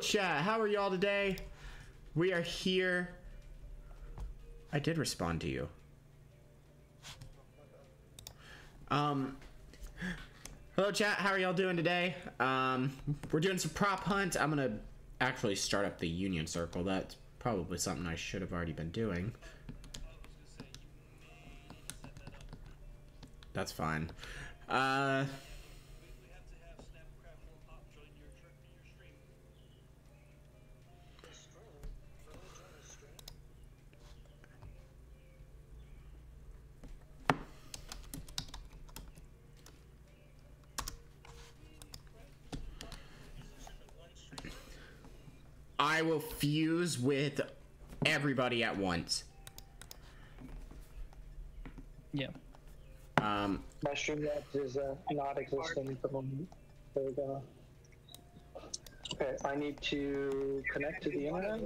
Chat. How are y'all today? We are here. I did respond to you. Um, hello, chat. How are y'all doing today? Um, we're doing some prop hunt. I'm gonna actually start up the Union Circle. That's probably something I should have already been doing. That's fine. Uh. I will fuse with everybody at once. Yeah. Um, My Streamlabs is uh, not existing at the moment. There we go. Okay, I need to connect to the internet.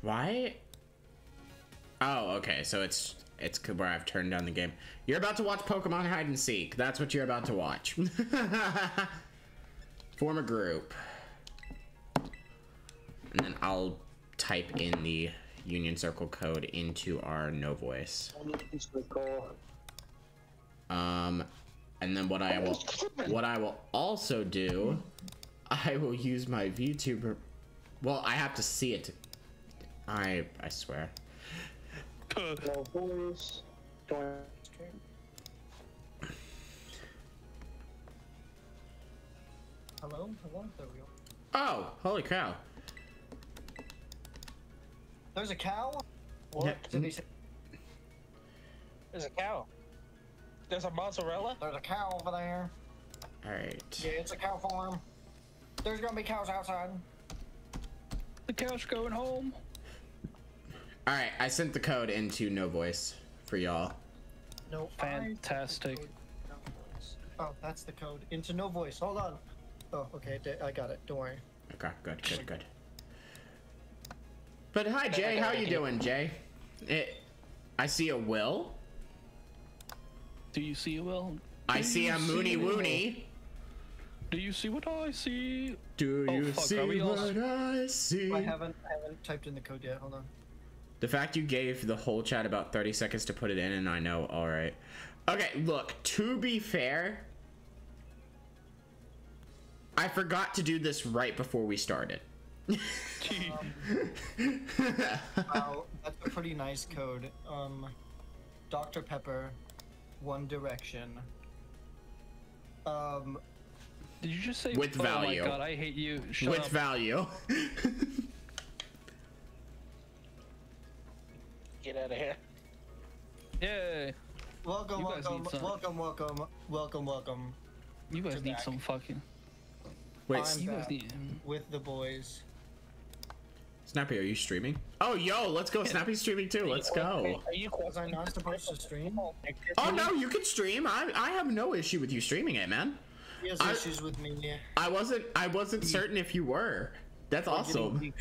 why? Oh, okay. So it's it's c- where I've turned down the game. You're about to watch Pokemon Hide and Seek. That's what you're about to watch. Form a group, and then I'll type in the Union Circle code into our No Voice. I need to circle. Um, and then what I will, what I will also do, I will use my VTuber. Well, I have to see it. I I swear. No voice. Hello? Hello? There we go. Oh, holy cow! There's a cow? Yeah, What did he say? There's a cow. There's a mozzarella. There's a cow over there. All right. Yeah, it's a cow farm. There's gonna be cows outside. The cow's going home. All right. I sent the code into No Voice for y'all. No. Fantastic. No voice. Oh, that's the code. Into no voice. Hold on. Oh, okay. I got it. Don't worry. Okay. Good. Good. Good. But hi, Jay. How you doing, Jay? It. I see a Will. Do you see a Will? I Do see a Moony Will? Woony. Do you see what I see? Do Oh, you fuck, see are we what I see? I haven't I haven't typed in the code yet. Hold on. The fact you gave the whole chat about 30 seconds to put it in, and I know, alright. Okay, look, to be fair, I forgot to do this right before we started. Wow, that's a pretty nice code. Um, Dr. Pepper, One Direction. Um, Did you just say With oh value. my god, I hate you. Shut With up. value. Get out of here. Yay. welcome, You welcome, welcome, welcome, welcome, welcome. You guys need back. some fucking. Wait, I'm back need. with the boys. Snappy, are you streaming? Oh, yo, let's go. Snappy's streaming too. Let's go. Are you Was I not supposed to stream? Oh, no, you can stream. I, I have no issue with you streaming it, man. He has I- issues with me. Yeah. I wasn't, I wasn't certain if you were. That's We're awesome.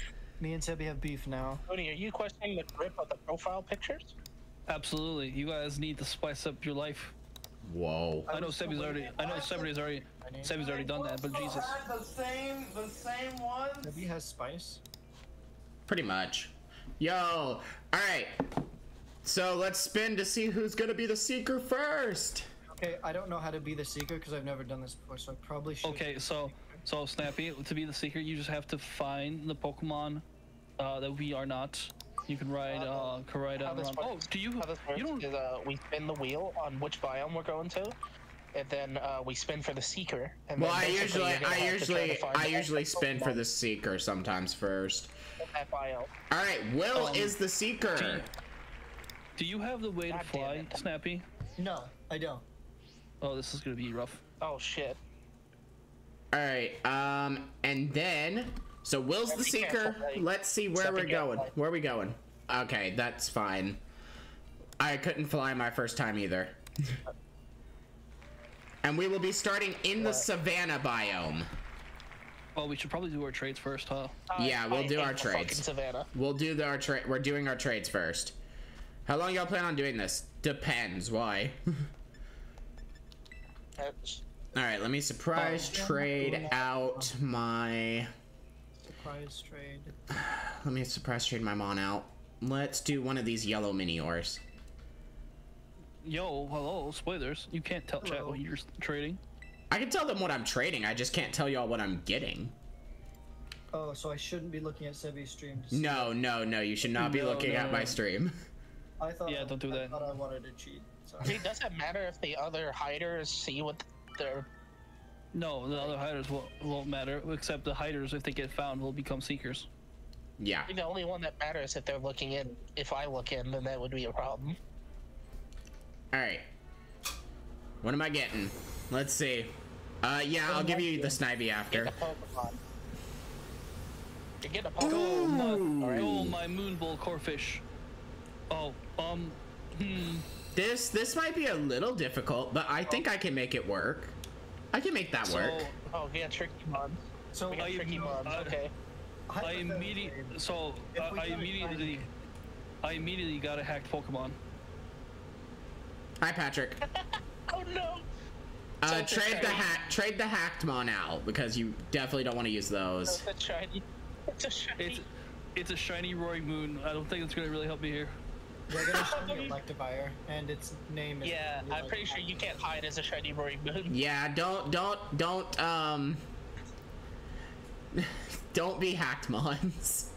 Me and Sebby have beef now. Tony, are you questioning the grip of the profile pictures? Absolutely. You guys need to spice up your life. Whoa. I know Sebby's already. I know Sebby's already. Sebby's already done that, but Jesus. The same, the same one. Sebby has spice. Pretty much. Yo, alright. So let's spin to see who's gonna be the seeker first. Okay, I don't know how to be the seeker because I've never done this before, so I probably should. Okay, so so Snappy, to be the seeker, you just have to find the Pokemon uh, that we are not. You can ride, uh, can ride How out this around. Oh, do you? How this works You don't. is uh, we spin the wheel on which biome we're going to, and then uh, we spin for the seeker. And Well, then I usually, I have to try to usually, I usually spin for the seeker sometimes first. that biome. All right, Will Um, is the seeker. Do you have the way to God damn fly. Snappy? No, I don't. Oh, this is gonna be rough. Oh shit. All right, um, and then so Will's the seeker. Let's see where Step we're going. light. Where are we going? Okay, that's fine. I couldn't fly my first time either. and we will be starting in the What? savannah biome. Oh, we should probably do our trades first, huh? Uh, yeah, we'll I do our the fucking trades. Savannah. We'll do the, our trade. We're doing our trades first. How long y'all plan on doing this? Depends. Why? All right, let me surprise Oh. trade out my. Surprise trade. Let me surprise trade my mon out. Let's do one of these yellow Miniors. Yo, hello, spoilers. You can't tell chat what you're trading. I can tell them what I'm trading. I just can't tell y'all what I'm getting. Oh, so I shouldn't be looking at Sebby's stream. To see No, no, no. You should not be No, looking no, at my stream. I thought. Yeah, I, don't do I that. thought I wanted to cheat. I Sorry. mean, does it matter if the other hiders see what they're? No, the other hiders won't, won't matter, except the hiders, if they get found, will become seekers. Yeah. The only one that matters if they're looking in. If I look in, then that would be a problem. All right. What am I getting? Let's see. Uh, yeah, I'll give you the snivy Get after. a Pokemon. You're getting a Go, Pokemon. my, Alright. go, my moonbull Corphish. Oh, um, hmm. This this might be a little difficult, but I think I can make it work. I can make that So, work. Oh, yeah, tricky mons. So We got I- tricky mons. I- Okay. I immediately, so If I, we I got a immediately, I immediately got a hacked Pokemon. Hi, Patrick. Oh no. Uh, So trade the hack, trade the hacked mon out because you definitely don't want to use those. It's a shiny. It's a shiny. It's, it's a shiny Roaring Moon. I don't think it's gonna really help me here. We're gonna show Electivire, and its name is. yeah, I'm pretty sure you can't hide as a shiny Roaring Moon. Yeah, don't don't don't um don't be hacked mons.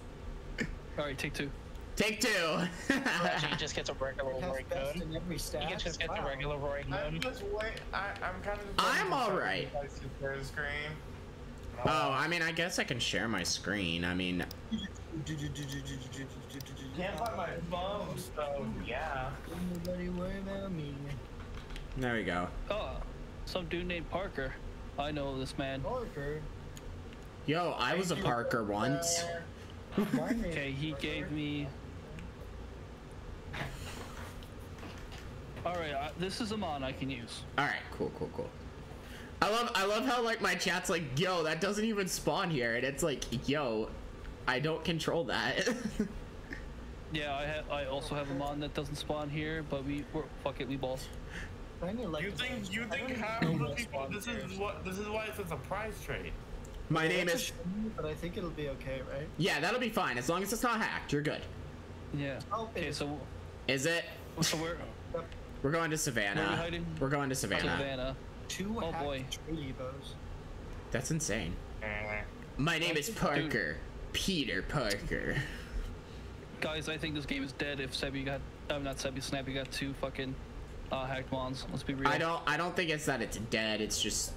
All right, take two. Take two. Actually, he just gets a regular It has Roaring Moon. in every stat. He can just get the Wow. regular Roaring I'm Moon. I, I'm kind of. I'm alright. Share the screen. oh, I mean, I guess I can share my screen. I mean, Can't find my phone, so yeah. Nobody worry about me. there we go. Oh, some dude named Parker. I know this man. Parker. Yo, I was a Parker once. Okay, he Parker. gave me. All right, I, uh, this is a mon I can use. All right, cool, cool, cool. I love, I love how like my chat's like, yo, that doesn't even spawn here, and it's like, yo, I don't control that. Yeah, I have. I also have a mon that doesn't spawn here, but we we're, fuck it, we ball. I You think you think half of the people? This pairs. is what this is why it's a surprise trade. my name is. shame, But I think it'll be okay, right? Yeah, that'll be fine as long as it's not hacked. You're good. Yeah. Oh, Okay, so Is it? so we're We're going to Savannah. Where are you hiding? We're going to Savannah. Savannah. Two Oh, hacked boy. tree bows. That's insane. Eh. My name is Parker. Peter Parker. Guys, I think this game is dead if Sebby got. I'm not Sebby. Snappy got two fucking uh, hacked mons. Let's be real. I don't. I don't think it's that it's dead. It's just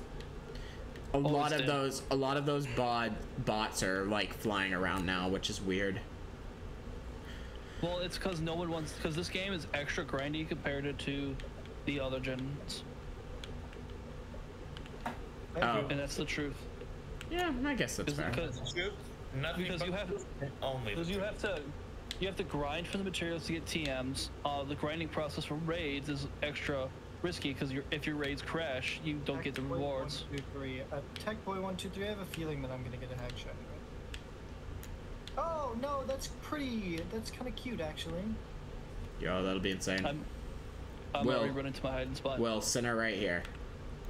a lot Oh, it's of dead. those. A lot of those bot bots are like flying around now, which is weird. Well, it's because no one wants. Because this game is extra grindy compared to the other gens, Oh. and that's the truth. Yeah, I guess that's fair. Because Shoot. Nothing because you have only. because you have to you have to grind for the materials to get TMs. Uh, the grinding process for raids is extra risky because if your raids crash, you don't get the Tech Boy rewards. One, two, three. Uh, Tech Boy one two three. I have a feeling that I'm gonna get a hack shiny. Right? Oh no, that's pretty. That's kind of cute actually. Yo, that'll be insane. I'm I'm Well- already running to my hiding spot. well, center right here.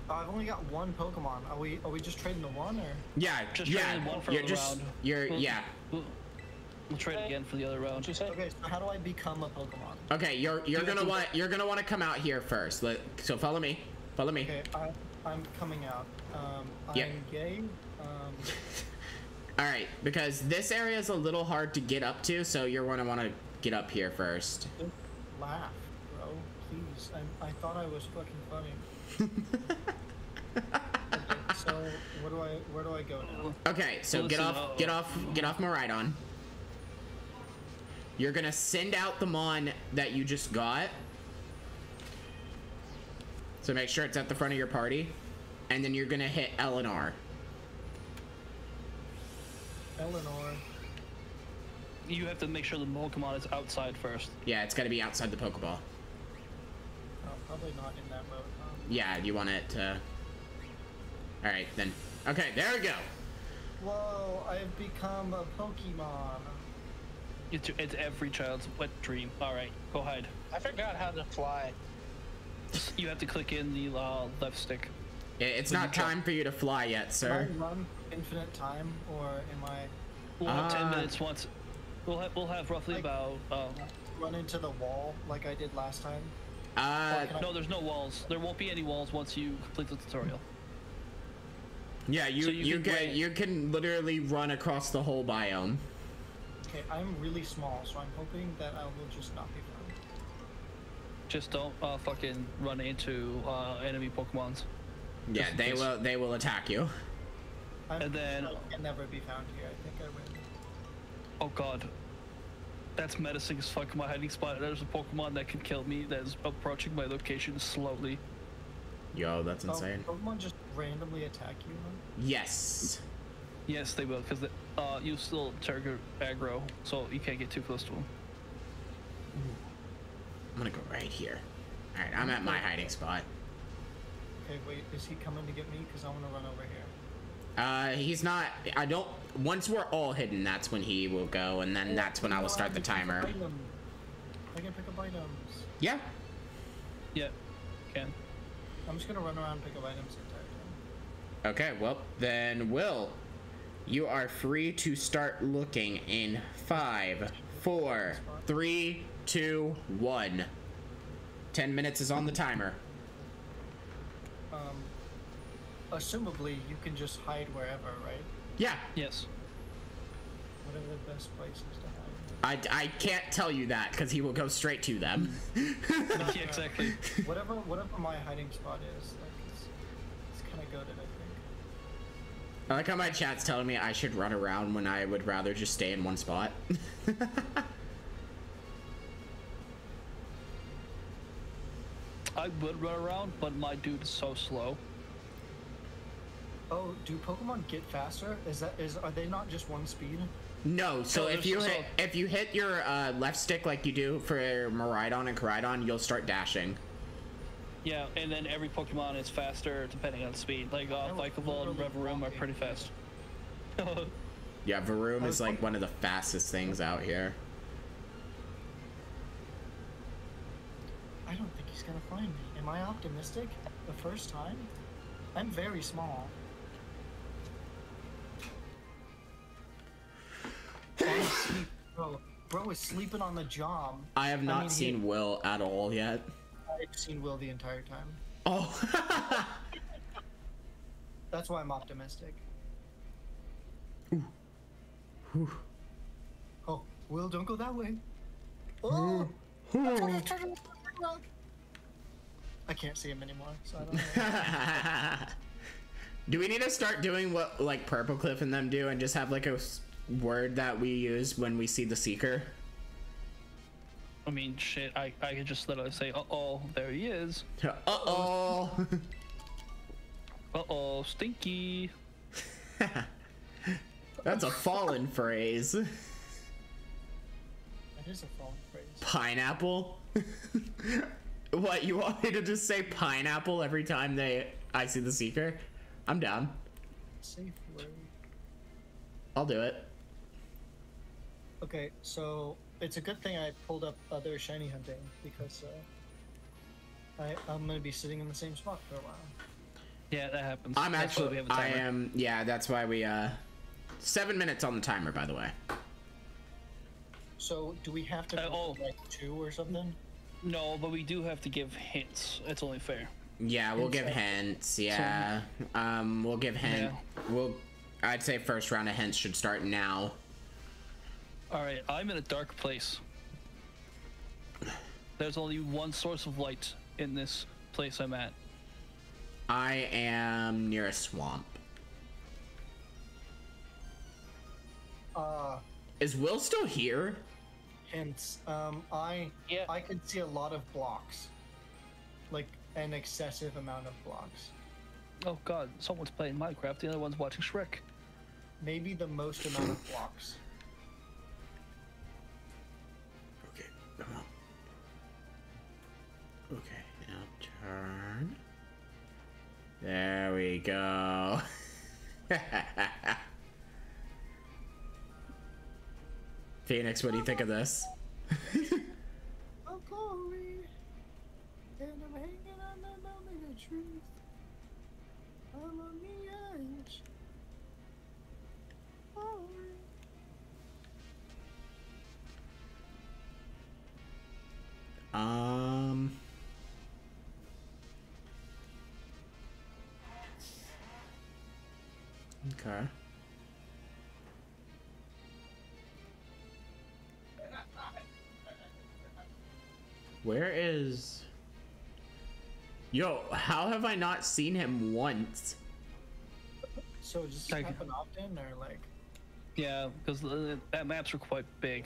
Oh, I've only got one Pokemon. Are we? Are we just trading the one or? Yeah, Just yeah. trading one for you're just. round. You're Well- yeah. We'll, we'll trade again for the other round. You say? Okay, so how do I become a Pokemon? Okay, you're you're You gonna want you're gonna want to come out here first. Let, so follow me. Follow me. Okay, I, I'm coming out. Um, I'm Yeah. gay. Um, All right, because this area is a little hard to get up to, so you're gonna want to get up here first. just laugh, bro. Please. I, I thought I was fucking funny. Okay, so where do I where do I go now? Okay, so Well, get off, uh, get off, get off Miraidon. You're gonna send out the mon that you just got. So make sure it's at the front of your party, and then you're gonna hit Eleanor. Eleanor. You have to make sure the Pokemon is outside first. Yeah, it's gotta be outside the Pokeball. Oh, probably not in that mode. Um, Yeah, you want it to. All right, then. Okay, there we go. whoa! I've become a Pokemon. It's, it's every child's wet dream. All right, go hide. I forgot how to fly. You have to click in the uh, left stick. I- It's Would not time for you to fly yet, Can sir. I run infinite time, or am I We'll have ten Ah. minutes once. We'll have we'll have roughly Like- about. Um, run into the wall like I did last time? Uh, can I- no, there's no walls. There won't be any walls once you complete the tutorial. yeah, you So you, you can can you can literally run across the whole biome. Okay, I'm really small, so I'm hoping that I will just not be found. Just don't uh, fucking run into uh, enemy Pokemons. Yeah, Just they case. will they will attack you. I'm, And then- I can never be found here. I think I win. Oh god. That's menacing as fuck my hiding spot. There's a Pokemon that can kill me that is approaching my location slowly. Yo, that's Oh, insane. Pokemon just randomly attack you. Huh? Yes. Yes, they will, because uh, you still target aggro, so you can't get too close to them. I'm gonna go right here. All right, I'm at my hiding spot. Okay, wait, is he coming to get me? Because I want to run over here. Uh, he's not. I don't. Once we're all hidden, that's when he will go, and then that's when I will start the can pick up timer. I can pick up items. Yeah. Yeah, can. I'm just gonna run around and pick up items the entire time. Okay. Well, then, Will, you are free to start looking in five, four, three, two, one. Ten minutes is on the timer. Um, assumably you can just hide wherever, right? Yeah. Yes. What are the best places to hide? I, I can't tell you that because he will go straight to them. yeah, exactly. whatever, whatever my hiding spot is, I like how my chat's telling me I should run around when I would rather just stay in one spot. I would run around, but my dude is so slow. Oh, do Pokemon get faster? Is that is are they not just one speed? no, so No, if you so- hit if you hit your uh, left stick like you do for Miraidon and Koraidon, you'll start dashing. Yeah, and then every Pokemon is faster depending on speed. Like uh, I Vikavolt and literally Revavroom are pretty fast. Yeah, Varoom I is like one of the fastest things out here. I don't think he's gonna find me. Am I optimistic? The first time? I'm very small. Bro, bro is sleeping on the job. I have not mean, he- seen Will at all yet. I've seen Will the entire time. Oh. That's why I'm optimistic. Oh, Will, don't go that way. Hmm. Oh! Hmm. I can't see him anymore, so I don't know. do we need to start doing what like Purple Cliff and them do and just have like a word that we use when we see the seeker? I mean, shit, I, I could just literally say, uh oh, there he is. Uh oh. Uh oh, stinky. That's a fallen phrase. That is a fallen phrase. Pineapple. what you want me to just say pineapple every time they I see the seeker? I'm down. Safe word. I'll do it. Okay, so it's a good thing I pulled up other shiny hunting because uh, I, I'm gonna be sitting in the same spot for a while. Yeah, that happens. I'm That's actually we have a I timer. am yeah, that's why we uh seven minutes on the timer by the way. So do we have to Uh, go oh. like two or something? No, but we do have to give hints. It's only fair. Yeah, we'll give hints. Yeah, um, we'll give hint. We'll. I'd say first round of hints should start now. All right, I'm in a dark place. There's only one source of light in this place I'm at. I am near a swamp. Uh, Is Will still here? hints. Um, I Yeah. I could see a lot of blocks, like an excessive amount of blocks. Oh god, someone's playing Minecraft, the other one's watching Shrek. Maybe the most amount of blocks. Okay, now turn. There we go. Phoenix, what do you think of this? Um. Okay. Where is... Yo, how have I not seen him once? So just like, happen often or like... Yeah, because uh, that maps are quite big.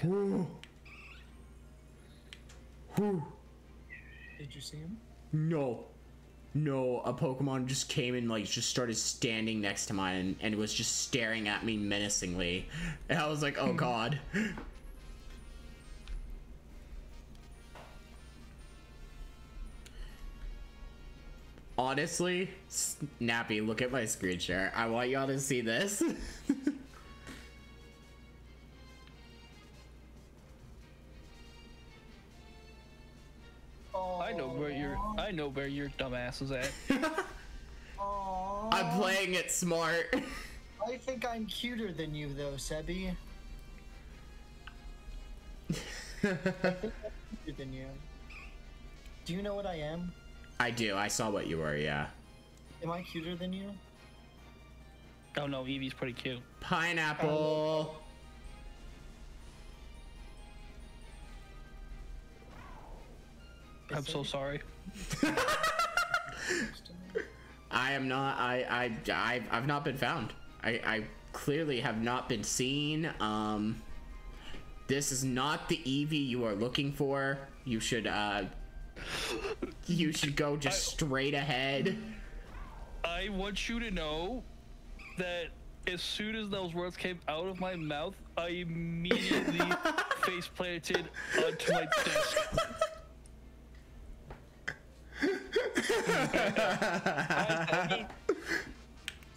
Whew. Did you see him? No. No, a Pokemon just came and like just started standing next to mine and, and was just staring at me menacingly. And I was like, oh god. Honestly, Snappy, look at my screen share. I want y'all to see this. know where your I know where your dumbass is at. I'm playing it smart. I think I'm cuter than you though, Sebby. Cuter than you. Do you know what I am? I do. I saw what you were, yeah. Am I cuter than you? Oh no, Eevee's pretty cute. Pineapple. Oh. I'm so it? sorry. I am not. I. I. I've, I've not been found. I. I clearly have not been seen. Um. This is not the Eevee you are looking for. You should. Uh. You should go just straight ahead. I want you to know that as soon as those words came out of my mouth, I immediately face planted onto my desk. I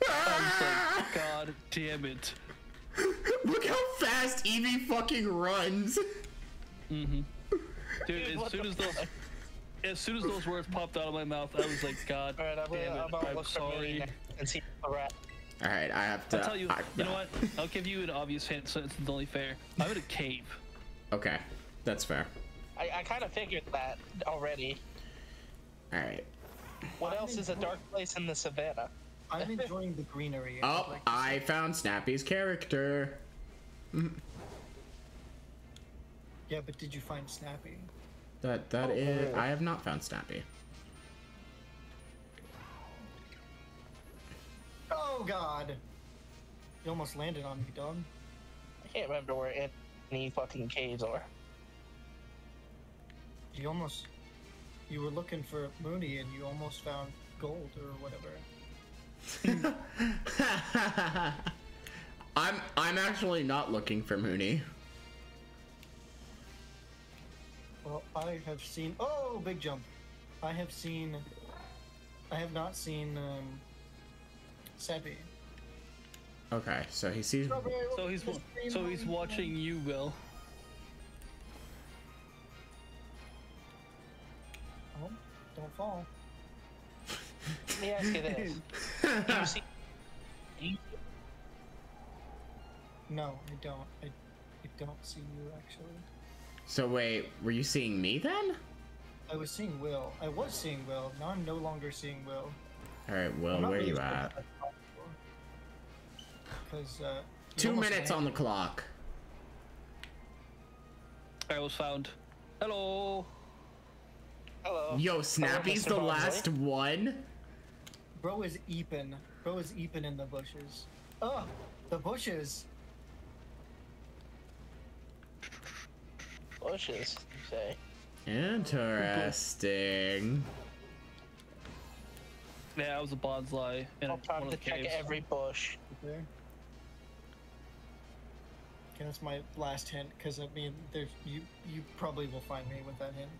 was like, God damn it. Look how fast Eevee fucking runs. Mhm. Dude, as soon the as those as soon as those words popped out of my mouth, I was like, God All right, I'm damn it, I'm I'm look for me sorry. and see the rat. All right, I have to. I'll tell you, I- you know what? I'll give you an obvious hint since it's only fair. I'm in a cave. Okay, that's fair. I, I kind of figured that already. All right. What I'm else is a dark place in the savannah? I'm enjoying the greenery. I'd Oh, like I found Snappy's character. Mm. Yeah, but did you find Snappy? That that oh, is. I have not found Snappy. Oh God! You almost landed on me, dog. I can't remember where any fucking caves are. You almost. You were looking for Mooney and you almost found gold or whatever. I'm I'm actually not looking for Mooney. Well, I have seen. Oh, big jump! I have seen. I have not seen um, Sebby. Okay, so he sees. So he's wa- so he's watching you, Will. Don't fall. Let me ask you this. Do you see, do you- No, I don't. I, I don't see you actually. So wait, were you seeing me then? I was seeing Will. I was seeing Will. Now I'm no longer seeing Will. All right, Will, where are you at? Because uh, Two minutes on the clock. I was found. Hello. Hello? Yo, Snappy's Mr. the Barnsley. last one. Bro is eeping. Bro is eeping in the bushes. Oh, the bushes. Bushes, you say? Interesting. Yeah, I was a bonsai in I'm one trying of to the check caves. every bush. there. Okay, that's my last hint. Because I mean, there's you. You probably will find me with that hint.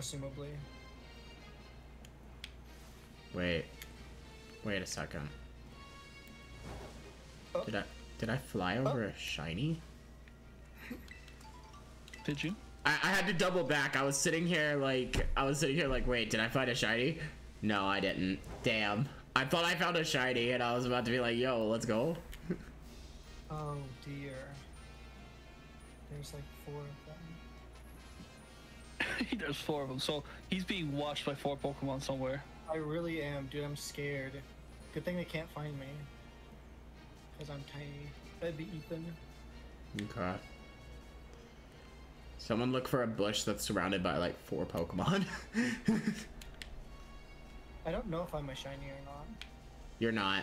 Assumably. Wait. Wait a second. Oh. Did I did I fly oh. over a shiny? Did you? I, I had to double back. I was sitting here like I was sitting here like, wait, did I find a shiny? No, I didn't. Damn. I thought I found a shiny and I was about to be like, yo, let's go. Oh dear. There's like four of them. There's four of them, so he's being watched by four Pokemon somewhere. I really am, dude. I'm scared. Good thing they can't find me. because I'm tiny. That'd be Ethan. Okay. Someone look for a bush that's surrounded by like four Pokemon. I don't know if I'm a shiny or not. You're not.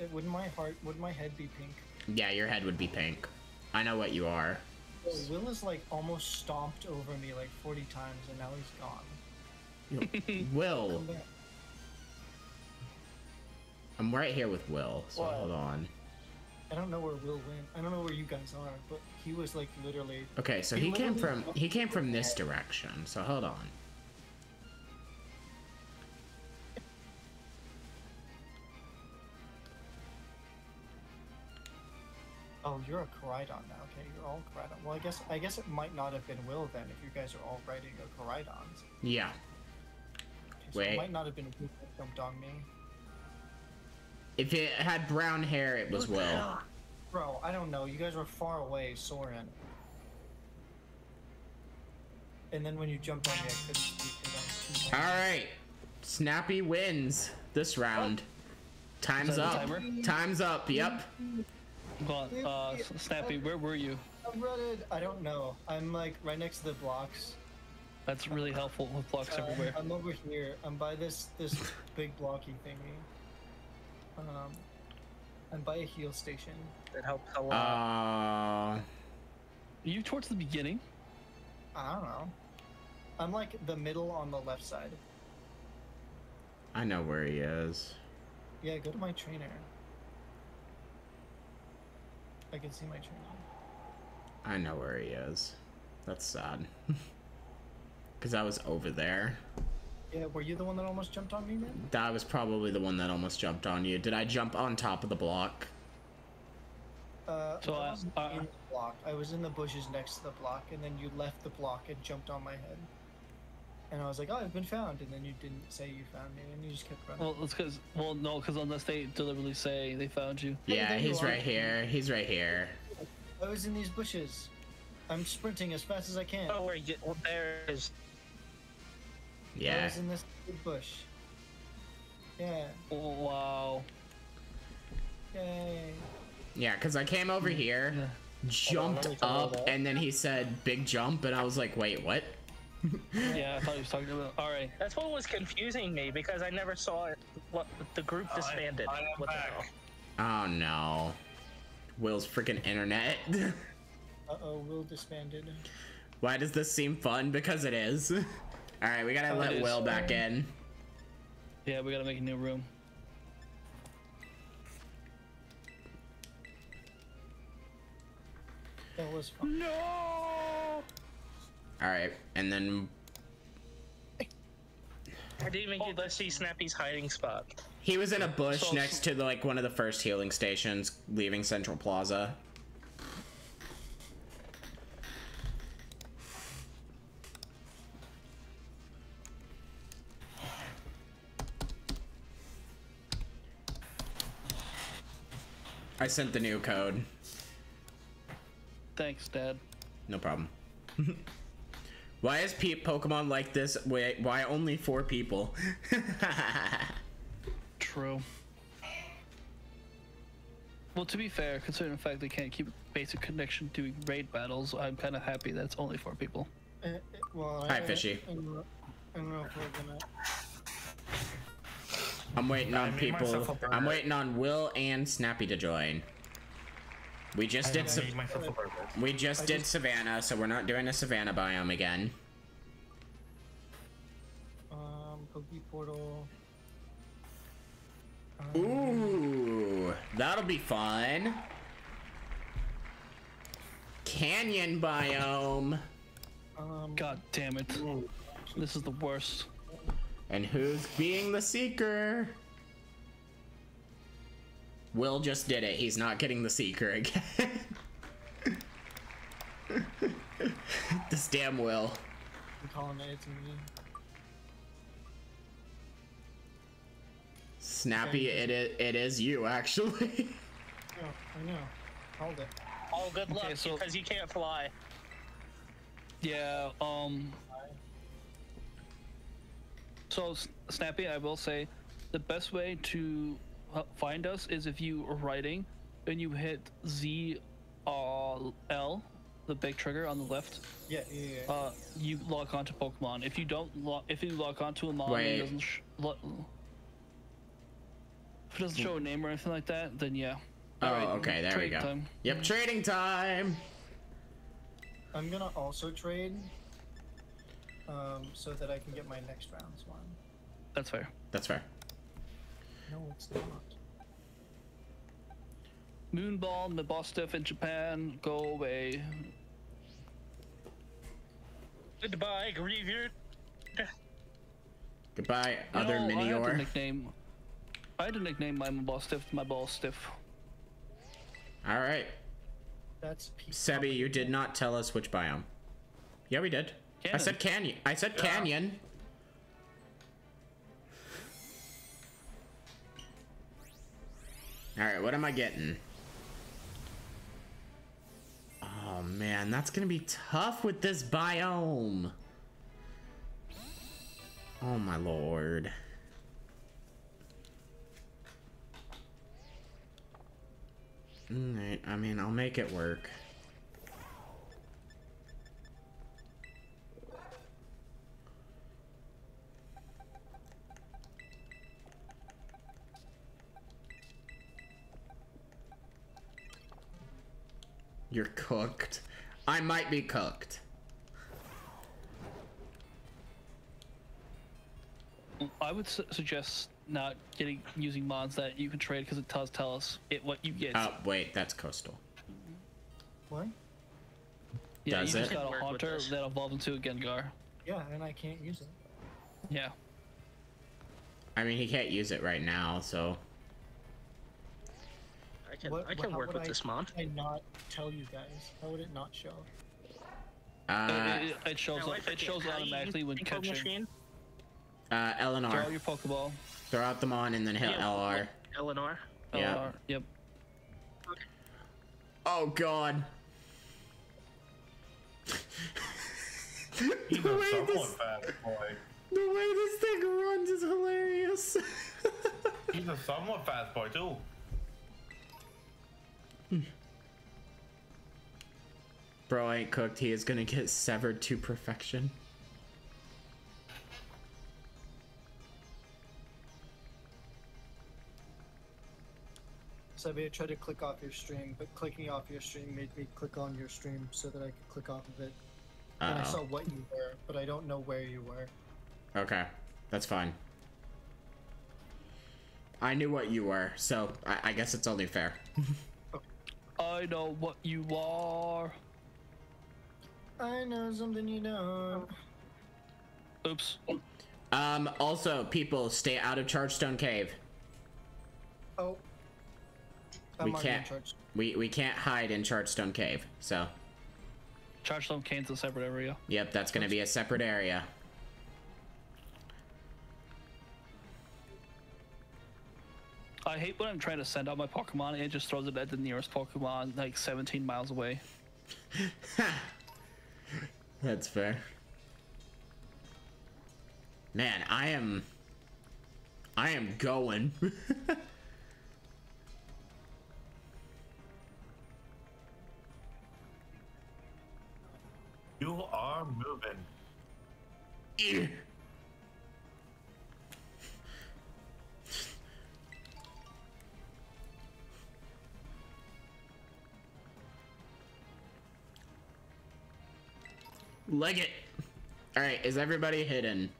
Eh, Wouldn't my heart, would my head be pink? Yeah, your head would be pink. I know what you are. Well, Will is like almost stomped over me like 40 times and now he's gone. Will. Come back. I'm right here with Will, so What? hold on. I don't know where Will went. I don't know where you guys are, but he was like literally. Okay, so He he came from he came from this direction. So hold on. Oh, you're a Koraidon now. Okay, you're all Koraidon. Well, I guess I guess it might not have been Will then if you guys are all riding a Koraidons. Yeah. Okay, so Wait. it might not have been Will that jumped on me. If it had brown hair, it was Will. Bro, I don't know. You guys were far away, Soren. And then when you jumped on me, I couldn't speak because I was too tiny. All right. Snappy wins this round. Time's Is that the up. timer? Time's up. Yep. Hold on, uh, Snappy, where were you? I'm running. I don't know. I'm like right next to the blocks. That's really helpful with blocks Uh, everywhere. I'm over here. I'm by this this big blocky thingy. Um, I'm by a heal station. It helps a lot. Uh, Are you towards the beginning? I don't know. I'm like the middle on the left side. I know where he is. Yeah, go to my trainer. I can see my trainer. I know where he is. That's sad. Cause I was over there. Yeah, were you the one that almost jumped on me then? That was probably the one that almost jumped on you. Did I jump on top of the block? Uh, So, I uh, wasn't uh, in the block. I was in the bushes next to the block, and then you left the block and jumped on my head. And I was like, "Oh, I've been found," and then you didn't say you found me, and you just kept running. Well, it's because, well, no, because unless they deliberately say they found you. Yeah, there you he's right here. He's right here. I was in these bushes. I'm sprinting as fast as I can. Oh, where you, well, there is. I Yeah. was in this bush. Yeah. Oh, wow. Yay. Yeah, because I came over here, Yeah. jumped let up, and then he said big jump, and I was like, wait, what? Yeah, I thought he was talking about. All right. That's what was confusing me because I never saw it. What the group I- disbanded. I am what the hell? Oh no. Will's freaking internet. Uh oh, Will disbanded. Why does this seem fun? Because it is. Alright, we gotta Oh, it let is. Will back in. Yeah, we gotta make a new room. That was fun. No! Alright, and then I didn't even Oh, get to see Snappy's hiding spot. He was in a bush So- next to the, like one of the first healing stations leaving Central Plaza. I sent the new code. Thanks, Dad. No problem. why is Pe- Pokemon like this? Wait, why only four people? True. Well, to be fair, considering the fact they can't keep basic connection doing raid battles, I'm kind of happy that's only four people. Uh, well, Hi, I, Fishy. I, don't know- I don't know if we're gonna. I'm waiting on people. I'm waiting on Will and Snappy to join. We just did Sa- made myself a burger. we just I did just- Savannah, so we're not doing a Savannah biome again. Um, Poke Portal. Ooh, that'll be fun. Canyon biome. Um, God damn it. This is the worst. And who's being the seeker? Will just did it. He's not getting the seeker again. this damn Will. I'm calling it. It's. Snappy, it is, it is you, actually. Oh, I know. Hold it. Oh, good luck Okay, so- because you can't fly. Yeah, um. So, Snappy, I will say the best way to uh, find us is if you are writing and you hit Z uh, L, the big trigger on the left. Yeah, yeah, yeah. Uh, you log on to Pokemon. If you don't log, if you log on to a mon Wait. it doesn't sh- lo- if it doesn't show a name or anything like that, then yeah. Oh, Alright, okay, there we go. time. Yep, trading time. I'm gonna also trade, um, so that I can get my next round's one. That's fair. That's fair. No, it's not. Moonball, Mabosstiff in Japan, go away. Goodbye, Greavier. Goodbye, You other know, I had to Minior. nickname. I had to nickname my ball stiff my ball stiff. All right, That's P- Sebby, you did not tell us which biome. Yeah, we did. I said canyon. I said canyon. All right, what am I getting? Oh man, that's gonna be tough with this biome. Oh my lord. Alright, I mean, I'll make it work. You're cooked. I might be cooked. I would su- suggest not getting using mods that you can trade because it does tell us it what you get. Oh, wait, that's coastal. What? yeah, does you just it? got a Work with haunter this. that evolved into a Gengar. Yeah, and I can't use it. Yeah. I mean, he can't use it right now, so. I can What- I can work would with I- this mod. I not tell you guys? How would it not show? Uh, it, it- it shows Now, I it shows how do you automatically when catching. Machine? uh, Eleanor. out your Pokeball. Throw out the Mon and then hit Yeah, LR. Eleanor. Yeah. LR, Yep. Oh god. The, way this, fast boy. the way this thing runs is hilarious. He's a somewhat fast boy too. Bro ain't cooked. He is gonna get severed to perfection. So I tried to click off your stream, but clicking off your stream made me click on your stream so that I could click off of it. And I Uh saw oh. what you were, but I don't know where you were. Okay, that's fine. I knew what you were, so I, I guess it's only fair. I know what you are. I know something you don't. Oops. Um, also, people, stay out of Chargestone Cave. Oh. I'm We can't. We we can't hide in Chargestone Cave. So, Chargestone Cave's a separate area. yep, that's gonna be a separate area. I hate when I'm trying to send out my Pokemon and it just throws it at the nearest Pokemon like 17 miles away. That's fair. Man, I am. I am going. You are moving. Ew. Leg it. All right, is everybody hidden?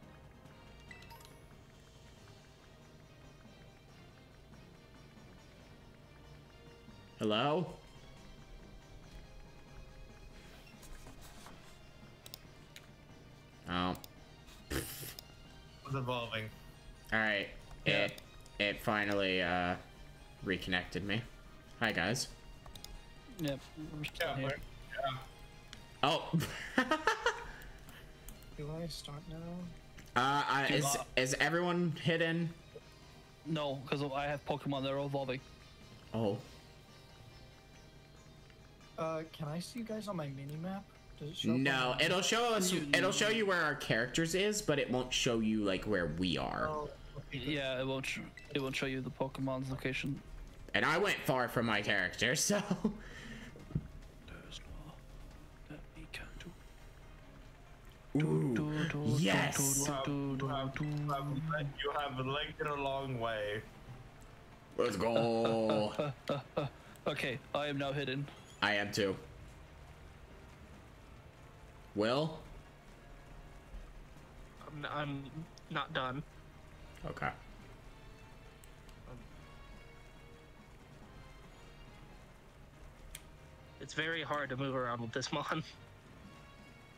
Hello? Oh. It's evolving. All right. Yeah. It it finally uh reconnected me. Hi guys. Yep. Yeah, yeah. Oh. Do I start now? uh, I, is is everyone hidden? No, because I have Pokemon that are evolving. Oh. Uh, can I see you guys on my mini map? Does it No, on it'll show us. It'll show you where our characters is, but it won't show you like where we are. Oh, okay. Yeah, it won't. Sh- it won't show you the Pokemon's location. And I went far from my character, so. There's no that we can do. Ooh. Do, do, Yes. You have, do, you have, you have linked it a long way. Let's go. Okay, I am now hidden. I am too. Will? I'm, I'm not done. Okay. It's very hard to move around with this mon.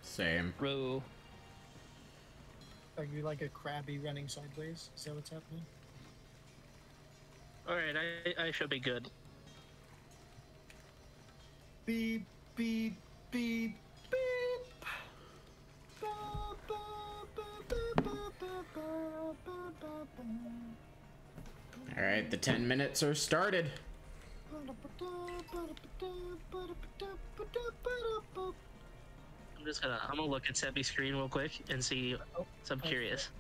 Same. Row. Are you like a crabby running sideways? Is that what's happening? Alright, I, I should be good. Beep, beep, beep, beep. All right, the 10 minutes are started. I'm just gonna I'm gonna look at Sebby's screen real quick and see. Oh, So I'm okay. curious.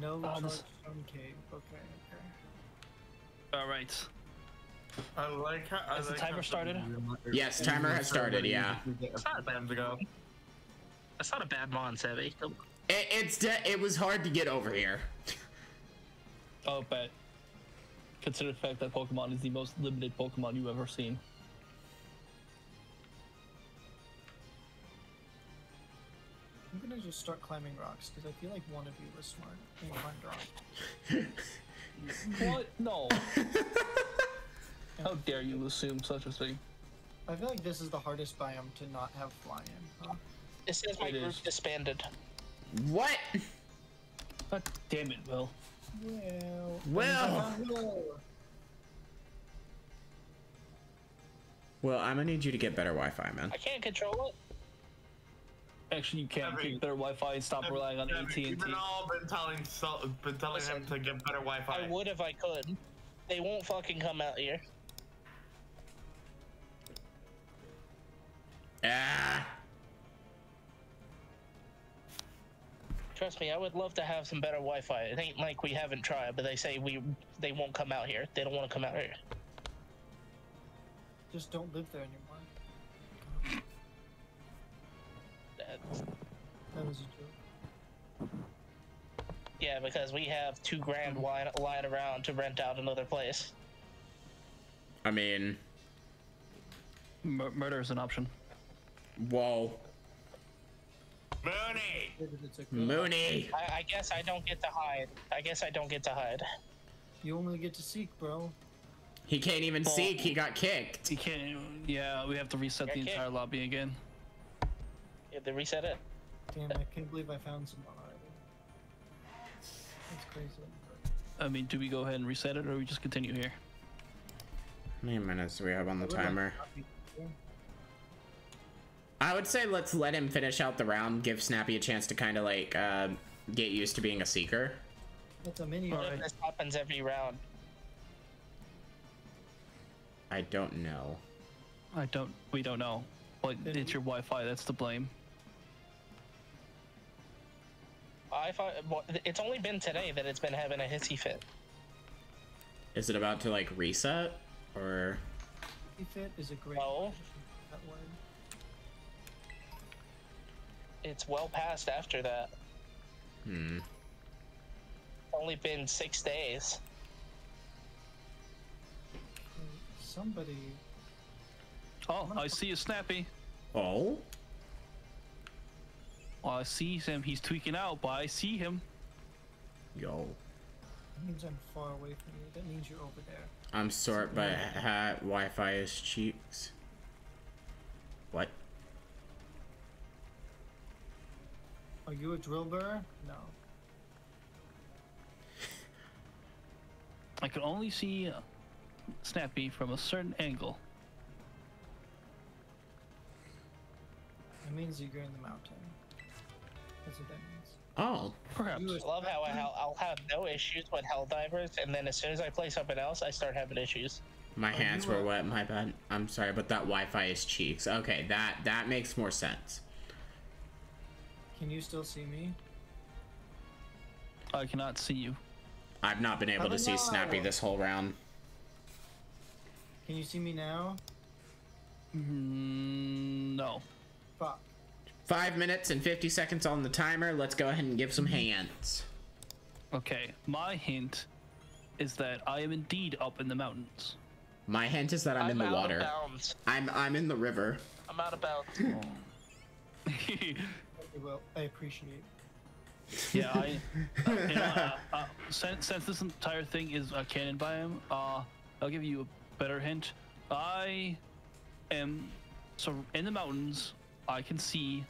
No charge from cave. Okay, okay. All right. I like how. I Has the timer started? Yes, timer has started, yeah. It's not bad. Time to go. That's not a bad mon, Sebby. Come- It, it's de- it was hard to get over here. Oh, but consider the fact that Pokemon is the most limited Pokemon you've ever seen. I'm gonna just start climbing rocks because I feel like one of you was smart and climbed rock. What? No. How dare you assume such a thing? I feel like this is the hardest biome to not have fly in. Huh? It says my It group is. disbanded. What? God damn it, Will. Well. Well. Well. Well, I'm gonna need you to get better Wi-Fi, man. I can't control it. Actually, you can't Every- get better Wi-Fi and stop relying on Yeah, AT&T. We've all been telling, so, been telling him to get better Wi-Fi. I would if I could. They won't fucking come out here. Ah. Trust me, I would love to have some better Wi-Fi. It ain't like we haven't tried, but they say we they won't come out here. They don't want to come out here. Just don't live there anymore. That's- That was a joke. yeah, because we have two grand lying, lying around to rent out another place. I mean, Mur- murder is an option. whoa, Mooney! Maybe it's a good- Mooney. I, I guess I don't get to hide. I guess I don't get to hide. You only get to seek, bro. He can't even seek. He got kicked. You can't. Yeah, we have to reset the Okay. entire lobby again. Yeah, have to reset it. Damn, I can't believe I found someone already. That's crazy. I mean, do we go ahead and reset it, or we just continue here? How many minutes do we have on the I like timer? I would say let's let him finish out the round. Give Snappy a chance to kind of like uh, get used to being a seeker. That's a mini. What right. if this happens every round? I don't know. I don't. We don't know. But Then- it's your Wi-Fi that's to blame. I thought well, it's only been today that it's been having a hissy fit. Is it about to like reset or? Hissy fit is a great. No. It's well past after that. Hmm. Only been six days. Somebody. Oh, I see a Snappy. Oh. Well, I see him. He's tweaking out, but I see him. Yo. That means I'm far away from you. That means you're over there. I'm sort but hat Wi-Fi is cheeks. What? Are you a Drilbur? No. I can only see uh, Snappy from a certain angle. That means you're in the mountain. That's what that means. Oh. Perhaps. I love how I, I'll, I'll have no issues with Helldivers, and then as soon as I play something else, I start having issues. My hands were wet. My bad. I'm sorry, but that Wi-Fi is cheeks. Okay, that that makes more sense. Can you still see me? I cannot see you. I've not been able to see Snappy this whole round. Can you see me now? Mm, no. Fuck. Five minutes and 50 seconds on the timer. Let's go ahead and give some hands. Okay, my hint is that I am indeed up in the mountains. My hint is that I'm, in the water. I'm I'm in the river. I'm out of bounds. Okay, well, I appreciate. It. yeah, I. Uh, you know, uh, uh, since, since this entire thing is a canon biome, uh, I'll give you a better hint. I am so in the mountains. I can see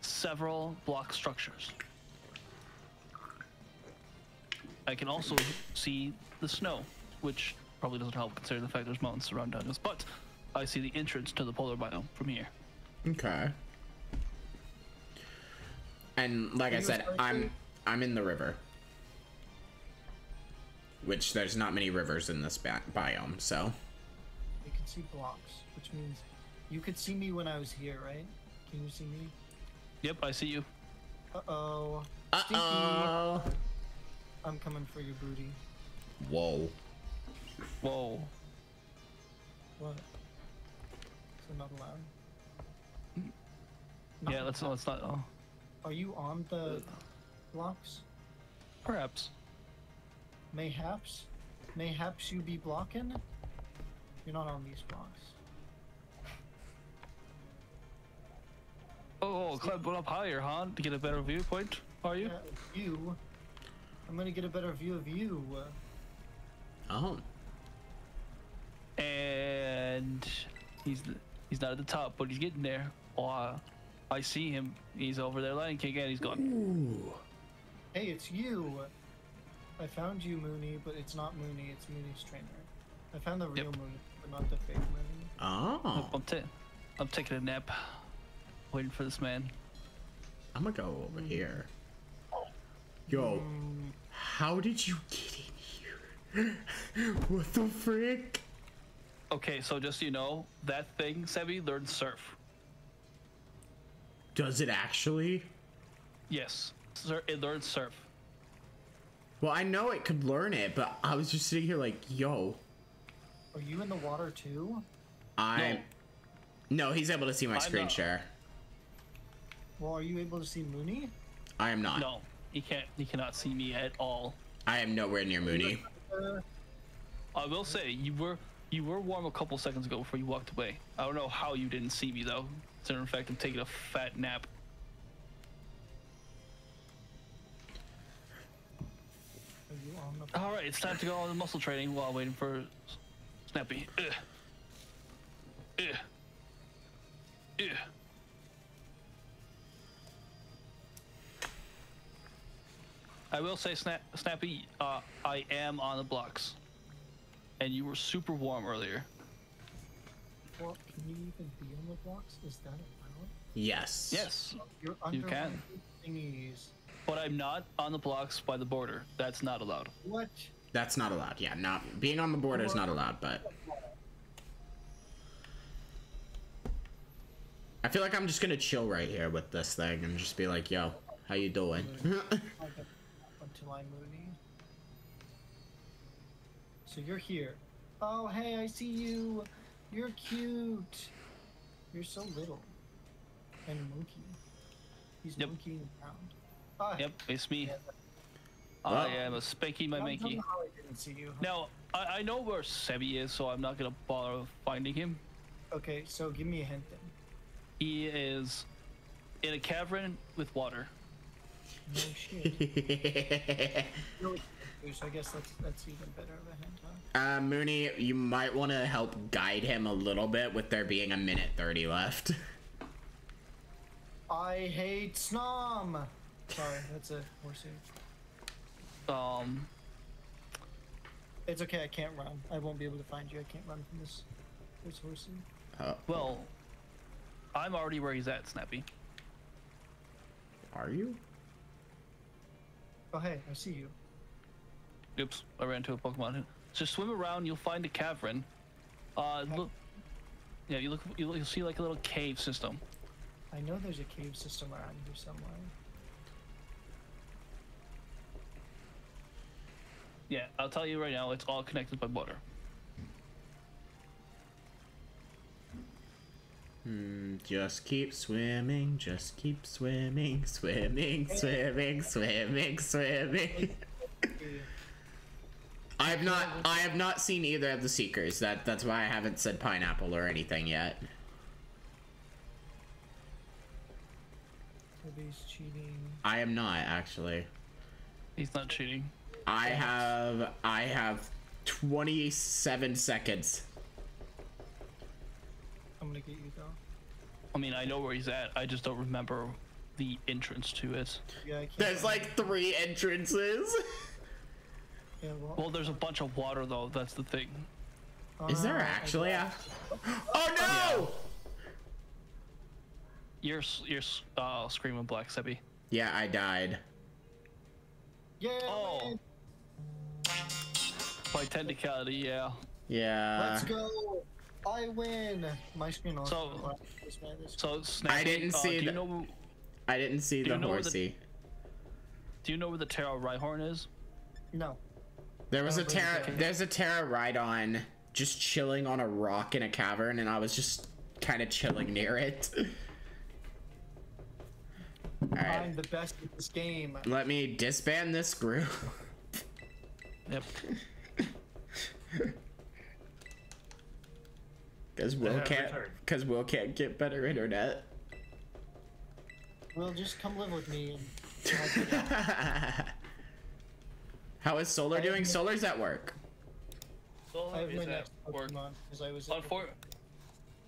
several block structures. I can also see the snow, which probably doesn't help considering the fact there's mountains surrounding us. But I see the entrance to the polar biome from here. Okay. And like I said, I'm to? I'm in the river. Which there's not many rivers in this bi- biome, so You can see blocks, which means you could see me when I was here, right? Can you see me? Yep, I see you. Uh oh. Uh oh. I'm coming for your booty. Whoa. Whoa. What? So not allowed. Yeah, let's allowed. let's not. Oh, Are you on the blocks? perhaps. Mayhaps? Mayhaps you be blocking? You're not on these blocks. Oh, climb up higher, huh? To get a better viewpoint, are you? Yeah, you. I'm gonna get a better view of you. Oh. And he's he's not at the top, but he's getting there. Oh, uh, I see him. He's over there, Lion King, and he's gone. Hey, it's you. I found you, Mooney, but it's not Mooney. It's Mooney's trainer. I found the real Yep. Mooney, but not the fake Mooney. Oh. I'm ta- I'm taking a nap, waiting for this man. I'm gonna go over here. Yo, Mm, how did you get in here? what the frick? Okay, so just so you know, that thing, Sebby, learned surf. Does it actually? Yes, sur- it learned surf. Well, I know it could learn it, but I was just sitting here like, yo, Are you in the water too? I. No, he's able to see my I'm screen not. share. Well, are you able to see Mooney? I am not. No, he can't. He cannot see me at all. I am nowhere near Mooney. I will say you were you were warm a couple seconds ago before you walked away. I don't know how you didn't see me though. In fact I'm taking a fat nap. All right, it's time to go on the muscle training while waiting for Snappy. Ugh. Ugh. Ugh. I will say, Snap, Snappy, uh, I am on the blocks, and you were super warm earlier. Well, can you even be on the blocks? Is that allowed? Yes. Yes, You're under You can. of thingies. but I'm not on the blocks by the border. That's not allowed. What? That's not allowed. Yeah, not being on the border is not allowed, but. I feel like I'm just gonna chill right here with this thing and just be like, yo, how you doing? Until I'm Mooney. So you're here. Oh, hey, I see you. You're cute. You're so little. And monkey. He's Yep. monkeying around. Ah, Yep, it's me. Yeah, I am a spanky my don't tell me Mankey. how I didn't see you. Now, I, I know where Sebby is, so I'm not gonna bother finding him. Okay, so give me a hint then. He is in a cavern with water. No shit. Really confused, so I guess that's that's even better of a hint, huh? uh, Mooney, you might want to help guide him a little bit with there being a minute 30 left. I hate Snom. Sorry, that's a horsey. Um, It's okay, I can't run. I won't be able to find you. I can't run from this this horsey. Oh, well, I'm already where he's at, Snappy. are you? Oh hey, I see you. Oops, I ran into a Pokemon. Just swim around, you'll find a cavern. Uh, look. Yeah, you look. You look, you'll see like a little cave system. I know there's a cave system around here somewhere. Yeah, I'll tell you right now, it's all connected by water. Hmm, just keep swimming, just keep swimming, swimming, swimming, swimming, swimming. I have not I have not seen either of the seekers. That that's why I haven't said pineapple or anything yet. Nobody's cheating. I am not actually. He's not cheating. I have I have 27 seconds. I'm gonna get you though. I mean, I know where he's at. I just don't remember the entrance to it. Yeah, I can't. There's like three entrances. Yeah, well, Well, there's a bunch of water though. That's the thing. Is there uh, actually guess. a Oh no! You're you're uh, screaming Black Sebby. Yeah, I died. Yeah. Oh. man, By technicality, yeah. Yeah. Let's go. I win. My screen also. So- black. This man is- didn't uh, see Do you know? I didn't see Do the you know where the- horsey. Do you know where the Tera Rhyhorn is? No. There was a Oh, but Tera. There's a Tera Rhydon just chilling on a rock in a cavern, and I was just kind of chilling near it. All right, I'm the best at this game. let me disband this group. Yep. Cause Will have can't. Cause Will can't get better internet. Will just come live with me. And I'll get it. How is Solar doing? Solar's at work. I have my Is at work. I was. Unfor-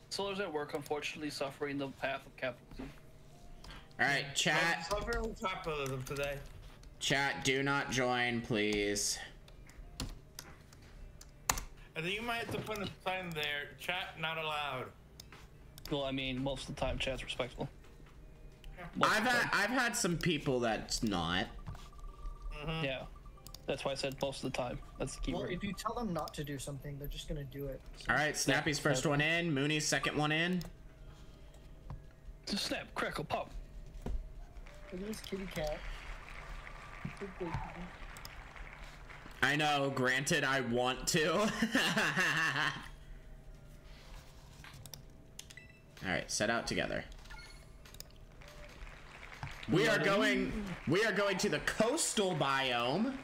Solar's at work, unfortunately suffering the path of capitalism. All right, chat. Suffering capitalism today. Chat. Do not join, please. I think you might have to put a sign there. Chat not allowed. Well, I mean, most of the time, chat's respectful. Most I've had I've had some people that's not. time. Yeah. That's why I said most of the time. That's the key Well, word. if you tell them not to do something, they're just gonna do it. So- All right, Snappy's first one in. Mooney's second one in. Just snap, crackle, pop. Look at this kitty cat. I know. Granted, I want to. All right, set out together. We are going. We are going to the coastal biome,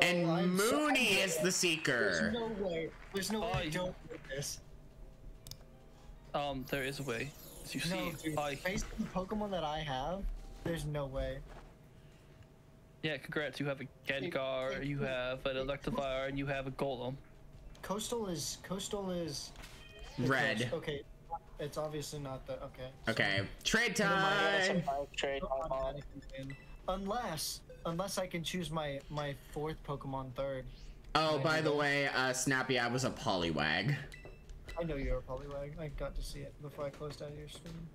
and Oh, I'm so- Mooney is the seeker. There's no way. There's no way Oh, I don't do this. Um, there is a way. As you No, see, dude. I Based on the Pokemon that I have, there's no way. yeah, congrats. You have a Gengar, you have an Electivire, and you have a Golem. Coastal is coastal is Red. coast- Okay, it's obviously not the okay. so Okay, trade Never mind, time. trade. I don't automatically win. Unless unless I can choose my my fourth Pokemon third. Oh, by the way, uh, Snappy, I was a Poliwag. I know you're a Poliwag. I got to see it before I closed out your stream.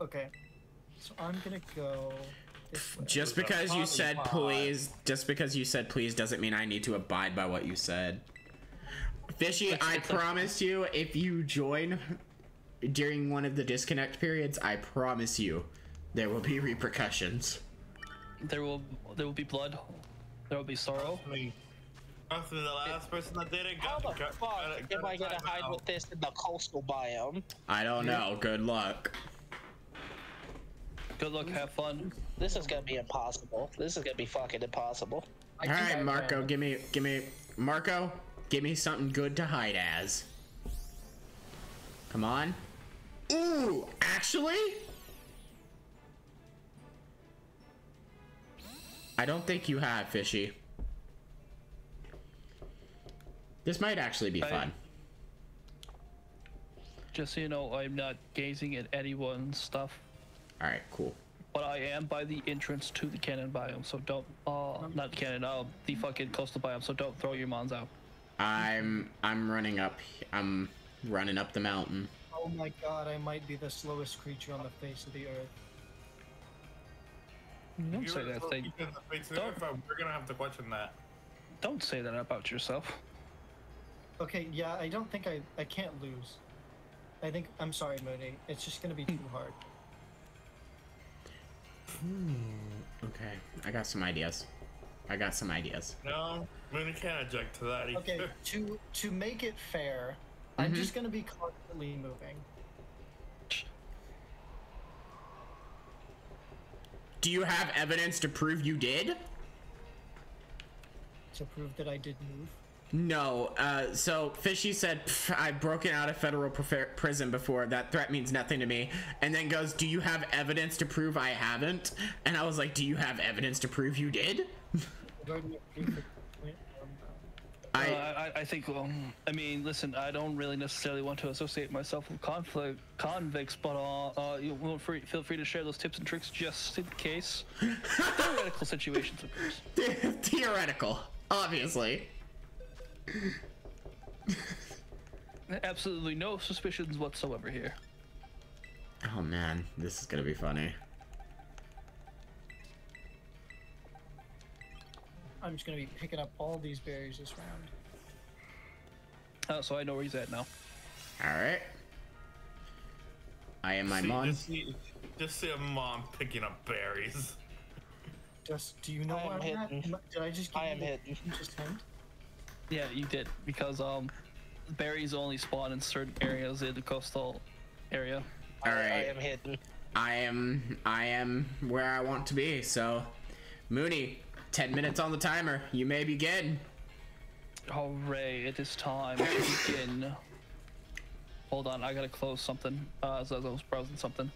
Okay, so I'm gonna go. Just because you said Poliwag. please, just because you said please doesn't mean I need to abide by what you said. Fishy, I promise you, if you join during one of the disconnect periods, I promise you, there will be repercussions. There will there will be blood. There will be sorrow. I mean, trust me, the last person that did it How got, the got, fuck got, got am I gonna hide out. with this in the coastal biome? I don't know. Good luck. Good luck, have fun. This is gonna be impossible. This is gonna be fucking impossible. I All think I right, Marco, give me, give me, Marco, give me something good to hide as. Come on. Ooh, actually? I don't think you have, Fishy. This might actually be I- fun. Just so you know, I'm not gazing at anyone's stuff, All right, cool. but I am by the entrance to the cannon biome. So don't, uh, not cannon, uh, the fucking coastal biome. So don't throw your mons out. I'm, I'm running up. I'm running up the mountain. Oh my god, I might be the slowest creature on the face of the earth. Mm, don't You say that. so They, deep in the face of don't- We're gonna have to question that. don't say that about yourself. Okay, yeah, I don't think I I can't lose. I think I'm sorry, Mooney. It's just gonna be too hmm. hard. Hmm, okay, I got some ideas. I got some ideas. No, Mooney can't object to that. Either. Okay, to to make it fair, I'm mm-hmm. just gonna be constantly moving. Do you have evidence to prove you did? to prove that I did move. No. Uh, so Fishy said, "I've broken out of federal prefer- prison before. That threat means nothing to me." And then goes, "Do you have evidence to prove I haven't?" And I was like, "Do you have evidence to prove you did?" Do I need proof of- wait, um, I. Uh, I, I think. Um, I mean, listen. I don't really necessarily want to associate myself with conflict convicts, but uh, uh, you will free, feel free to share those tips and tricks just in case. Theoretical situations, of course. theoretical, obviously. Absolutely no suspicions whatsoever here. Oh man, this is gonna be funny. I'm just gonna be picking up all these berries this round. Uh, so I know where he's at now. All right. I am my See- mom. Just see, just see a mom picking up berries. Just, do you know I am where I'm at? Did I just give I am the- hidden. you Just hint? Yeah, you did because um, berries only spawn in certain areas in the coastal area. All right. I, I am hidden. I am I am where I want to be. So, Mooney, ten minutes on the timer. You may begin. Hooray! It is time to begin. Hold on, I gotta close something. Uh, as I was browsing something.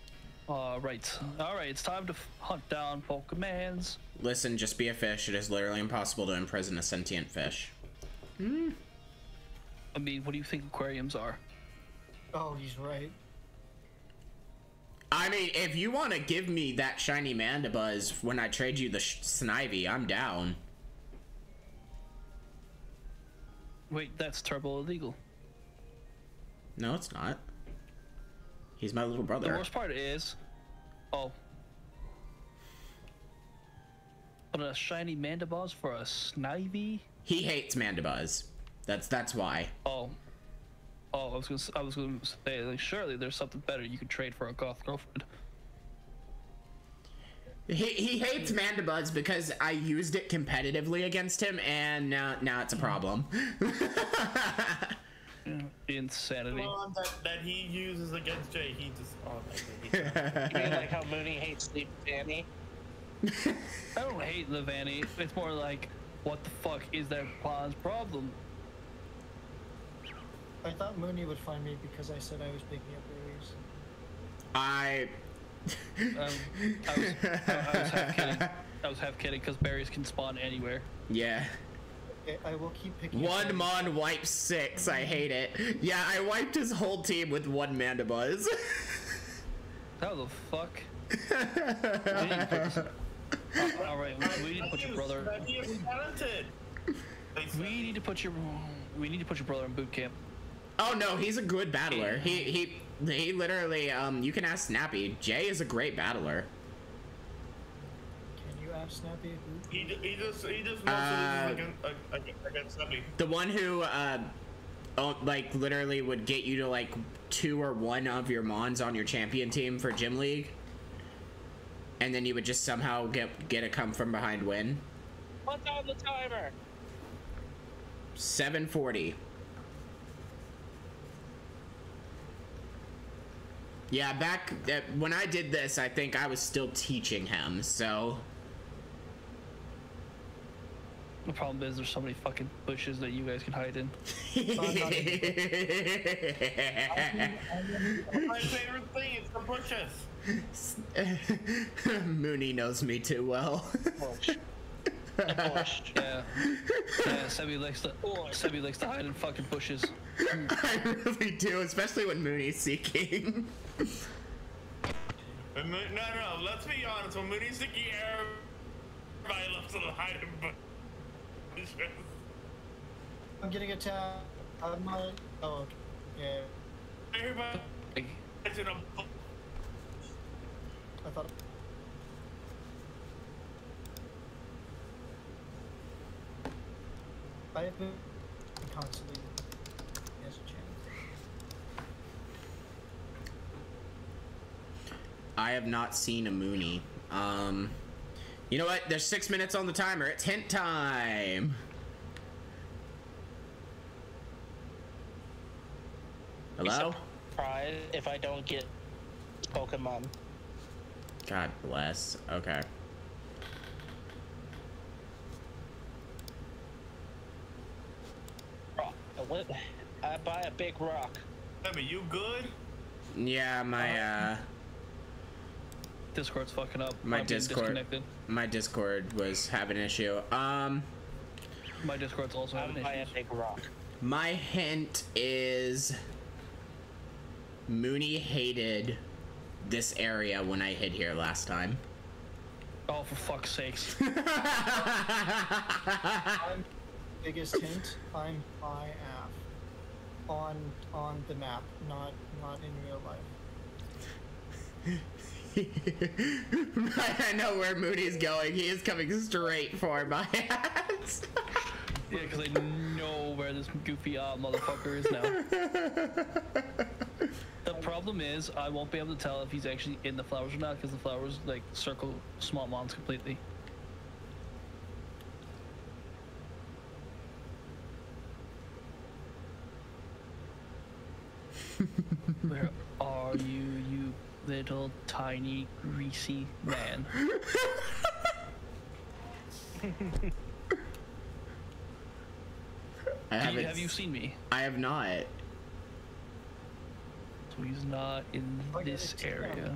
Uh, right. All right, it's time to hunt down Pokemans. Listen, just be a fish. It is literally impossible to imprison a sentient fish. Hmm. I mean, what do you think aquariums are? Oh, he's right. I mean, if you want to give me that shiny Mandibuzz when I trade you the sh- Snivy, I'm down. Wait, that's turbo illegal. No, it's not. He's my little brother. The worst part is, oh, but a shiny Mandibuzz for a Snivy. He hates Mandibuzz. That's that's why. Oh, oh, I was gonna, s- I was gonna say, like, surely there's something better you could trade for a goth girlfriend. He, he hates Mandibuzz because I used it competitively against him, and now now it's a mm. problem. Insanity. The that, that he uses against Jay, he just. Oh, my You mean like how Mooney hates Sleep Fanny? I don't hate Levani. It's more like, what the fuck is that Pawn's problem? I thought Mooney would find me because I said I was picking up berries. I Um, I, was, I, I was half kidding. I was half kidding because berries can spawn anywhere. yeah. I will keep picking One. Mon wipes six. I hate it. Yeah, I wiped his whole team with one Mandibuzz. How the fuck? We need to put this- Uh, all right, we, we need to put your brother. That he is talented. They said- We need to put your. We need to put your brother in boot camp. Oh no, he's a good battler. He he he literally. Um, you can ask Snappy. Jay is a great battler. Can you ask Snappy who? He, he just he just Uh, wants to lose against, against, against Sunny. The one who uh, oh, like literally would get you to like two or one of your Mons on your champion team for Gym League, and then you would just somehow get get a come from behind win. What's on the timer? 740. Yeah, back uh, when I did this, I think I was still teaching him, so. The problem is there's so many fucking bushes that you guys can hide in. My favorite thing is the bushes. Mooney knows me too well. Bush. Bush. Yeah. Yeah, Sebby likes to. Sebby likes to hide in fucking bushes. I really do, especially when Mooney's seeking. When Mo- No, no, no, let's be honest. When Mooney's thinking everybody loves to hide in bushes. I'm getting attacked. I'm not. Oh, okay. yeah. Everybody Like, is in a bu- I thought. I have been constantly. Yes, a chance. I have not seen a Mooney. Um, You know what? There's six minutes on the timer. It's hint time. Hello? Surprised if I don't get Pokemon. God bless. Okay. Rock. What? I buy a big rock. I mean, you good? Yeah, my uh Discord's fucking up. My I'm Discord- disconnected. my Discord was having an issue. Um My Discord's also having buy a issues. big rock. my hint is Mooney hated this area when I hid here last time. Oh, for fuck's sakes. I'm biggest hint. I'm by Af. On on the map, not not in real life. I know where Moody's going. He is coming straight for my ass. yeah, because I know where this goofy uh, motherfucker is now. The problem is, I won't be able to tell if he's actually in the flowers or not, because the flowers, like, circle small mons completely. Where are you, you little tiny greasy man? I Do you- haven't. have you seen me? I have not. So he's not in Oh, this it's, yeah. area.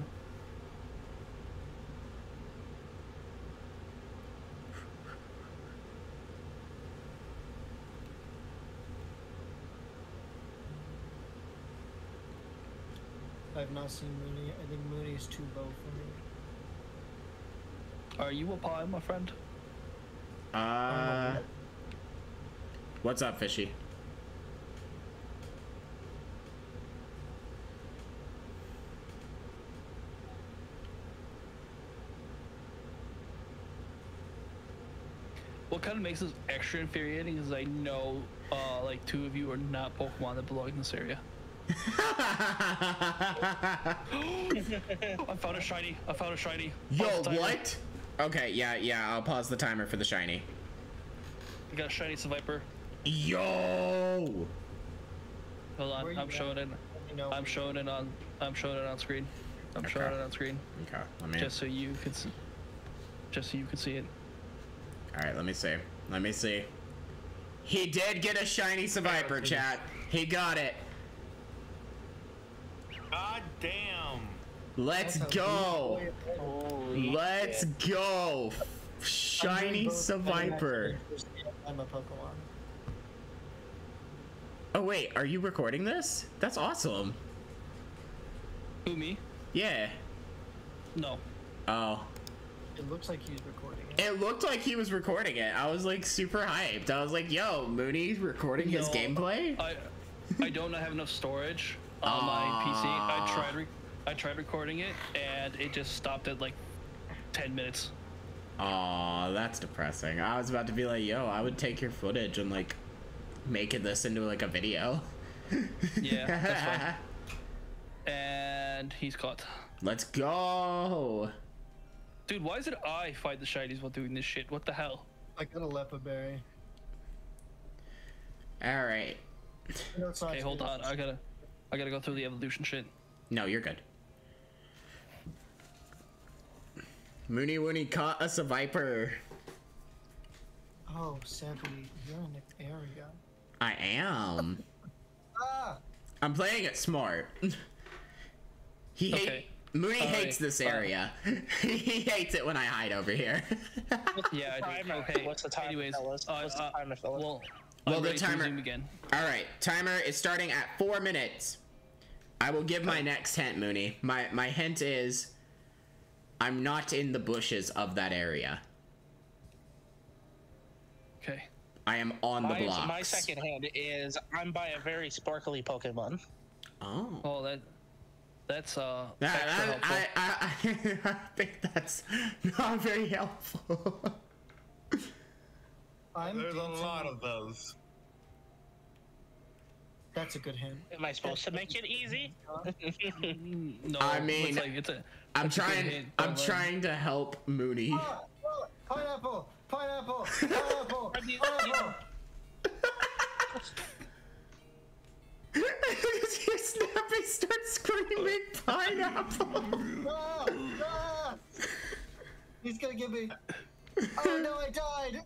I've not seen Mooney. I think Mooney is too low for me. Are you a pie, my friend? Uh. What's up, fishy? What kind of makes this extra infuriating is I know, uh, like two of you are not Pokemon that belong in this area. I found a shiny. I found a shiny. Yo, Pause the what? Okay, yeah, yeah. I'll pause the timer for the shiny. I got a shiny Seviper. Yo. Hold on, I'm showing it. Let. I'm showing it on. I'm showing it on screen. I'm showing it on screen, Okay, let me. just so you can see, just so you can see it. All right, let me see. Let me see. He did get a shiny Seviper, chat. He got it. God damn. Let's go. Holy Let's shit. go. Shiny doing both Seviper. I'm a Pokemon. Oh wait, are you recording this? That's awesome. Who me? Yeah. No. Oh. It looks like he's recording it. It looked like he was recording it. I was like super hyped. I was like, yo, Mooney's recording his gameplay? I I don't have enough storage on my ah. PC. I tried re- I tried recording it and it just stopped at like 10 minutes. Aw, that's depressing. I was about to be like, yo, I would take your footage and like making this into like a video. Yeah, that's. And he's caught. Let's go. Dude, why is it I fight the shinies while doing this shit? What the hell? I got a Leppa Berry. All right. No, it's not Okay, hold on. I gotta I gotta go through the evolution shit. No, you're good. Mooney Wooney caught us a viper. Oh, sadly, you're in the area. I am. Ah! I'm playing it smart. he hate, Mooney All hates this Uh, area. he hates it when I hide over here. Yeah, I do. Okay. What's the timer, Anyways, fellas? uh, What's the uh, fellas? Well, Well, the timer- resume again. All right, timer is starting at four minutes. I will give my next hint, Mooney. My my hint is, I'm not in the bushes of that area. Okay. I am on the my, blocks. my second hand is I'm by a very sparkly Pokemon. Oh. Oh, that that's uh That- extra that- helpful. I, I, I think that's not very helpful. I'm There's a lot of those. That's a good hint. Am I supposed to make it easy? No, I mean, it's like it's a. I'm that's a good trying. hint, I'm like, trying to help Mooney. Ah, ah, Pineapple! Pineapple! Your Snappy starts screaming pineapple. Ah, ah. He's gonna get me. Oh no, I died!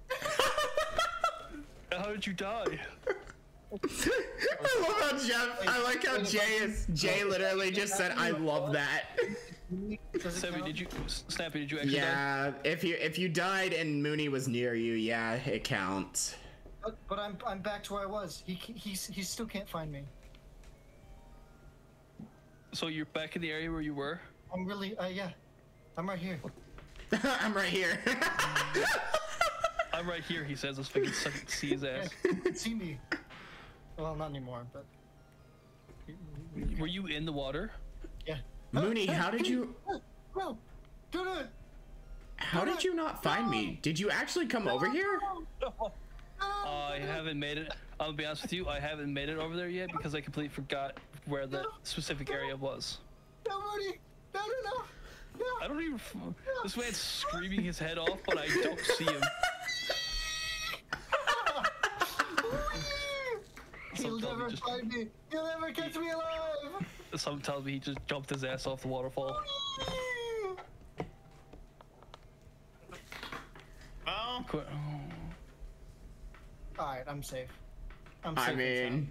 How did you die? I love how Jeff. I like how Jay is. Jay literally just said, "I love that." Does Sammy, did you Snappy? Did you actually die? Yeah, if you if you died and Mooney was near you, yeah, it counts. But, but I'm I'm back to where I was. He c- he's he still can't find me. So you're back in the area where you were. I'm really uh yeah. I'm right here. I'm right here. I'm right here. He says, "Let's fucking suck- see his ass." you can see me. Well, not anymore, but Were you in the water? yeah. Mooney, uh, how did you? Uh, no, do it. How did you not find me? Did you actually come over here? No. Uh, I haven't made it. I'll be honest with you. I haven't made it over there yet because I completely forgot where the specific area was. No, Mooney! No, no, no. No. I don't even. This man's screaming his head off, but I don't see him. He'll never he just- find me. He'll never catch me alive. Someone tells me he just jumped his ass off the waterfall. Well, Qu- All right, I'm safe. I'm safe. I mean,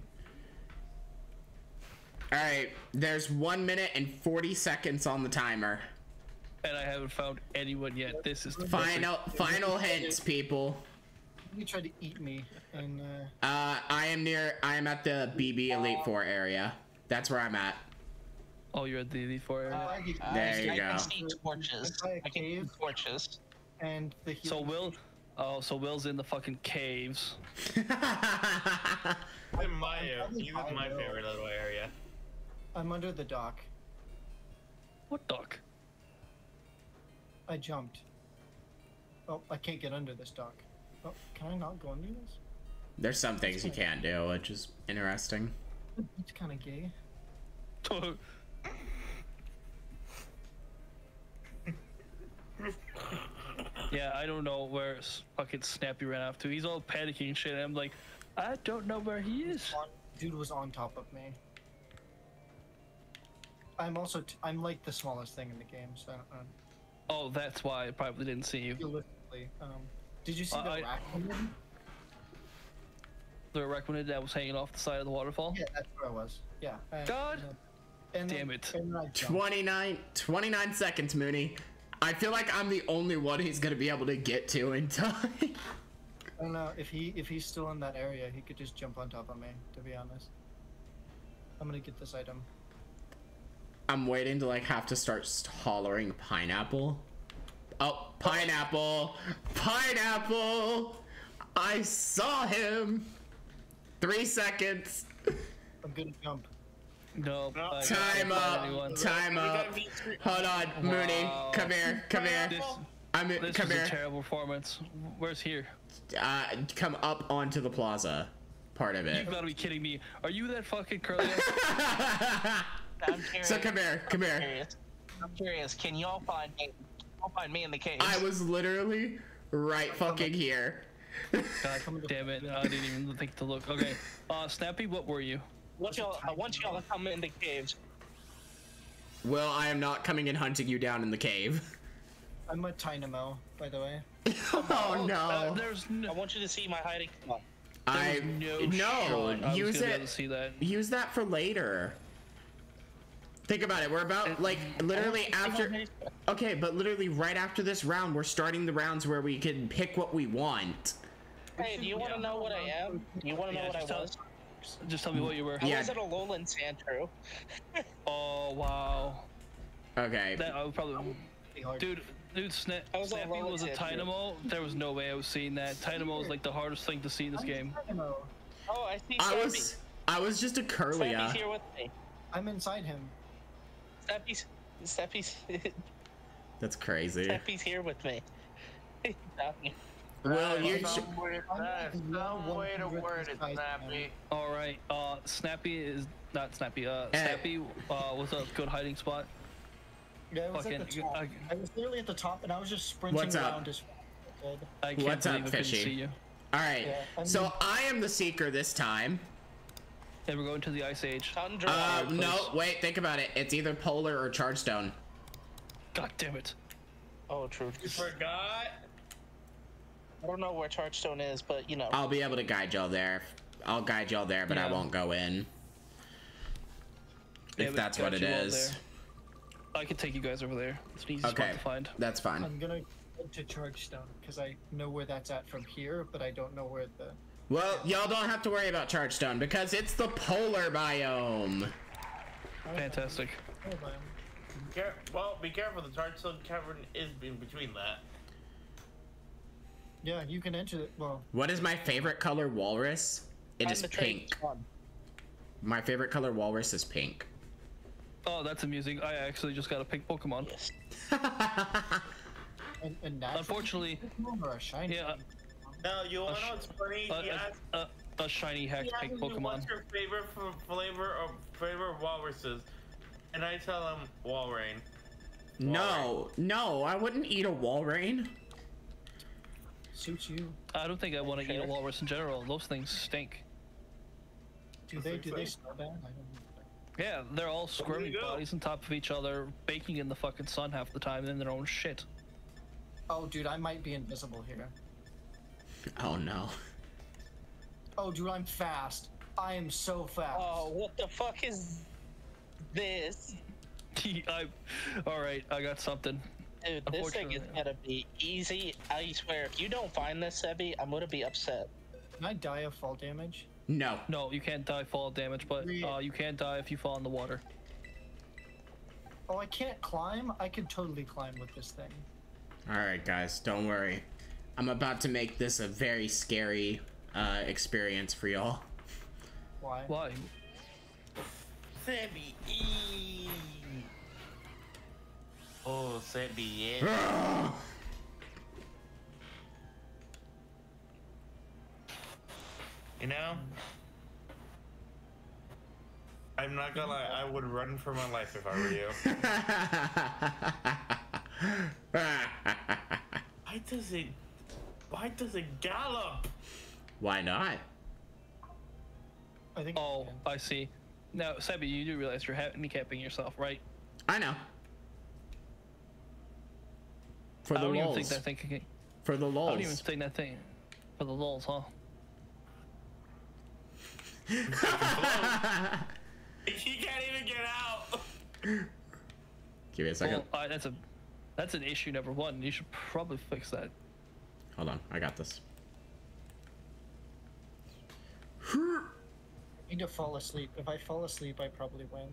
all right. There's one minute and forty seconds on the timer. And I haven't found anyone yet. This is the Final final hints, people. sound. He tried to eat me, and uh, Uh, I am near. I am at the BB Elite Four area. That's where I'm at. Oh, you're at the Elite Four area. I get There you I go. can see torches. I I can see cave. torches. and the So Will, oh, so Will's in the fucking caves. in my area. He's in my favorite little area. I'm under the dock. What duck? I jumped. Oh, I can't get under this dock. Oh, can I not go under this? There's some things you can't do, which is interesting. It's kind of gay. yeah, I don't know where fucking Snappy ran off to. He's all panicking and shit. And I'm like, I don't know where he is. Dude was on top of me. I'm also t- I'm like the smallest thing in the game, so I don't know. Oh, that's why I probably didn't see you. Um, did you see Uh, the I- raccoon? The reckoned that was hanging off the side of the waterfall. Yeah, that's where I was. Yeah. and- God and then- damn it. And then 29, 29 seconds, Mooney. I feel like I'm the only one he's gonna be able to get to in time. I don't know if he if he's still in that area, he could just jump on top of me. To be honest, I'm gonna get this item. I'm waiting to like have to start s- hollering pineapple. Oh, pineapple! Pineapple! I saw him! Three seconds. I'm gonna jump. No. No. Time can't up. Time We up. gotta beat three- Hold on, Mooney. Come here. Come here. This, I'm this come is here. a terrible performance. Where's here? Uh, come up onto the plaza. Part of it. You it. gotta be kidding me. Are you that fucking curly? I'm curious. so come here. Come I'm here. curious. I'm curious. Can y'all find me? Y'all find me in the cave. I was literally right fucking here. God damn it! I didn't even think to look. Okay. Uh, Snappy, what were you? want y'all. I want y'all to come in the caves. Well, I am not coming and hunting you down in the cave. I'm a Tynamo, by the way. oh Uh, no. there's no, I want you to see my hiding spot. I no. no. shot I was Use be able to it. see that. Use that for later. Think about it. We're about like literally after. Okay, but literally right after this round, we're starting the rounds where we can pick what we want. Hey, do you want to know what I am? You want to know Yeah, what I tell- was? Just tell me what you were. I Yeah. was at a lowland sand. Oh wow. Okay. That I would probably. Pretty hard. Dude, dude, Sna- I was on Snappy was a relative. Tynamo. There was no way I was seeing that. Tynamo is like the hardest thing to see in this I'm game. Tynamo. Oh, I see. I Snappy. was I was just a Snappy's curlia. here with me. I'm inside him. Snappy's. Snappy's. That's crazy. Snappy's here with me. Well, you. That's Sh- some way- some way to word it, Snappy. All right. Uh, Snappy is not Snappy. Uh. Snappy uh, was a good hiding spot. Yeah, I was Fucking- at the top. I- I was literally at the top, and I was just sprinting What's up? around as Dead. I can't What's up, believe I couldn't Fishy? All right. Yeah, I'm so I am the seeker this time. And we're going to the Ice Age. Tundra. Uh, close. no, wait. Think about it. It's either polar or chargestone. God damn it. oh, true. You forgot. I don't know where Chargestone is, but you know. I'll be able to guide y'all there. I'll guide y'all there, but I won't go in. Yeah, if we that's what it you all is. there. I can take you guys over there. It's an easy Okay, spot to find. that's fine. I'm gonna go to Chargestone because I know where that's at from here, but I don't know where the. Well, y'all don't have to worry about chargestone because it's the polar biome. Fantastic. Man. Care- well, be careful. The Chargestone Cavern is in between that. Yeah, you can enter it. Well, What is my favorite color walrus? It Find is pink. My favorite color walrus is pink. Oh, that's amusing. I actually just got a pink Pokemon. Yes. and, and natural Unfortunately, Pokemon or a shiny. yeah, No, you wanna know what's funny? a, He asked, a, a, a shiny hacked he asked pink me Pokemon. what's your favorite f- flavor or favorite walruses, and I tell him Walrein. No, no, I wouldn't eat a walrein. Suits you. I don't think I want to eat a walrus in general. Those things stink. Do they? Do they smell bad? I don't know. Yeah, they're all there squirming bodies on top of each other, baking in the fucking sun half the time in their own shit. Oh, dude, I might be invisible here. Oh no. Oh, dude, I'm fast. I am so fast. Oh, what the fuck is this? I, all right, I got something. Dude, this thing is gonna be easy. I swear, if you don't find this, Sebby, I'm gonna be upset. Can I die of fall damage? No. No, you can't die fall damage, but uh, you can't die if you fall in the water. Oh, I can't climb? I could totally climb with this thing. Alright, guys, don't worry. I'm about to make this a very scary uh, experience for y'all. Why? Why? Sammy E. Oh, Sammy, yeah. You know? I'm not gonna lie, I would run for my life if I were you. Why does it. Why does it gallop? Why not? I think. Oh, I see. Now, Sebby, you do realize you're handicapping yourself, right? I know. For the I don't even think that thing can. For the lols. I don't even think that thing. For the lulz, huh? He can't even get out! Give me a second. Well, I, that's a, that's an issue number one. You should probably fix that. Hold on, I got this. I need to fall asleep. If I fall asleep, I probably win.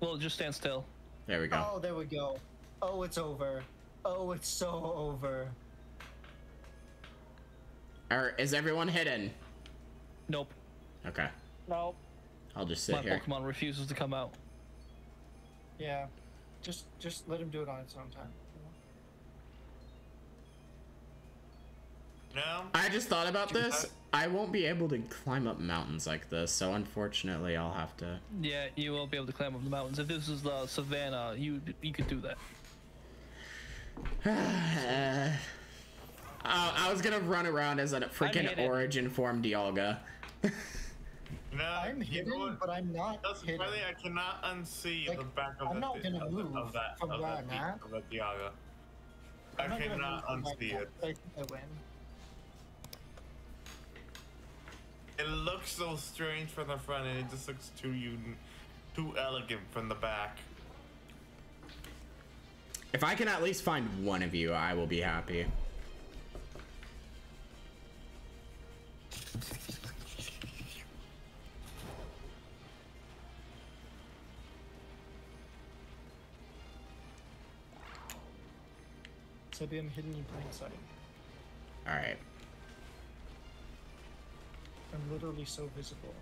Well, just stand still. There we go. Oh, there we go. Oh, it's over. Oh, it's so over. Or is everyone hidden? Nope. Okay, Nope. I'll just sit My here. Pokemon refuses to come out. Yeah. Just, just let him do it on its own time. No? I just thought about this. I won't be able to climb up mountains like this, so unfortunately, I'll have to. Yeah, you won't be able to climb up the mountains. If this was the savannah, you you could do that. Uh, I was gonna run around as a freaking hidden. origin form Dialga. No, I'm you hidden, what? but I'm not That's hidden. funny, I cannot unsee Like, the back of I'm the not gonna of, the- move of that from of where that I'm at. of that Dialga. I I'm not gonna cannot unsee it. I I win. It looks so strange from the front, and it just looks too un- too elegant from the back. If I can at least find one of you, I will be happy. So I'm hidden in plain sight. All right. I'm literally so visible.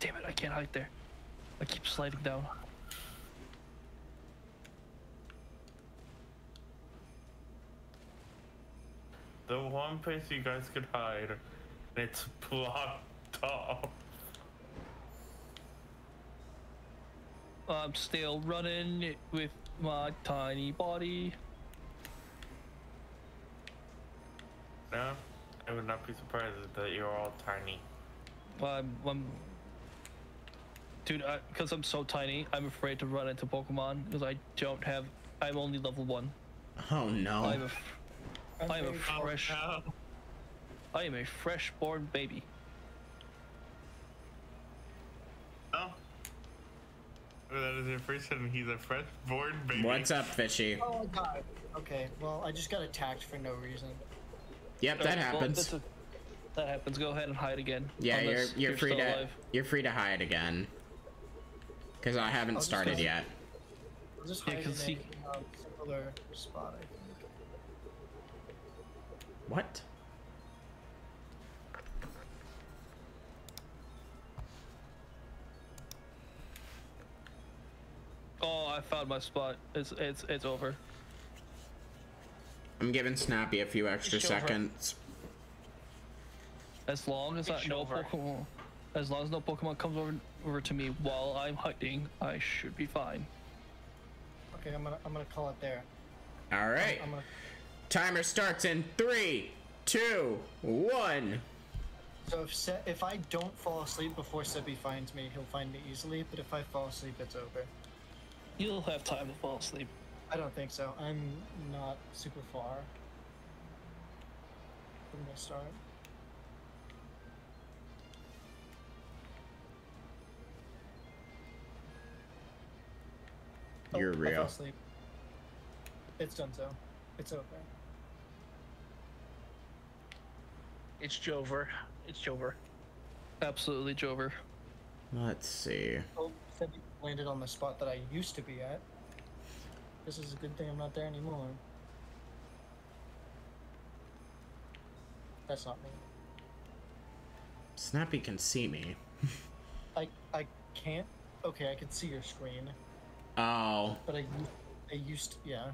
Damn it, I can't hide there. I keep sliding down. The one place you guys could hide, and it's blocked off. I'm still running with my tiny body. No, I would not be surprised that you're all tiny. Well, I'm, I'm dude, because I'm so tiny, I'm afraid to run into Pokemon because I don't have. I'm only level one. Oh no. I'm a, f- I'm a very Oh, fresh. no. I am a fresh born baby. Oh. Oh, That is your first and he's a fresh born baby. What's up, Fishy? Oh my god. Okay, well, I just got attacked for no reason. Yep, that Uh, well, happens. a- that happens. Go ahead and hide again. Yeah, you're unless you're free to alive. you're free to hide again. Cause I haven't I'll just started go- yet. I'll just Yeah, in he- a similar spot, I think. What? Oh, I found my spot. It's it's it's over. I'm giving Snappy a few extra It's over. seconds. As long as It's I, no over. Pokemon, as long as no Pokemon comes over over to me while I'm hiding, I should be fine. Okay, I'm gonna I'm gonna call it there. All right. I'm gonna Timer starts in three, two, one. so if Se- if I don't fall asleep before Sebby finds me, he'll find me easily. But if I fall asleep, it's over. You'll have time to fall asleep. I don't think so. I'm not super far from the start. Oh, You're real. I fell real. asleep. It's done so. It's over. It's Jover. It's Jover. Absolutely, Jover. Let's see. Oh, Sebby landed on the spot that I used to be at. This is a good thing I'm not there anymore. That's not me. Snappy can see me. I I can't. Okay, I can see your screen, Oh. but I I used yeah.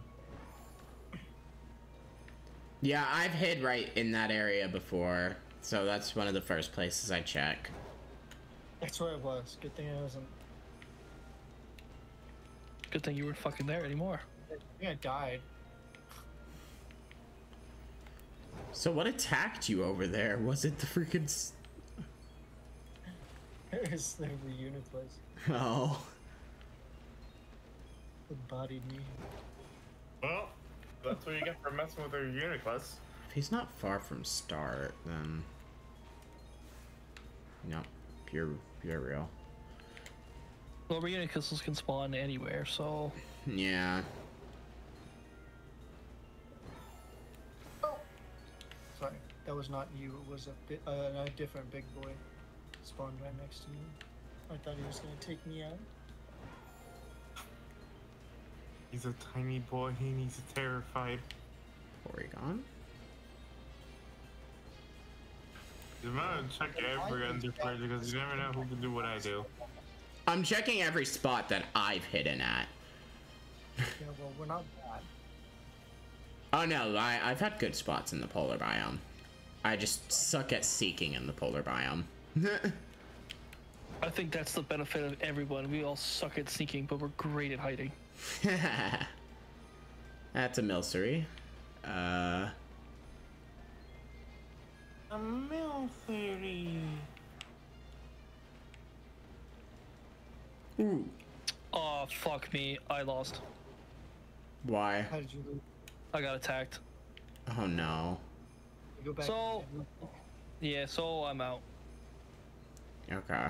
Yeah, I've hid right in that area before. So that's one of the first places I check. That's where it was. Good thing I wasn't. Good thing you weren't fucking there anymore. I think I died. So what attacked you over there? Was it the freaking s- It was the Reuniclus. Oh. It bodied me. Well, that's what you get for messing with our Reuniclus. If he's not far from start, then No. Pure pure real. Well, Reuniclus can spawn anywhere, so Yeah. Sorry, that was not you. It was a bit uh, a different big boy spawned right next to me. I thought he was gonna take me out. He's a tiny boy. He needs terrified. Porygon. You might check every undercard because you never know who can do what I do. I'm checking every spot that I've hidden at. Yeah, well, we're not bad. Oh no, I, I've had good spots in the polar biome. I just suck at seeking in the polar biome. I think that's the benefit of everyone. We all suck at seeking, but we're great at hiding. That's a Milcery. Uh, A mill ooh. Oh fuck me! I lost. Why? How did you leave? I got attacked. Oh no. You go back. So- Yeah, so I'm out. Okay.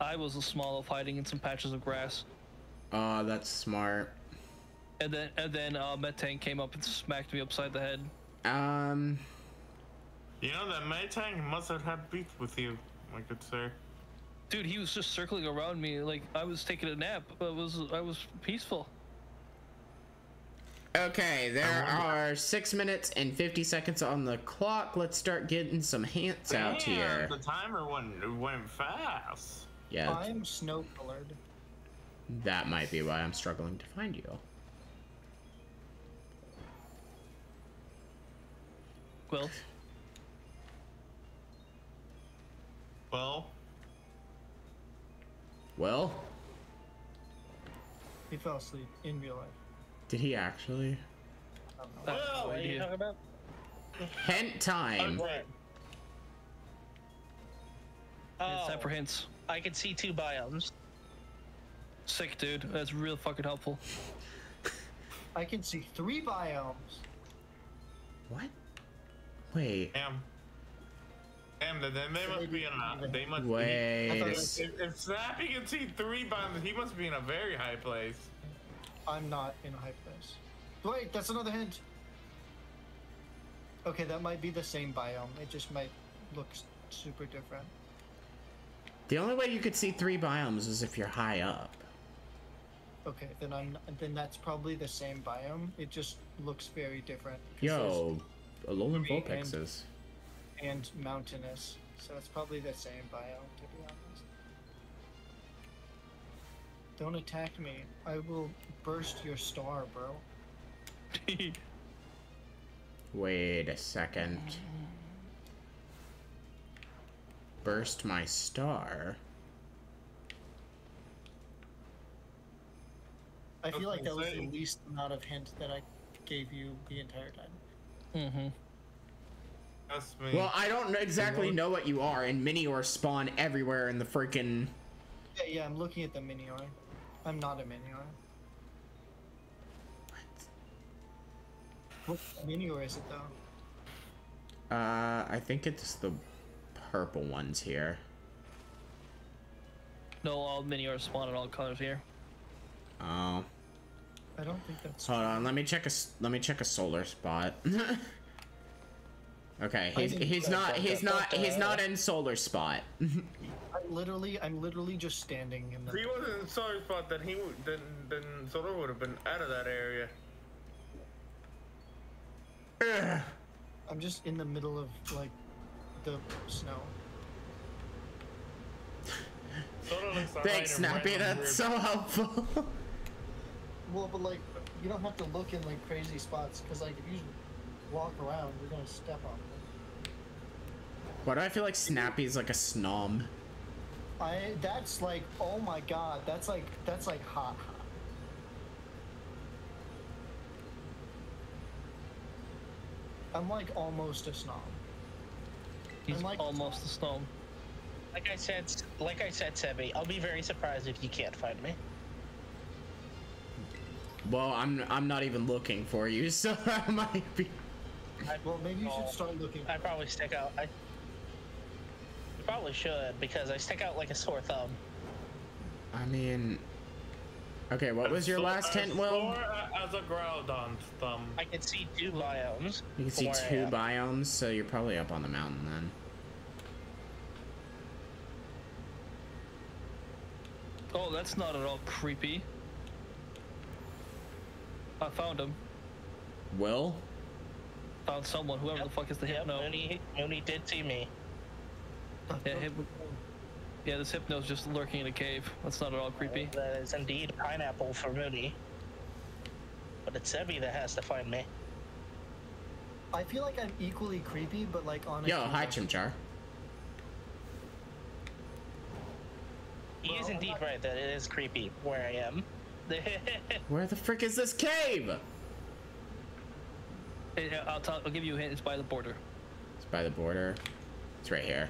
I was a small of hiding in some patches of grass, Oh, that's smart. and then and then uh, Metang came up and smacked me upside the head. Um, You know that Metang must have had beef with you, my good sir. Dude, he was just circling around me like I was taking a nap. I was I was peaceful. okay, there are six minutes and 50 seconds on the clock. Let's start getting some hints out Damn, here. The timer went went fast. Yeah, I'm snow colored. that might be why I'm struggling to find you. Well, Well, Well, He fell asleep in real life. Did he actually? I don't know. I What are you talking about? Hint time. What? Oh, it's time Oh, for hints. I can see two biomes. Sick, dude. That's real fucking helpful. I can see three biomes. What? Wait. Damn. Damn, then then they must be in a. They must Wait. I a thought Be, if, if Snappy can see three bombs, he must be in a very high place. I'm not in a high place. Wait, that's another hint. Okay, that might be the same biome. It just might look super different. The only way you could see three biomes is if you're high up. Okay, then I'm then that's probably the same biome. It just looks very different. Yo, Alolan Three and- Vulpixes. there's- and mountainous, so it's probably the same biome to be honest. Don't attack me. I will burst your star, bro. Wait a second. Burst my star. I feel like that was the least amount of hint that I gave you the entire time. Mm-hmm. That's me. Well, I don't exactly know what you are, and Minior spawn everywhere in the freaking. Yeah, yeah, I'm looking at the Minior. I'm not a Minior. What Minior is it though? Uh, I think it's the purple ones here. No, all Minior spawn in all colors here. Oh, I don't think that's. hold on. Let me check a Let me check a solar spot. okay, he's he's not he's not he's not in solar spot. I'm literally, I'm literally just standing in if the. he wasn't in Solar Spot, then he would, then then Solar would have been out of that area. I'm just in the middle of like the snow. Solar looks to Thanks, Snappy. random That's so helpful. Well, but like, you don't have to look in like crazy spots because like if you walk around, you're gonna step on them. Why do I feel like Snappy's like a snom? I that's like oh my god that's like that's like hot. hot. I'm like almost a snob. He's I'm like- almost a stone. Like I said, like I said, Sebby, I'll be very surprised if you can't find me. Well, I'm I'm not even looking for you, so I might be. I, Well, maybe you should start looking. I probably stick out. I you probably should because I stick out like a sore thumb. I mean, okay. What was your So- last as hint, Will? far As a Groudon thumb. I can see two biomes. You can see from where I two biomes, so you're probably up on the mountain then. Oh, that's not at all creepy. I found him. Will? Found someone, whoever the fuck is the Yep, hypno. Mooney, Mooney did see me. Yeah, hyp- yeah, this hypno's just lurking in a cave. That's not at all creepy. That is indeed pineapple for Mooney. But it's Sebby that has to find me. I feel like I'm equally creepy, but like on. a Yo, hi. Chimchar. He is Well, I'm indeed not- right that it is creepy where I am. Where the frick is this cave? Hey, yeah, I'll, tell, I'll give you a hint. It's by the border. It's by the border. It's right here.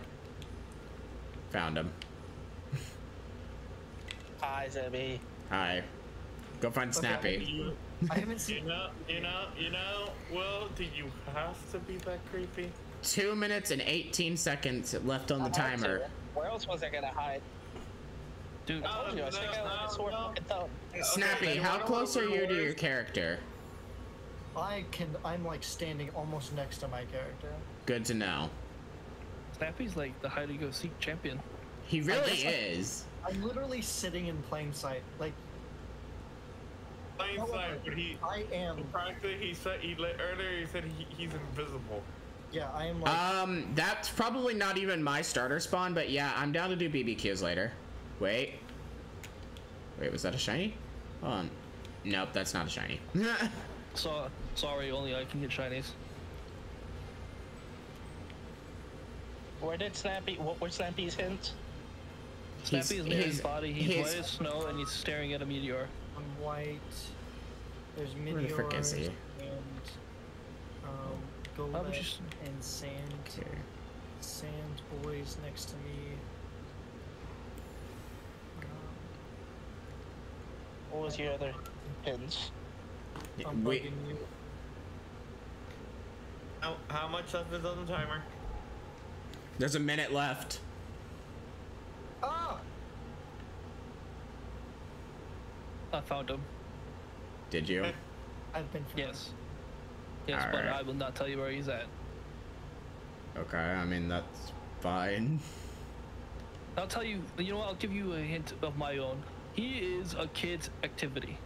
Found him. Hi, Sebby. Hi. Go find Snappy. You, I haven't seen. you seen. know, you know, you know. Well, do you have to be that creepy? Two minutes and 18 seconds left on the I to. timer. Where else was I gonna hide? Dude, I told you, I stick out like oh, a sore oh, no, fucking thumb. Snappy, then how close are you to your character? I can. I'm like standing almost next to my character. Good to know. Snappy's like the hide and go seek champion. He really guess I- is. I'm literally sitting in plain sight. Like Plain sight, but he. I am. Practically, he said he li- earlier. He said he, he's invisible. Yeah, I am like. Um, that's probably not even my starter spawn, but yeah, I'm down to do BBQs later. Wait. Wait, was that a shiny? Hold on. Nope, that's not a shiny. So sorry, only I can get shinies. Where did Snappy? What were Snappy's hints? Snappy is near his body. He's, he's- white as snow, and he's staring at a meteor. one white. There's Where the frick is meteors he? and um, would golden just- and sand. Okay. Sand boys next to me. Um, What was your other pins? I'm Wait, you. How, how much left is on the timer? there's a minute left. Ah! I found him. Did you? I've been found. Yes. Yes, but Alright. I will not tell you where he's at. Okay, I mean that's fine. I'll tell you. You know what? I'll give you a hint of my own. He is a kid's activity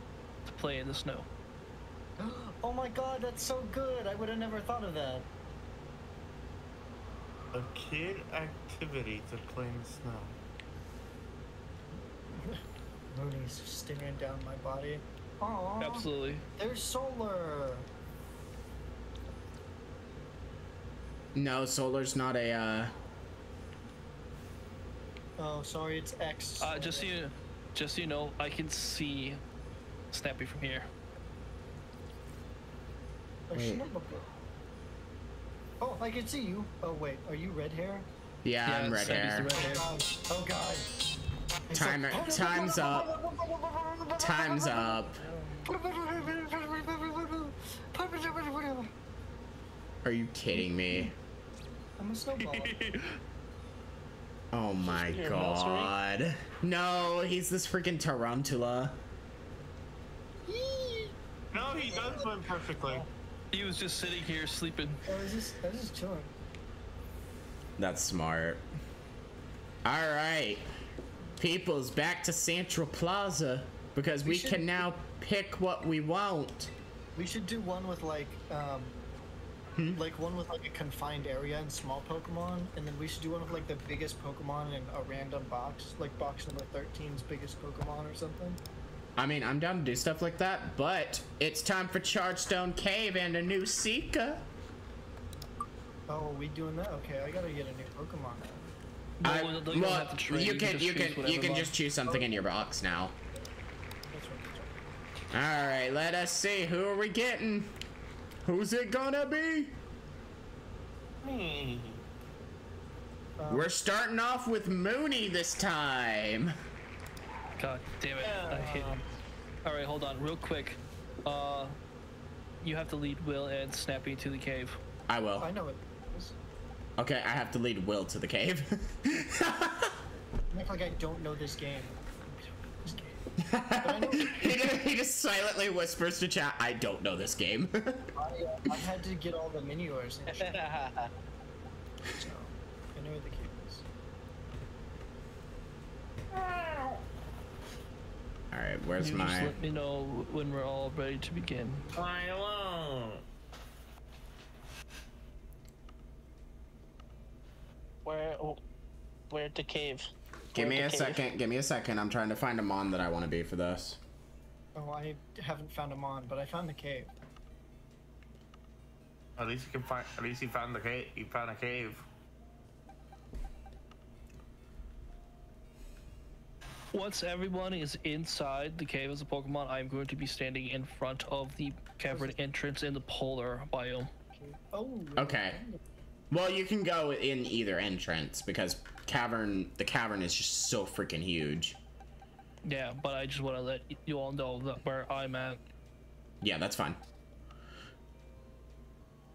to play in the snow. Oh my god, that's so good! I would have never thought of that. A kid activity to claim the snow. Mooney's staring down my body. Oh, Absolutely. there's solar. No, solar's not a. uh... Oh, sorry, it's X. Uh, just so you, just so you know, I can see Snappy from here. Oh, Wait. Oh, I can see you. Oh wait, are you red hair? Yeah, I'm red hair. red hair. Oh god. It's Timer- like- time's up. Time's up. Are you kidding me? I'm a snowball. Oh my You're a mouse, right? god. No, he's this freaking tarantula. No, he does swim perfectly. He was just sitting here sleeping. Oh, is this? I was just chilling. That's smart. Alright. People's back to Central Plaza because we, We should- can now pick what we want. We should do one with like, um, Hmm? like one with like a confined area and small Pokemon, and then we should do one with like the biggest Pokemon in a random box, like box number 13's biggest Pokemon or something. I mean, I'm down to do stuff like that, but it's time for Chargestone Cave and a new Seeker. Oh, are we doing that? Okay, I gotta get a new Pokemon. No, I- well, you don't well, have to you you can can you just can choose you can box. just choose something in your box now. That's right, that's right. All right, let us see. Who are we getting? Who's it gonna be? Hmm. Um, We're starting off with Mooney this time. God damn it! I hit. All right, hold on, real quick. Uh, you have to lead Will and Snappy to the cave. I will. I know it is. Okay, I have to lead Will to the cave. Act like I don't know this game. This game. But I know he, just, he just silently whispers to chat, "I don't know this game." I, uh, I had to get all the miniors and shit, so I know where the cave is. All right, where's you just let me know when we're all ready to begin. I won't. Where, oh, where at the cave? Give Where me a cave? second. Give me a second. I'm trying to find a mon that I want to be for this. Oh, I haven't found a on, but I found the cave. At least you can find. At least you found the cave. You found a cave. Once everyone is inside the cave as a Pokemon, I'm going to be standing in front of the cavern entrance in the polar biome. Oh. Okay. Well, you can go in either entrance because cavern. The cavern is just so freaking huge. Yeah, but I just want to let you all know that where I'm at. Yeah, that's fine.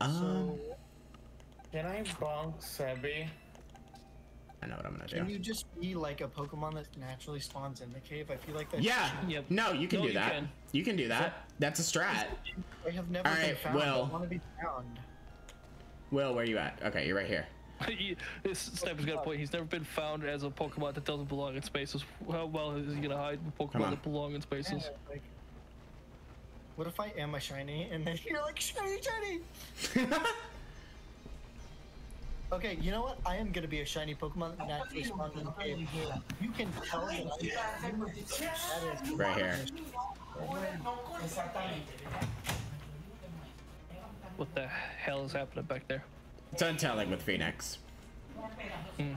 Um, So, Can I bonk Sebby? I know what I'm gonna can do. you just be like a Pokemon that naturally spawns in the cave? I feel like that. Yeah. Yep. No, you can No, do you that. can. You can do that. That's a strat. I have never All been found. well- I want to be found. Will, where are you at? Okay, you're right here. He- this Sniper's got a point. He's never been found as a Pokemon that doesn't belong in spaces. How well is he gonna hide with Pokemon that belong in spaces? Yeah, like, what if I am a shiny and then you're like shiny, shiny? Okay, you know what? I am gonna be a shiny Pokemon that naturally spawns in the cave. You can tell that I'm that is Right here. What the hell is happening back there? It's untelling with Phoenix. Hmm.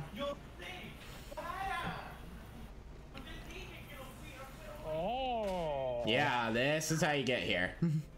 Oh. Yeah, this is how you get here.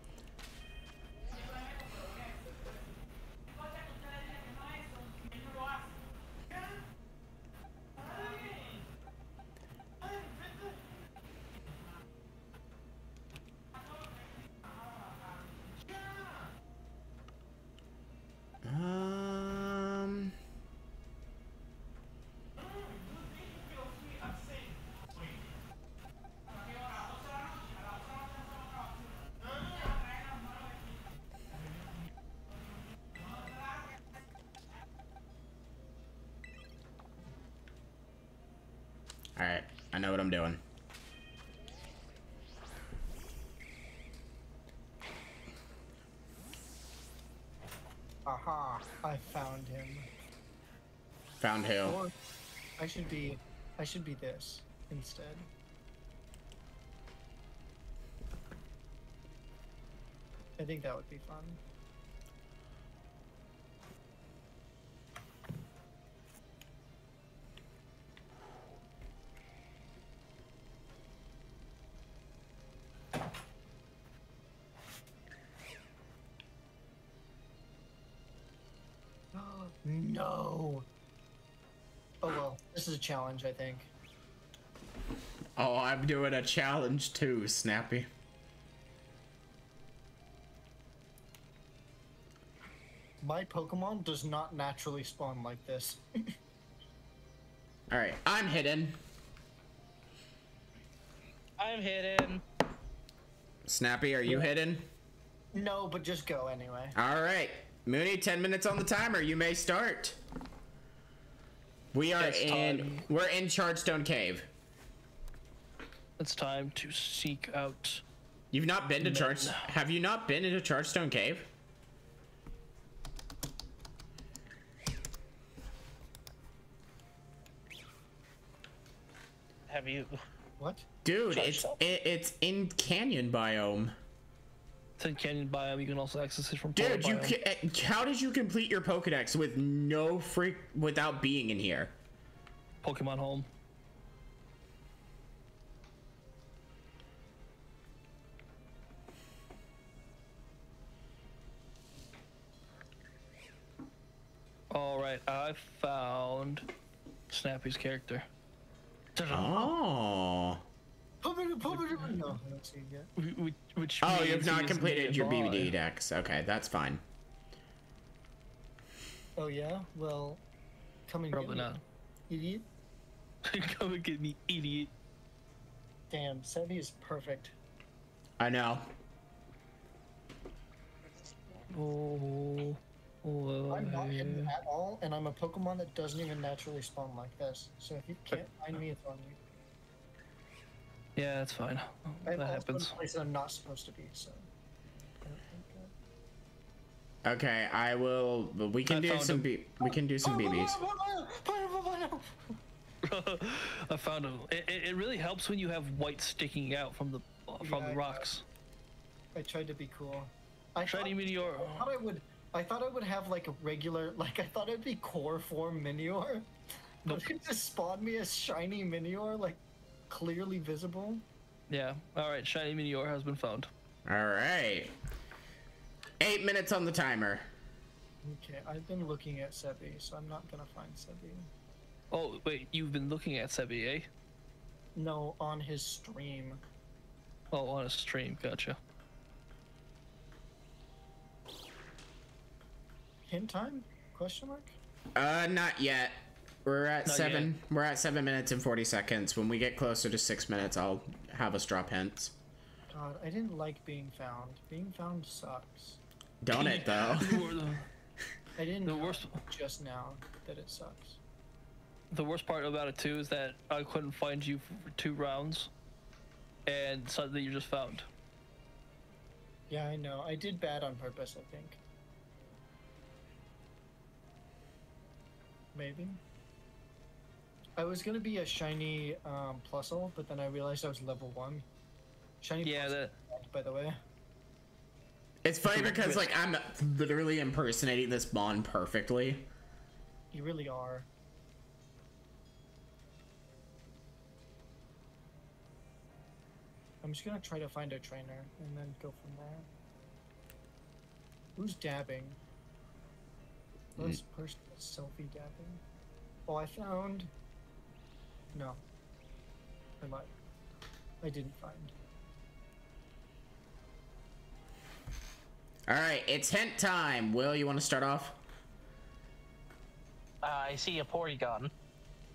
know what I'm doing. Aha! I found him. Found who? Or I should be, I should be this instead. I think that would be fun. A challenge, I think. Oh, I'm doing a challenge too, Snappy. My Pokemon does not naturally spawn like this. All right, I'm hidden. I'm hidden. Snappy, are you hidden? no, but just go anyway. All right, Mooney, 10 minutes on the timer. You may start. We are It's in time. we're in Chargestone Cave. It's time to seek out. You've not been to Charge Have you not been into Chargestone Cave? Have you? What? Dude, it's it, it's in Canyon biome. Ten Canyon biome. You can also access it from Dude, you ca- eh, how did you complete your Pokédex with no freak without being in here? Pokemon Home. All right, I found Snappy's character. Oh. No, I don't see it yet. Wh- Which, which Oh, you've not completed your nearby. BBD dex. Okay, that's fine. Oh yeah? Well, come and Probably get not. me, idiot. Come and get me, idiot. Damn, Sebby is perfect. I know. Oh, oh, oh I'm not oh, hidden at all, and I'm a Pokemon that doesn't even naturally spawn like this. So if you can't find me, it's on you. Yeah, that's fine. I'm That happens. in a place I'm not supposed to be, so. I don't think, uh, Okay, I will. We can I do some. him. We can do some BBs. I found him. It, it, it really helps when you have white sticking out from the from Yeah, the rocks. I tried to be cool. I Shiny thought, meteor. I thought I would. I thought I would have like a regular, like I thought it'd be core form Minior, but it just spawned me a shiny Minior, like clearly visible. Yeah. All right. Shiny meteor has been found. All right. Eight minutes on the timer. Okay, I've been looking at Sebby, so I'm not gonna find Sebby. Oh wait, you've been looking at Sebby, eh? No, on his stream. Oh, on a stream. Gotcha. Hint time? Question mark? Uh, not yet. We're at Not seven. We're at seven minutes and forty seconds. When we get closer to six minutes, I'll have us drop hints. God, I didn't like being found. Being found sucks. Don't it though? You were the, I didn't The know worst- just now that it sucks. the worst part about it too is that I couldn't find you for two rounds, and suddenly you just found. Yeah, I know. I did bad on purpose, I think. Maybe. I was gonna be a shiny um, plusle, but then I realized I was level one. Shiny Yeah, Plusle, that. by the way. It's funny because like I'm literally impersonating this Bond perfectly. You really are. I'm just gonna try to find a trainer and then go from there. Who's dabbing? This person is selfie dabbing. Oh, I found. No. I lied. I didn't find. All right, it's hint time. Will, you want to start off? Uh, I see a Porygon.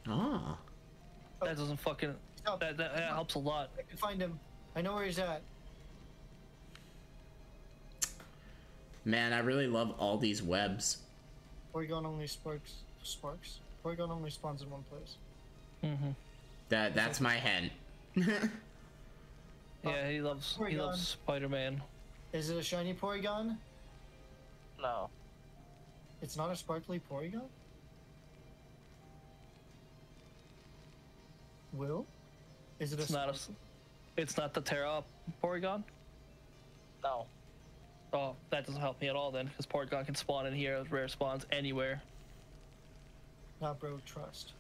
Oh. That doesn't fucking. Stop. That, that, that helps a lot. I can find him. I know where he's at. Man, I really love all these webs. Porygon only sparks. Sparks. Porygon only spawns in one place. Mm-hmm. That that's my hint. Yeah, he loves he loves Spider-Man. Is it a shiny Porygon? No. It's not a sparkly Porygon? Will? Is it a It's not a. It's not the Tera Porygon. No. Oh, that doesn't help me at all then, because Porygon can spawn in here as rare spawns anywhere. Nah, bro, trust.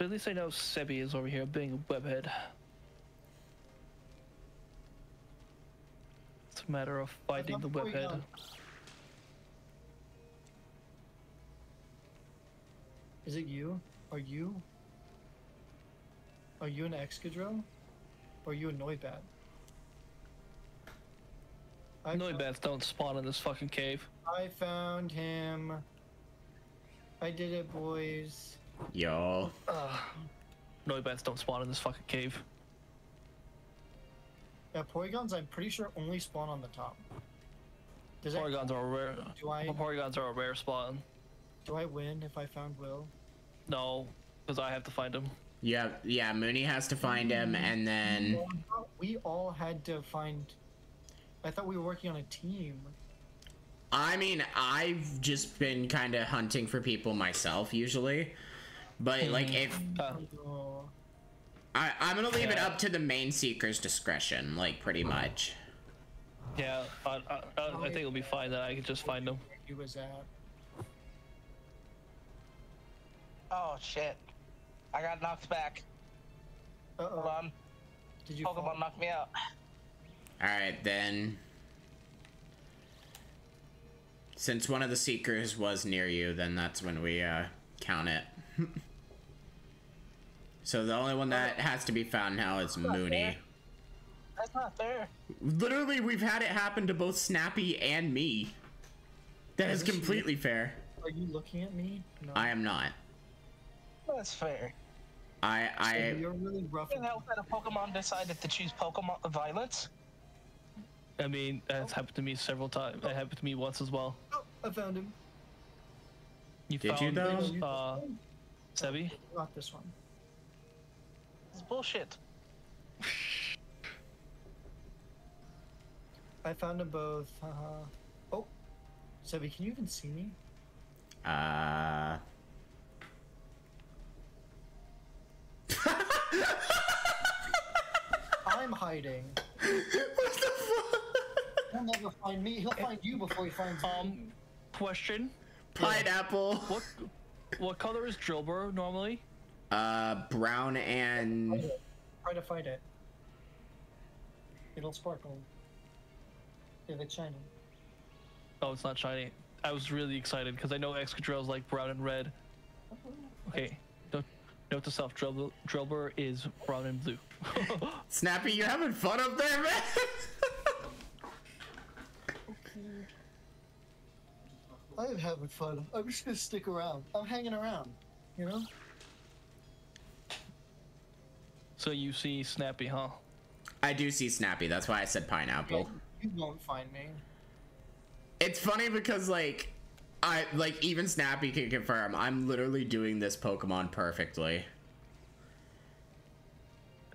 But at least I know Sebby is over here being a webhead. It's a matter of finding the webhead. Is it you? Are you? Are you an Excadrill? Or are you a Noibat? I found- Noibats don't spawn in this fucking cave. I found him. I did it, boys. Yo. Noibats don't spawn in this fucking cave. Yeah, Porygons, I'm pretty sure only spawn on the top. Does that, Porygons are a rare. do I Porygons are a rare spawn. do I win if I found Will? No, because I have to find him. Yeah, yeah. Mooney has to find him, mm. and then Well, I thought we all had to find. I thought we were working on a team. I mean, I've just been kind of hunting for people myself usually, but like if Oh, I, I'm gonna leave it up to the main seeker's discretion, like pretty much. yeah, I, I, I, I think it'll be fine that I can just find them. he was at. Oh shit. I got knocked back. Uh Hold oh. on. Did you? Pokemon fall? knocked me out. All right, then. Since one of the seekers was near you, then that's when we uh, count it. so the only one that has to be found now is Mooney. That's not fair. Literally, we've had it happen to both Snappy and me. That is Is this completely fair. Are you looking at me? No. I am not. That's fair. I I You're really rough. Can help that a Pokemon decided to choose Pokemon violence? I mean, that's happened to me several times. It happened to me once as well. Oh, I found him. You Did you, found though? Uh, Sebby? Not this one. It's bullshit. I found them both. Haha. oh, Sebby, can you even see me? uh. I'm hiding. what the fuck? He'll never find me. He'll find you before he finds me. Um, question. Pineapple. What what color is Drilbur normally? Uh, brown Fight and it. Try to fight it. It'll sparkle. If it's shiny. Oh, it's not shiny. I was really excited because I know Excadrill is like brown and red. Okay, note, note to self, Drill, Drilbur is brown and blue. Snappy. you're having fun up there, man? I'm having fun. I'm just gonna stick around. I'm hanging around. You know? So you see Snappy, huh? I do see Snappy. That's why I said pineapple. You won't find me. It's funny because like I like even Snappy can confirm I'm literally doing this Pokemon perfectly.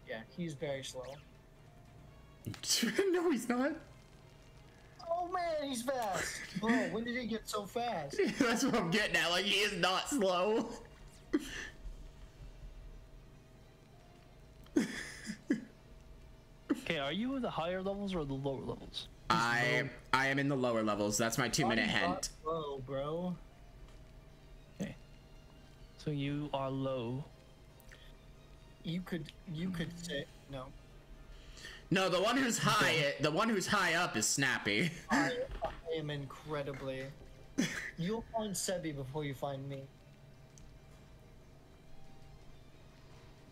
Yeah, he's very slow. no, he's not. Oh man, he's fast. Bro, when did he get so fast? That's what I'm getting at. Like he is not slow. Okay, are you in the higher levels or the lower levels? I I am in the lower levels. That's my two minute hint. Slow, bro. Okay. So you are low. you could you could say no. No, the one who's high, the one who's high up is Snappy. I, I am incredibly. You'll find Sebby before you find me.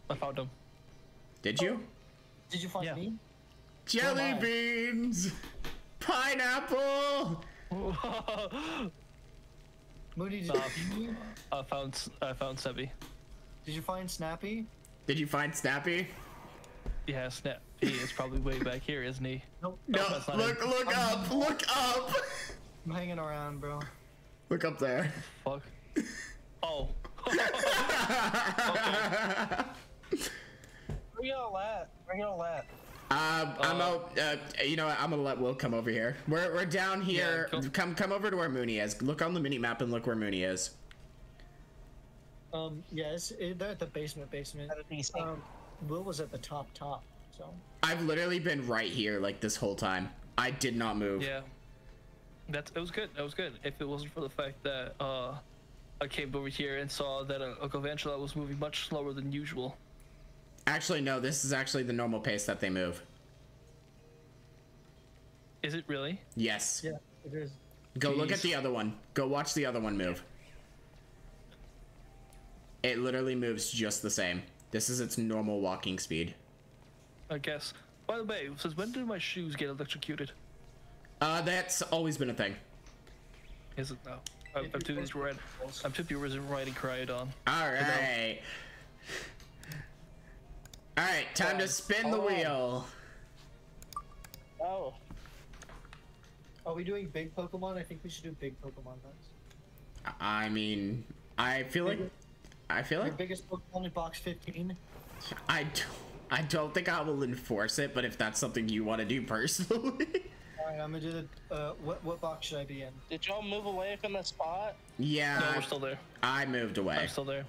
I found him. Did you? Did you find Yeah. me? Jelly am beans, pineapple. Moody, did, Uh, did you I found S- I found Sebby. did you find Snappy? Did you find Snappy? Yeah, Snappy is probably way back here, isn't he? Nope. No, that's not look, him. look up, look up, I'm hanging around, bro. look up there. Fuck. Oh. Where y'all at? Where y'all at? Um, I'm Uh, out. Uh, you know what? I'm gonna let Will come over here. We're we're down here. Yeah, cool. Come come over to where Mooney is. Look on the mini map and look where Mooney is. Um, yes, it, they're at the basement. Basement. At a DC. Um, Will was at the top. Top. So I've literally been right here like this whole time. I did not move. Yeah. That's it was good. That was good. If it wasn't for the fact that uh I came over here and saw that a, a Galvantula was moving much slower than usual. Actually, no. This is actually the normal pace that they move. Is it really? Yes. yeah, it is. Go look at the other one. Go watch the other one move. It literally moves just the same. This is its normal walking speed. I guess. By the way, since when did my shoes get electrocuted? Uh, that's always been a thing. Is it now? I'm, I'm too busy red. I'm too busy riding Koraidon. All right. All right, time to spin the Hold wheel. Oh, Are we doing big Pokemon? I think we should do big Pokemon next. I mean, I feel like I feel Your like biggest Pokemon in box 15. I don't, I don't think I will enforce it, but if that's something you want to do personally, Alright, I'm gonna do the. Uh, what what box should I be in? did y'all move away from the spot? yeah, No, we're still there. I moved away. I'm still there.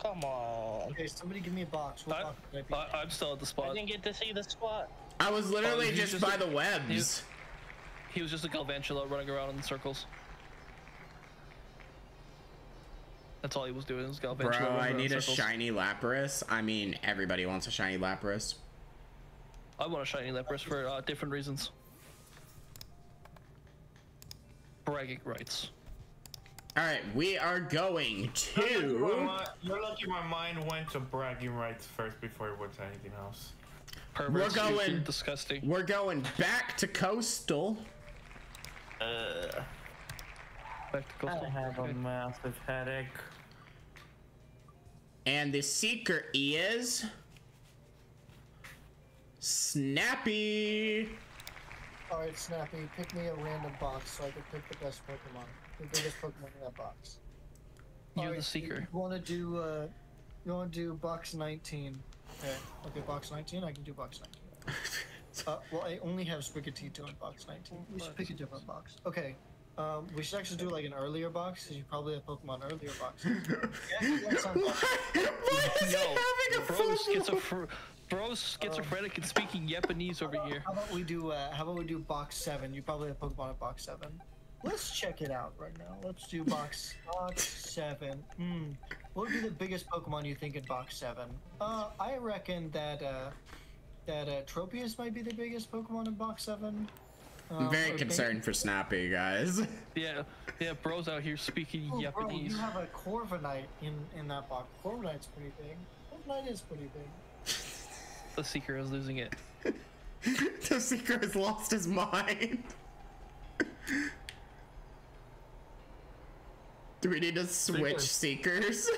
Come on. Okay, somebody give me a box. What I, box should I be? I, I'm still at the spot. I didn't get to see the spot. I was literally Oh, just, just by a- the webs. He was just a Galvantula running around in circles. That's all he was doing was Galvantula Bro, I need a circles. shiny Lapras. I mean, everybody wants a shiny Lapras. I want a shiny Lapras for uh, different reasons. Bragging rights. All right, we are going You're to. lucky, you're lucky my mind went to bragging rights first before it went to anything else. Perverts, We're going- disgusting. We're going back to coastal. Uh, Back to coastal. Okay. massive headache. And the seeker is. Snappy. Alright, Snappy, pick me a random box so I can pick the best Pokemon. The biggest Pokemon in that box. You're the Alright, seeker. You wanna do, uh. You wanna do box 19. Okay, okay, box 19? I can do box 19. Uh, well, I only have Sprigatito in box 19. We should pick a different box. Okay. Um, we should actually do like an earlier box because you probably have Pokemon earlier boxes. yeah, that sounds Why is he Yo, having a bro, full schizophr- bro, schizophrenic and speaking Japanese over here. How about we do? Uh, how about we do box seven? You probably have Pokemon in box seven. Let's check it out right now. Let's do box box seven. Hmm. What would be the biggest Pokemon you think in box seven? Uh, I reckon that uh, that uh, Tropius might be the biggest Pokemon in box seven. I'm Um, very or concerned for Snappy, guys. Yeah, yeah, bro's out here speaking Oh, bro, Japanese. you have a Corviknight in in that box. Corviknight's pretty big. Corviknight is pretty big. The seeker is losing it. the seeker has lost his mind. Do we need to switch seekers?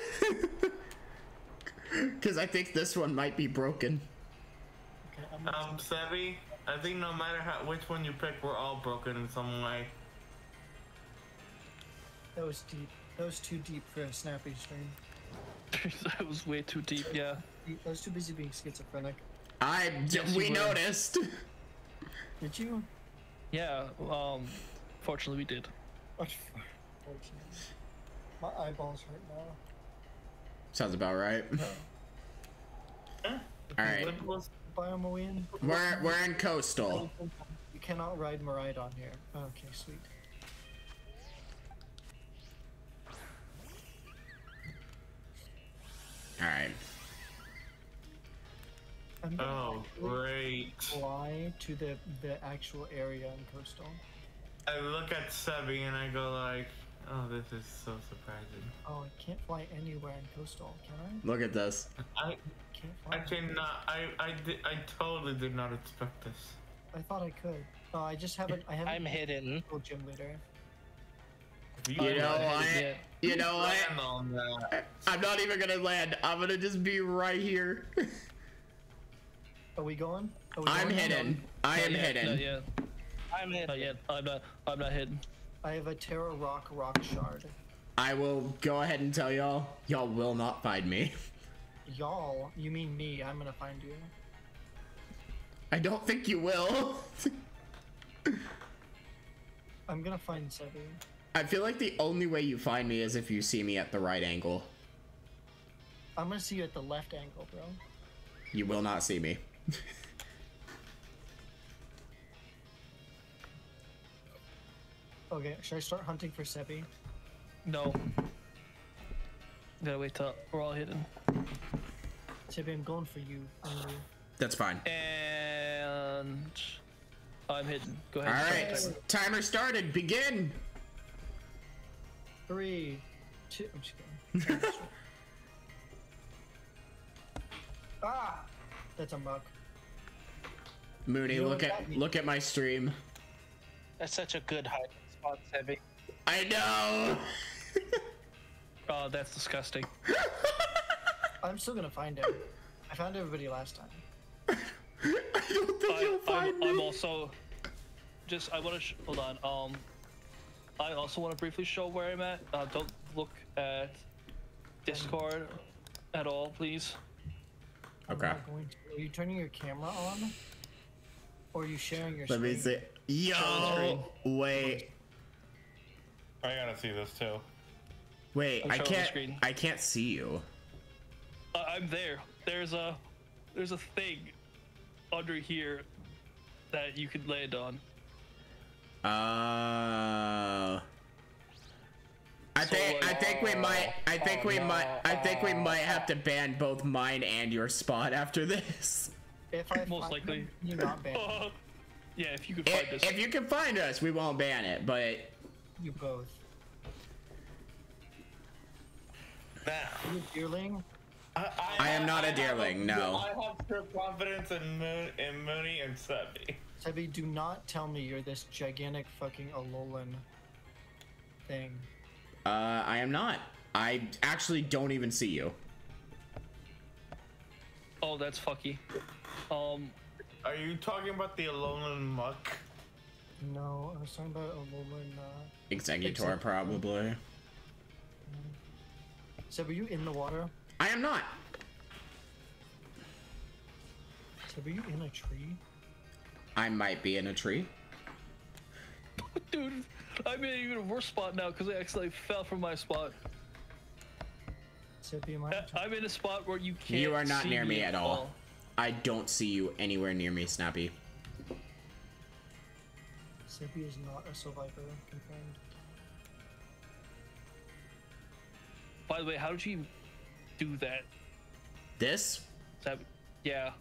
Because I think this one might be broken. I'm Um, Sevi, I think no matter how which one you pick, we're all broken in some way. That was deep. That was too deep for a snappy stream. that was way too deep, yeah. He- I was too busy being schizophrenic. I Yes, we noticed. Did you? Yeah, um, fortunately we did. Unfortunately. My eyeballs hurt now. Sounds about right. Huh? Ah, All right, What Biome win. we're we're in coastal. You cannot ride Miraidon here. Okay, sweet. All right. I'm Oh, great. fly to the the actual area in coastal. I look at Sebby and I go like, oh, this is so surprising. Oh, I can't fly anywhere in coastal, can I? Look at this. I I? Can't fly. I cannot. I I did, I totally did not expect this. I thought I could. Oh, I just haven't. I haven't. I'm hidden. Googled gym leader. If You know what? You know what? land on that. I'm not even gonna land. I'm gonna just be right here. Are we going? Are we I'm going? hidden. I am yet, hidden. Not yet. I'm hidden. Not yet. I'm not. I'm not hidden. I have a Tera Rock Rock Shard. I will go ahead and tell y'all, y'all will not find me. Y'all, you mean me? I'm gonna find you. I don't think you will. I'm gonna find Sebi. I feel like the only way you find me is if you see me at the right angle. I'm gonna see you at the left angle, bro. You will not see me. Okay, should I start hunting for Sebby? No. Gotta wait till we're all hidden. Sebby, I'm going for you. That's fine. And I'm hidden. Go ahead. All right, timer. timer started. Begin. Three, two. I'm just kidding. ah, that's a muck. Mooney, You know look at look at my stream. That's such a good hiding spot, Sebby. I know. Oh, that's disgusting. I'm still gonna find him. I found everybody last time. I don't think I, you'll find I'm, me. I'm also just. I want to hold on. Um, I also want to briefly show where I'm at. Uh, don't look at Discord at all, please. I'm Okay. not going to. Are you turning your camera on? Or are you sharing your Let me screen? see. Yo, wait, I gotta see this too. wait. I'm I can't. I can't see you. Uh, I'm there. There's a there's a thing under here that you could land on. Uh. I So, think I think we might I think Oh, we no. might I think we might have to ban both mine and your spot after this. If I Most likely. him, you not banned. him. yeah, if you could find If, this. if you can find us, we won't ban it. But you both. Now, You deerling? I, I am not a have deerling, no. I have pure confidence in Moon, in Mooney and Sebby. Sebby, do not tell me you're this gigantic fucking Alolan thing. uh, I am not. I actually don't even see you. oh, that's fucky. Um, Are you talking about the Alolan Muk? No, I was talking about Alolan. Uh... Exeggutor, Exeggutor. probably. Seb, were you in the water? I am not. Seb, are you in a tree? I might be in a tree. dude, I'm in an even worse spot now because I accidentally fell from my spot. Seb, am I? I'm in a spot where you can't. You are not near me at all. fall. I don't see you anywhere near me, Snappy. Sebby is not a survivor. Confirmed. By the way, how did you do that? This, That, yeah.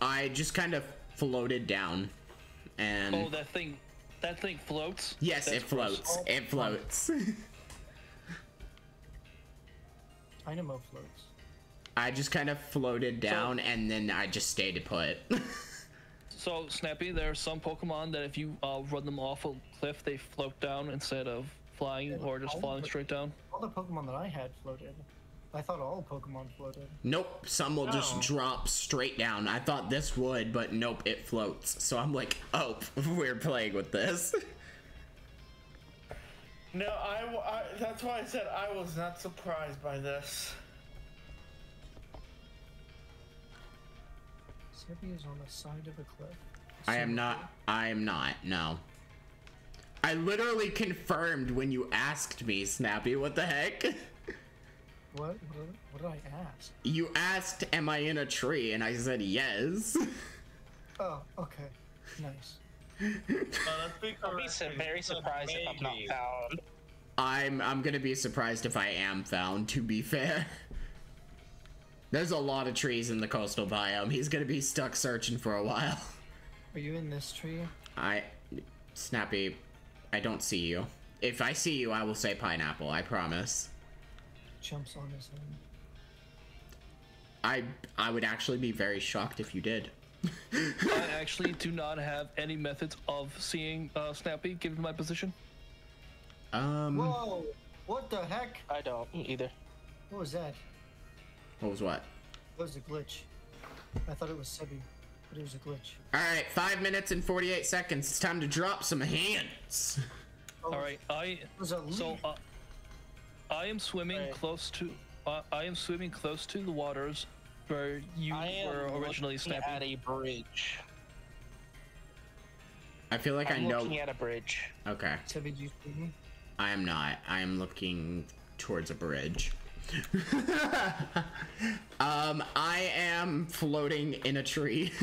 I just kind of floated down, and Oh, that thing, that thing floats. yes, That's it floats. gross. It floats. Tynamo floats. I just kind of floated down, and then I just stayed put. So Snappy, there are some Pokemon that if you uh, run them off a cliff, they float down instead of flying or just falling straight down. All the Pokemon that I had floated. I thought all Pokemon floated. nope, some will just Oh. drop straight down. I thought this would, but nope, it floats. So I'm like, oh, we're playing with this. No, I. That's why I said I was not surprised by this. Sebby is on the side of a cliff. I am not. I am not. No. I literally confirmed when you asked me, Snappy. What the heck? What? What, what did I ask? You asked, "Am I in a tree?" and I said yes. Oh, okay. Nice. Uh, I'll be su- very surprised if I'm not found. I'm. I'm gonna be surprised if I am found. To be fair. There's a lot of trees in the coastal biome. He's gonna be stuck searching for a while. Are you in this tree? I, Snappy, I don't see you. If I see you, I will say pineapple. I promise. Jumps on his head. I I would actually be very shocked if you did. I actually do not have any methods of seeing uh, Snappy given my position. Um, Whoa! What the heck? I don't either. What was that? What was what? That was a glitch. I thought it was Sebby, but it was a glitch. All right, five minutes and forty-eight seconds. It's time to drop some hands. Oh, All right, I was a so uh, I am swimming Right. close to uh, I am swimming close to the waters where you I am were originally looking Snappy. at a bridge. I feel like I'm I know. looking at a bridge. Okay, Sebby, did you see me? I am not. I am looking towards a bridge. um, I am floating in a tree.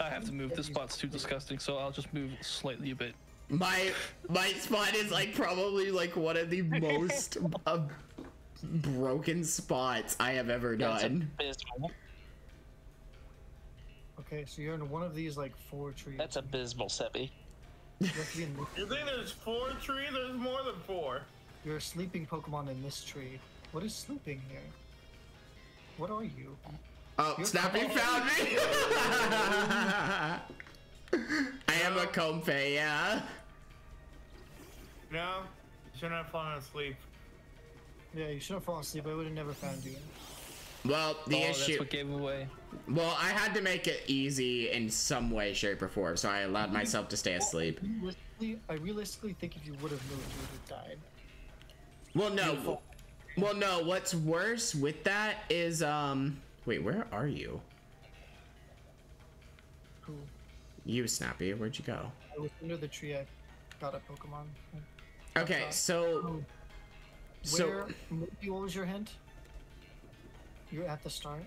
I have to move. This spot's too disgusting, so I'll just move slightly a bit. my my spot is like probably like one of the most uh, broken spots I have ever done. Okay, so you're in one of these like four trees. That's abysmal, Sebby. You have to be in this- You think there's four trees? There's more than four. You're a sleeping Pokemon in this tree. What is sleeping here? What are you? Oh, Snappy found me! I am a Comfey, yeah. No, you shouldn't have fallen asleep. Yeah, you should have fallen asleep. I would have never found you. Well, the oh, that's issue. what gave away. Well, I had to make it easy in some way, shape, or form, so I allowed myself to stay asleep. Realistically, I realistically think if you would have moved, you would have died. Well, no. Well, no. What's worse with that is, um. Wait, where are you? Who? You, Snappy. Where'd you go? I was under the tree. I got a Pokemon. Okay, so. So. Where? maybe What was your hint? You're at the start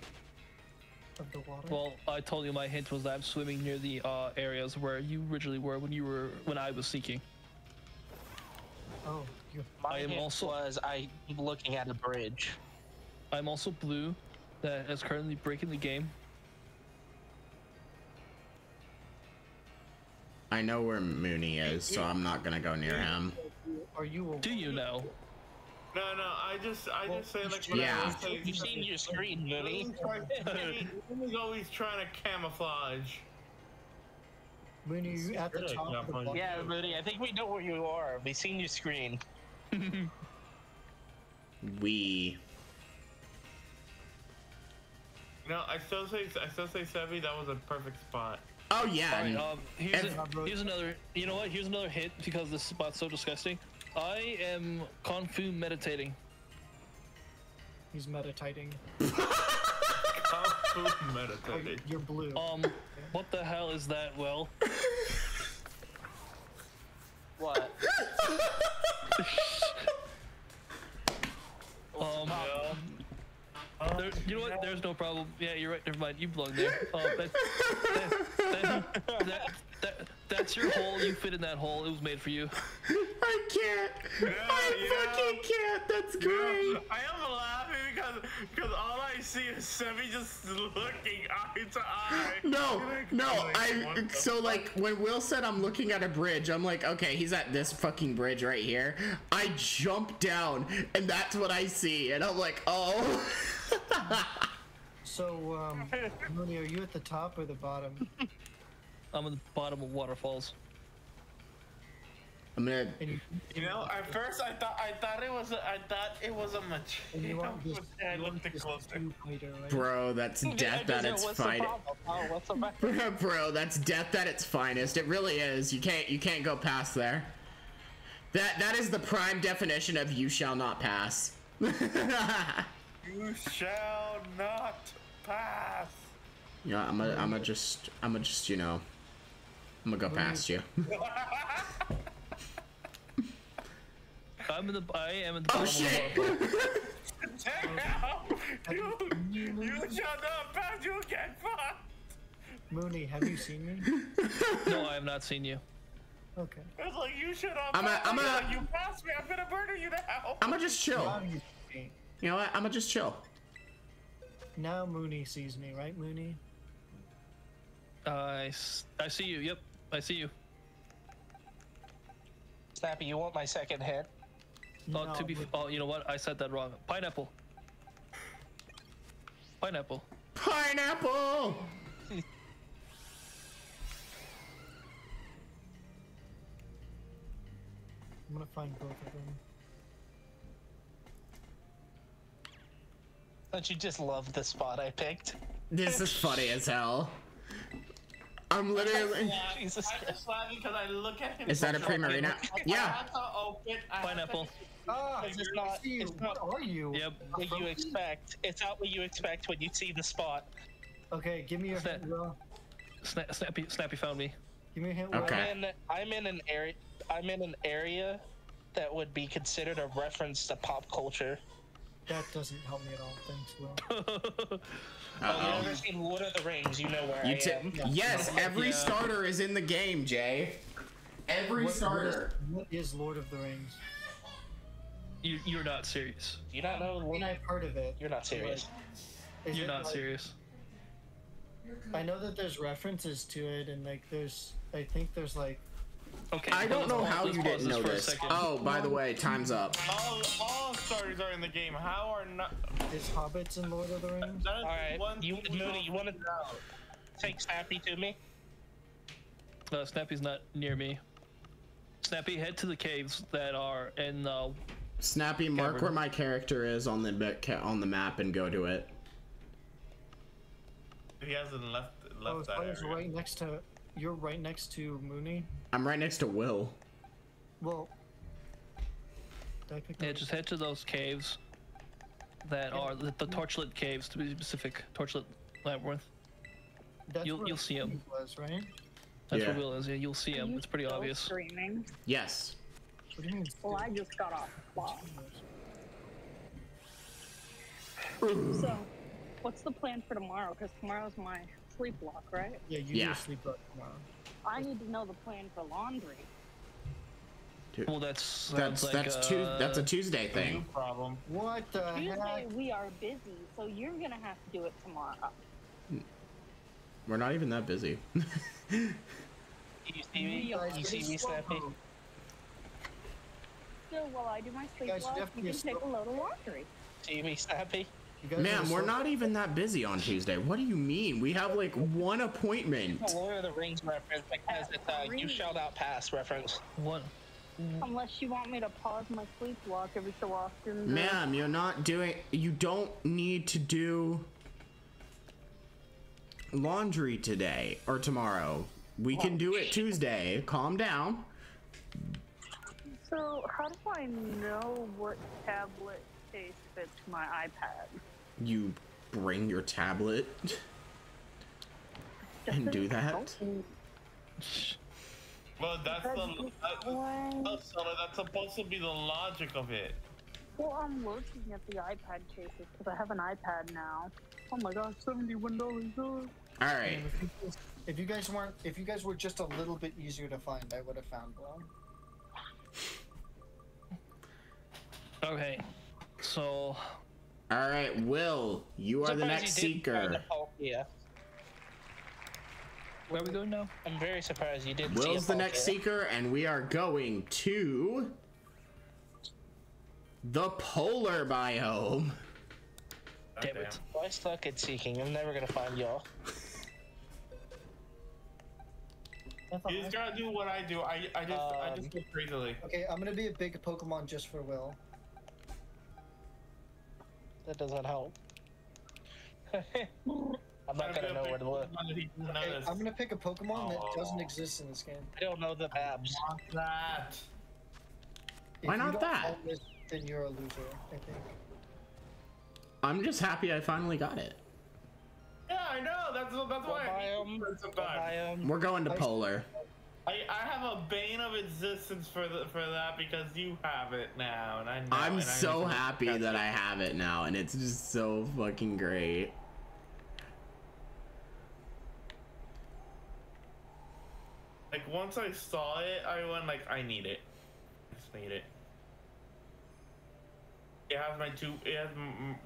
of the water. Well, I told you my hint was that I'm swimming near the uh, areas where you originally were when you were when I was seeking. oh, you. My I am hint also- was I looking at a bridge. I'm also blue, that is currently breaking the game. I know where Mooney is, so I'm not gonna go near him. Are you? A, Do you know? No, no, I just, I Well, just say like. Yeah. whenever he You've seen your screen, Mooney. He's always trying to camouflage. Mooney, are you at the top of the Yeah, water? Yeah, Mooney, I think we know where you are. We've seen your screen. We. No, I still say, I still say Sebby. That was a perfect spot. Oh yeah. Alright, and- um, here's, a, here's another. You know what? Here's another hit because this spot's so disgusting. I am kung fu meditating. He's meditating. Kung Fu Oh, meditating. you're blue. Um, what the hell is that? Well, What? um, there, you know what? There's no problem. Yeah, you're right. Never mind. You belong there. Um, that, that, that, that's your hole. You fit in that hole. It was made for you. I can't. I yeah. fucking can't. That's great. I am laughing because because all I see is Sebby just looking eye to eye. No, Like, no, like, I what the so like when Will said I'm looking at a bridge, I'm like, okay, he's at this fucking bridge right here. I jump down and that's what I see, and I'm like, oh. So, um, Mooney, are you at the top or the bottom? I'm at the bottom of waterfalls. I'm gonna. You, You know, at first I thought I thought it was a, I thought it was a and you machine. want I looked it closer. two right? Bro, that's death at its finest. problem? Oh, what's the matter? Bro, that's death at its finest. It really is. You can't you can't go past there. That that is the prime definition of you shall not pass. You shall not pass. Yeah, I'm gonna, I'm gonna just, I'm gonna just, you know, I'm gonna go past you. I'm in the. I am in the Oh bottom of the shit! waterfall. Damn! You, you shall not pass. You get fucked. Mooney, have you seen me? No, I have not seen you. Okay. It's like you should have. I'm a- I'm a- You passed me. I'm gonna murder you now. I'm gonna just chill. Now you. You know what? I'm gonna just chill. Now Mooney sees me, right, Mooney? I, s- I see you. Yep, I see you. Snappy, you want my second hit? Oh, No, to be. but- Oh, you know what? I said that wrong. Pineapple. Pineapple. Pineapple. I'm gonna find both of them. Don't you just love the spot I picked? This is funny as hell. I'm literally. Jesus I'm just laughing because I look at him. Is that a Primarina? Yeah. I open. I have to- Pineapple. Ah, It's not- you. it's not- What are you? Yep. what you expect. It's not what you expect when you see the spot. Okay, give me your Snap- hint, Will. Sna- Snappy, Snappy found me. Give me a hint, Will. Okay. I'm in, I'm in an area. I'm in an area that would be considered a reference to pop culture. That doesn't help me at all. Thanks, Will. You've Uh-oh. never seen Lord of the Rings, you know where You I t- am. yes, every Yeah. starter is in the game, Jay. Every What- starter. What is Lord of the Rings? You, you're not serious. Do you not know? I mean, Lord- I've heard of it. You're not serious. Is You're not like- serious. I know that there's references to it, and like there's, I think there's like, Okay. I don't know how you didn't know this. Oh, by the way, time's up. All, all starters are in the game. How are not? is hobbits in Lord of the Rings? That is All right, one you, thing we Mooney, you want to figure out. take Snappy to me? Uh, Snappy's not near me. Snappy, head to the caves that are in. Uh, Snappy, mark where my character is on the on the map and go to it. He hasn't left Oh, left it's that area. right next to. You're right next to Mooney. I'm right next to Will. Well, did I pick yeah, just head to those caves that are the, the torchlit caves, to be specific. Torchlit labyrinth. That's you'll- where you'll see 'em. Steve Was right. That's Yeah. where Will is. Yeah, you'll see him. It's pretty obvious. Streaming. Yes. What do you mean? Well, I just got off clock. So, what's the plan for tomorrow? Because tomorrow's my sleep block, right? Yeah, you Yeah. do sleep up tomorrow. I need to know the plan for laundry. Well, that's That's sounds like, that's tu- that's a uh, Tuesday No thing. problem. What the Tuesday heck? we are busy, so you're gonna have to do it tomorrow. We're not even that busy. You see me? Guys, You see me, slow Snappy? Still, while I do my sleep Guys, block, you can take a load of laundry. See me, Snappy? You Ma'am, we're not even that busy on Tuesday. What do you mean? We have like one appointment. The Lord of the Rings reference because it's a you shall not pass reference. What? Unless you want me to pause my sleep block every so often. Ma'am, you're not doing. You don't need to do laundry today or tomorrow. We can do it Tuesday. Calm down. So, how do I know what tablet case fits my iPad? You bring your tablet and do that. Well, that's the Because that, when- oh, that's supposed to be the logic of it. Well, I'm looking at the iPad cases because I have an iPad now. Oh my gosh, seventy-one dollars. All right. If you, guys- if you guys weren't, if you guys were just a little bit easier to find, I would have found one. Okay. So, All right, Will, you are the next you didn't try seeker. the Palkia. where are we going now? I'm very surprised you didn't see Will's the next Palkia. seeker, and we are going to the polar biome. Damn it. Why suck at seeking? I'm never gonna find y'all. I thought You just gotta do what I do. I I just I just Um, go crazily. Okay, I'm gonna be a big Pokemon just for Will. That doesn't help. I'm not gonna know where to look. Okay, I'm gonna pick a Pokemon that oh. doesn't exist in this game. I don't know the maps. Want that? If Why you not don't that? follow this, then you're a loser. I think. I'm just happy I finally got it. Yeah, I know. That's that's why I biome? hate. Biome. We're going to polar. I, I have a bane of existence for the, for that because you have it now, and I know. I'm and so to happy that it. I have it now, and it's just so fucking great. Like once I saw it, I went like, I need it. I just need it. It has my two. It has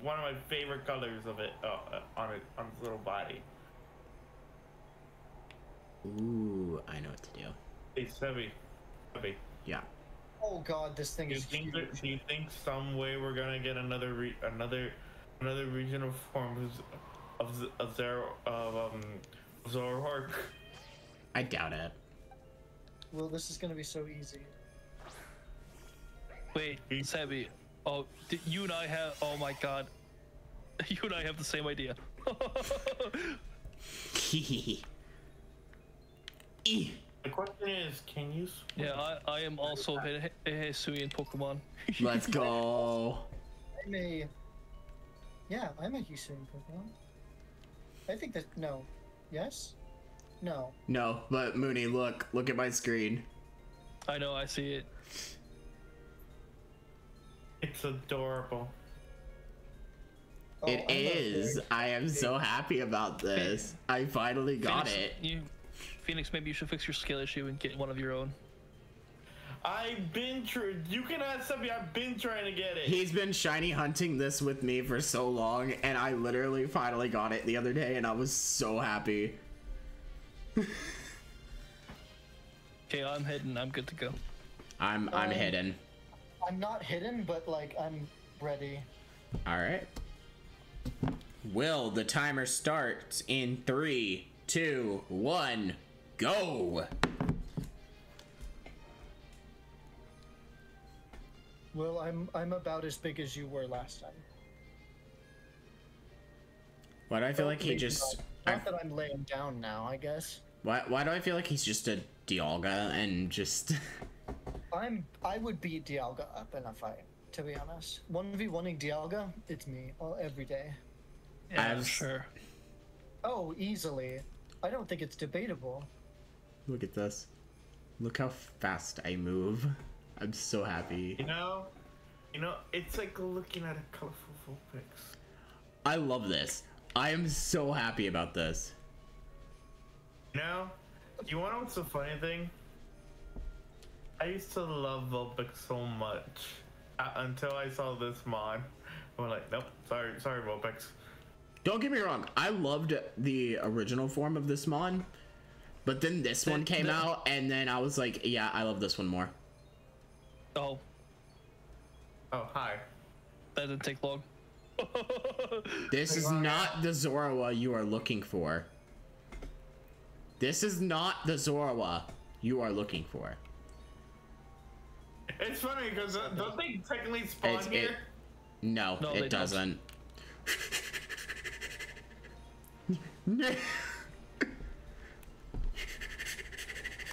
one of my favorite colors of it uh, uh, on it on its little body. Ooh, I know what to do. It's heavy. Heavy. Yeah. Oh god, this thing Do is huge. that, do you think some way we're gonna get another re- another another regional form of of, Z- of zero of um Zoroark? I doubt it. Well, this is gonna be so easy. Wait, Sebby. Oh, d- you and I have. Oh my god. You and I have the same idea. E. The question is, can you? Swim? yeah, I, I am also a a Hisuian Pokemon. Let's go. I'm a. Yeah, I'm a Hisuian Pokemon. I think that. No. Yes? No. No, but Mooney, look, look at my screen. I know, I see it. It's adorable. Oh, It I'm is. I am so happy about this. I finally got Phoenix, it. You, Phoenix, maybe you should fix your skill issue and get one of your own. I've been tr- You can ask somebody. I've been trying to get it. He's been shiny hunting this with me for so long, and I literally finally got it the other day, and I was so happy. Okay, I'm hidden. I'm good to go. I'm I'm Um, hidden. I'm not hidden, but like I'm ready. All right. Will the timer starts in three, two, one, go? Well, I'm I'm about as big as you were last time. Why do I feel like he just? Not, I, not that I'm laying down now. I guess why why do I feel like he's just a Dialga and just? I'm. I would beat Dialga up in a fight. To be honest, one v oneing Dialga, it's me all, every day. Yeah, As- sure. Oh, easily. I don't think it's debatable. Look at this. Look how fast I move. I'm so happy. You know, you know, it's like looking at a colorful Vulpix. I love this. I am so happy about this. You know, you want to know what's the funny thing? I used to love Vulpix so much uh, until I saw this mod. I'm like, nope, sorry, sorry, Vulpix. Don't get me wrong, I loved the original form of this mon, but then this one came the- out, and then I was like, yeah, I love this one more. Oh, Oh, hi. that didn't take long. This is not the Zorua you are looking for. This is not the Zorua you are looking for. It's funny because uh, don't they technically spawn It's- it- here? No, No, it don't. doesn't.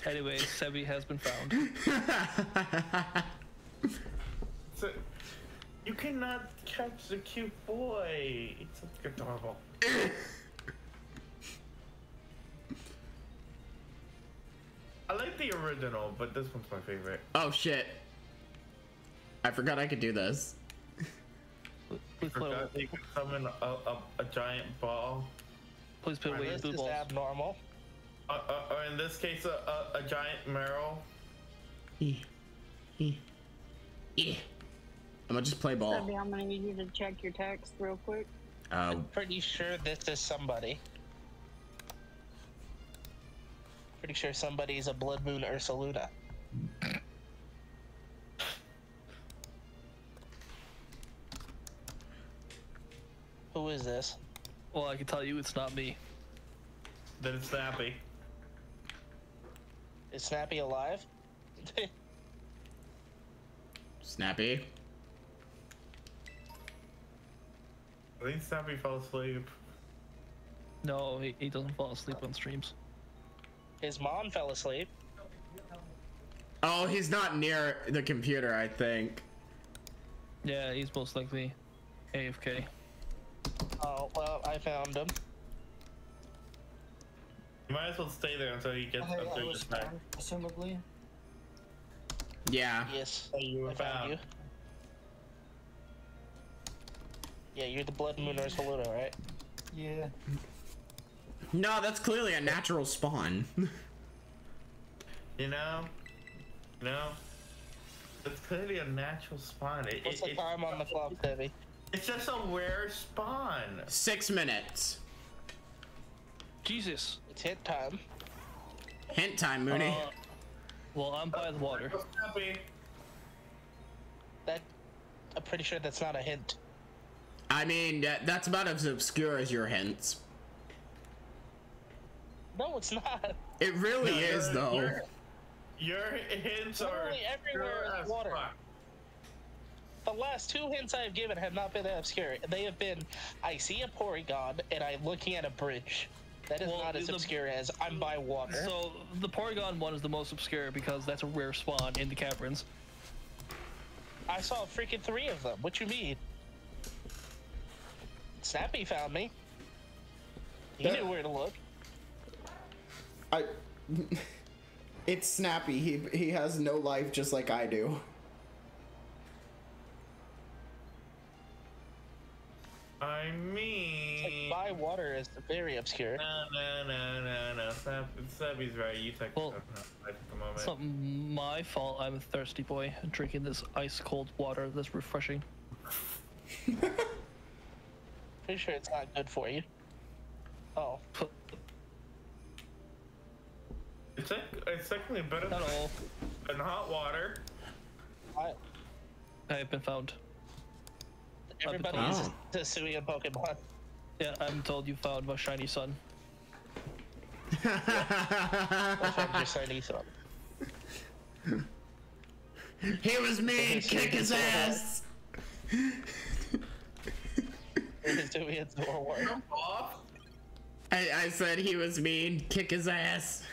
Anyway, Sebby has been found. So, you cannot catch the cute boy. It's so adorable. I like the original, but this one's my favorite. oh shit. I forgot I could do this. Please put, Forgot away, you could summon a, a, a giant ball. please put away your This blue is abnormal. Uh, uh, or in this case, a, a, a giant marrow. Eh, eh, eh. I'm gonna just play ball. Debbie, I'm gonna need you to check your text real quick. Uh, I'm Pretty sure this is somebody. Pretty sure somebody's a Blood Moon Ursaluna. Who is this? Well, I can tell you it's not me. Then it's snappy. Is Snappy alive? snappy. I think Snappy fell asleep. No, he, he doesn't fall asleep on streams. His mom fell asleep. Oh, he's not near the computer, I think. Yeah, he's most likely AFK. Oh, well, I found him. You might as well stay there until he gets I, I until he was gets back. found, assumably. Yeah. Yes, Oh, you were I found found. you. Yeah, you're the Blood Moon Ursaluna, right? Yeah. No, that's clearly a natural spawn. You know? You know? It's clearly a natural spawn. It, What's it, the time on the clock, Debbie? it's just a rare spawn. Six minutes. Jesus. It's hit time. Hint time, Mooney. Uh, well, I'm by the water. That I'm pretty sure that's not a hint. I mean, that, that's about as obscure as your hints. No, it's not. It really No, is, your- though. Your, your hints are Literally everywhere pure is water. fuck. The last two hints I have given have not been obscure. They have been I see a Porygon and I'm looking at a bridge. That is Well, not as the- obscure as I'm by water. So the Porygon one is the most obscure because that's a rare spawn in the caverns. I saw freaking three of them. What you mean? Snappy found me. He That- knew where to look. I. It's Snappy. He he has no life, just like I do. I Like, mean. by water is very obscure. No, no, no, no, no. Snappy's right. You take Well, at the moment. It's not my fault. I'm a thirsty boy drinking this ice cold water that's refreshing. Pretty sure it's not good for you. Oh, It's, like, it's technically better than hot water. I, I have been found. Everybody is a a Pokemon. Yeah, I'm told you found my shiny son. That's what your shiny son. he was mean. Kick his ass. Hisuian's more work. Off. I, I said he was mean. Kick his ass.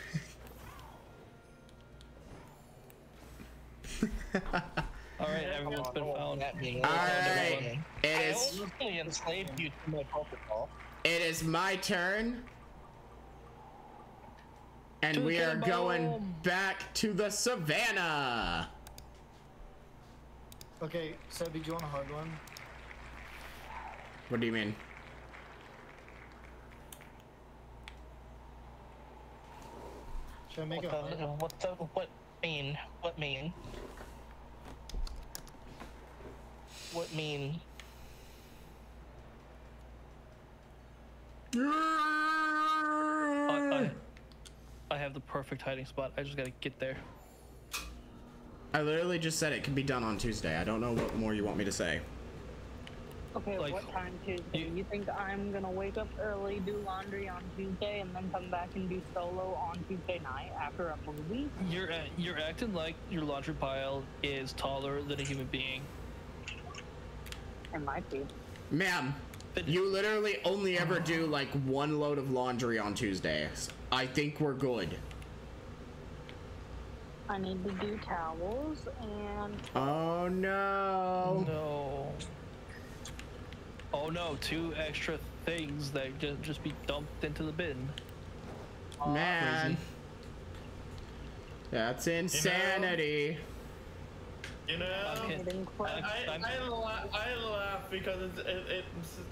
All right, everyone's been found. That being All right. It I is. only enslaved you to my Pokeball. It is my turn. And To we the are going biome. back to the savannah. Okay, Sebby, do you want a hard one? What do you mean? Should I make What a hard one? what the, what mean? What mean? What mean? I, I, I have the perfect hiding spot. I just gotta get there. I literally just said it can be done on Tuesday. I don't know what more you want me to say. Okay, Like, what time Tuesday? you- You, think I'm gonna wake up early, do laundry on Tuesday, and then come back and do solo on Tuesday night after a movie? You're uh, you're acting like your laundry pile is taller than a human being. It might be. Ma'am, you literally only ever do like one load of laundry on Tuesdays. I think we're good. I need to do towels and Oh no. No. Oh no, two extra things that just just be dumped into the bin. Man. That's insanity. You know? Okay. getting close. I, I'm- I, la- I laugh because it's, it, it,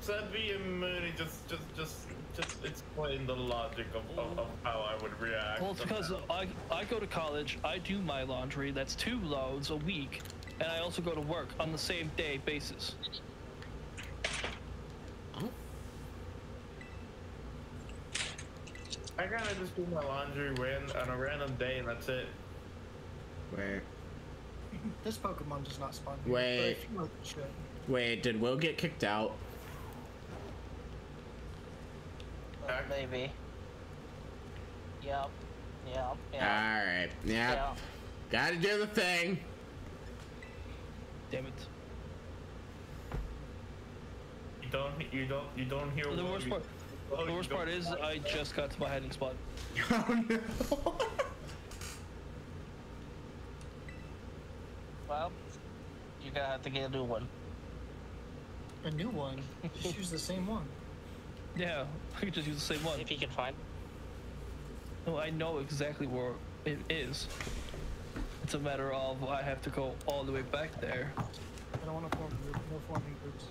Sebby and Mooney just, just, just, just explain the logic of, of, of how I would react. Well, it's because. I I go to college, I do my laundry. That's two loads a week, and I also go to work on the same day basis. I kind of just do my laundry ran, on a random day and that's it. Wait. This Pokemon does not spawn here, Wait. But I feel like it should. Wait, did Will get kicked out? Back- Maybe. Yep. Yep. Yep. Alright. Yep. Yeah. Gotta do the thing. Damn it. You don't, you don't, you don't hear. The worst part, oh, the worst part is I just got to my hiding spot. Oh no. Well, you're gonna have to get a new one. A new one. Just use the same one. Yeah, I could just use the same one. If you can find. No, I know exactly where it is. It's a matter of I have to go all the way back there. I don't want to form group. No forming groups.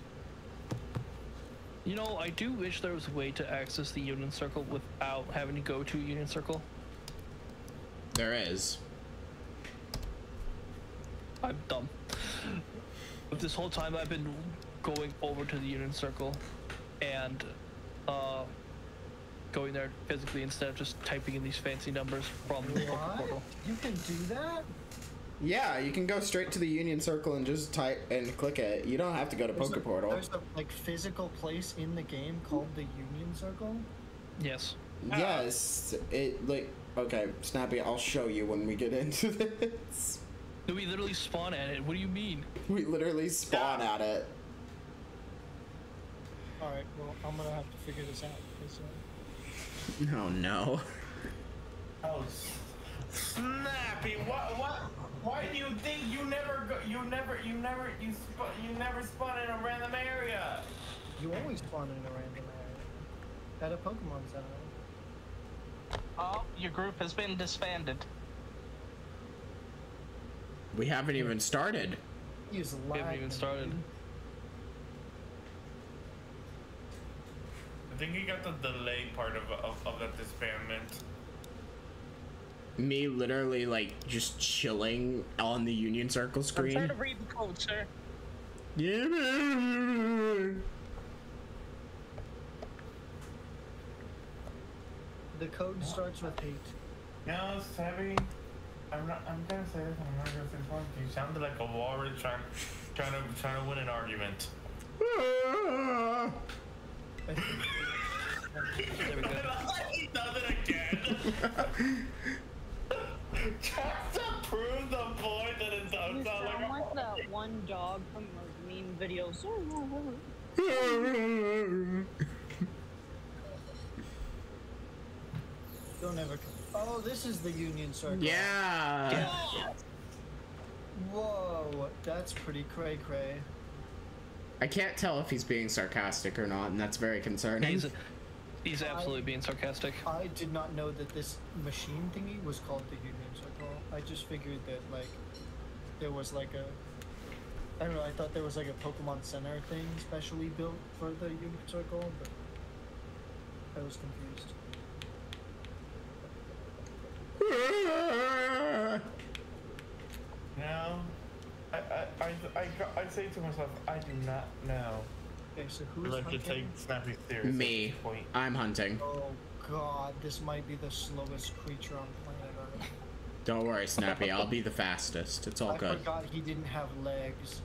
You know, I do wish there was a way to access the Union Circle without having to go to Union Circle. There is. I'm dumb. But this whole time I've been going over to the Union Circle and uh, going there physically instead of just typing in these fancy numbers from the Poke What? portal. You can do that? Yeah, you can go straight to the Union Circle and just type and click it. You don't have to go to There's Poke a, Portal. There's a like physical place in the game called the Union Circle. Yes. Yes, it like okay, Snappy. I'll show you when we get into this. Do we literally spawn at it? What do you mean? We literally spawn at it. All right. Well, I'm gonna have to figure this out. 'cause, uh, Oh no. Oh, s- snappy! What? What? Why do you think you never go? You never, you never, you sp- you never spawn in a random area. you always spawn in a random area at a Pokemon Center. Oh, your group has been disbanded. We haven't even started. Use We haven't even started. I think you got the delay part of of, of that disbandment. Me literally like just chilling on the Union Circle screen. I'm screen. trying to read the code, sir. Yeah. man. The code starts with hate. No, Savvy. I'm not. I'm gonna say this. I'm not gonna say this one. You sounded like a walrus trying, trying to trying to win an argument. He does it again. Just to prove the point that it does You sound like like that one dog from those meme videos. Don't ever. Come. Oh, this is the Union Circle. yeah. Whoa, that's pretty cray cray. I can't tell if he's being sarcastic or not, and that's very concerning. He's he's absolutely being sarcastic. I did not know that this machine thingy was called the Union Circle. I just figured that like there was like a I don't know, I thought there was like a Pokemon Center thing specially built for the Union Circle, but I was confused. No. I, I, I, I, I say to myself, I do not know. Okay, so who's like to hunting? take Snappy serious. Me. At this point. I'm hunting. Oh god, this might be the slowest creature on planet Earth. Don't worry, Snappy. I'll be the fastest. It's all I good. forgot he didn't have legs.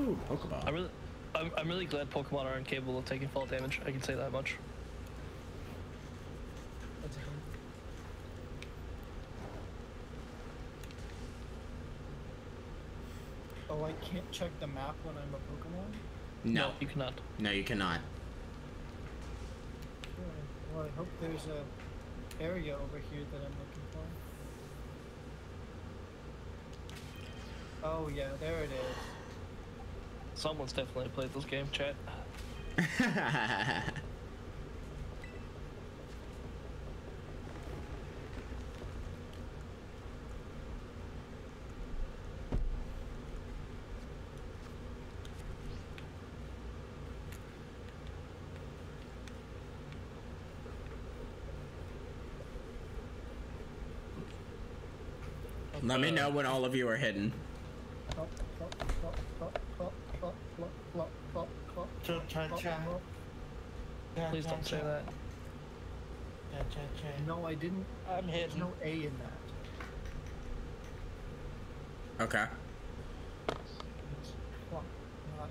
Ooh, Pokeball. I'm really, I'm, I'm really glad Pokemon aren't capable of taking fall damage. I can say that much. Oh, I can't check the map when I'm a Pokemon? No, you cannot. no, you cannot. Yeah, Well, I hope there's a area over here that I'm looking for. Oh yeah, there it is. Someone's definitely played this game, chat. Let me know when all of you are hidden. Please don't say that. Cha cha cha. No, I didn't. I'm There's no A in that. Okay. It's plop, not.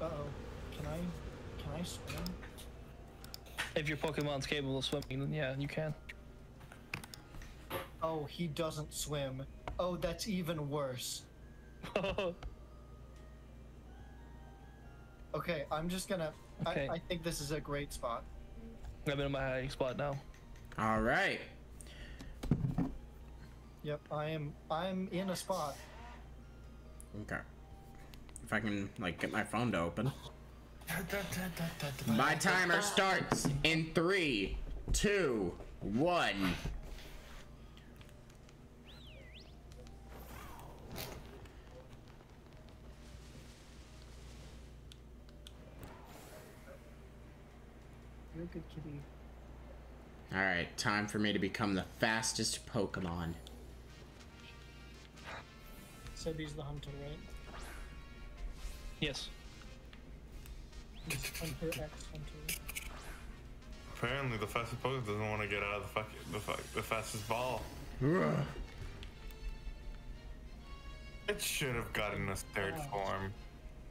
Uh oh. Can I? Can I swim? If your Pokemon's capable of swimming, then yeah, you can. Oh, he doesn't swim. Oh, that's even worse. Okay, I'm just gonna. Okay. I, I think this is a great spot. I'm in my hiding spot now. All right. Yep, I am. I'm in a spot. Okay. If I can like get my phone to open. My timer starts in three, two, one. A good kitty. All right, time for me to become the fastest Pokemon. Sebby's the hunter, right? Yes. Hunter X Hunter. Apparently, the fastest Pokemon doesn't want to get out of the fuck the fuck the fastest ball. It should have gotten a third form.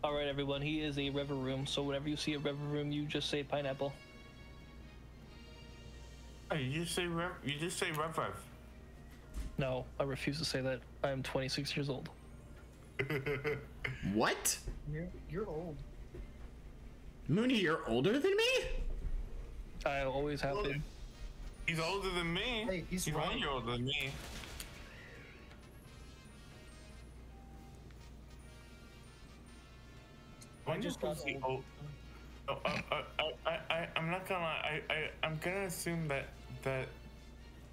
All right, everyone. He is a river Revavroom, so whenever you see a river Revavroom, you just say pineapple. Hey, you just say rev. You just say rev rev. No, I refuse to say that. I am 26 years old. What? You're you're old. Mooney, you're older than me? I always have been. He's older than me. Hey, he's one right. year older than me. When just was got he old. Old? Oh, I, I, I, I, I'm not gonna lie. I, I, I'm gonna assume that that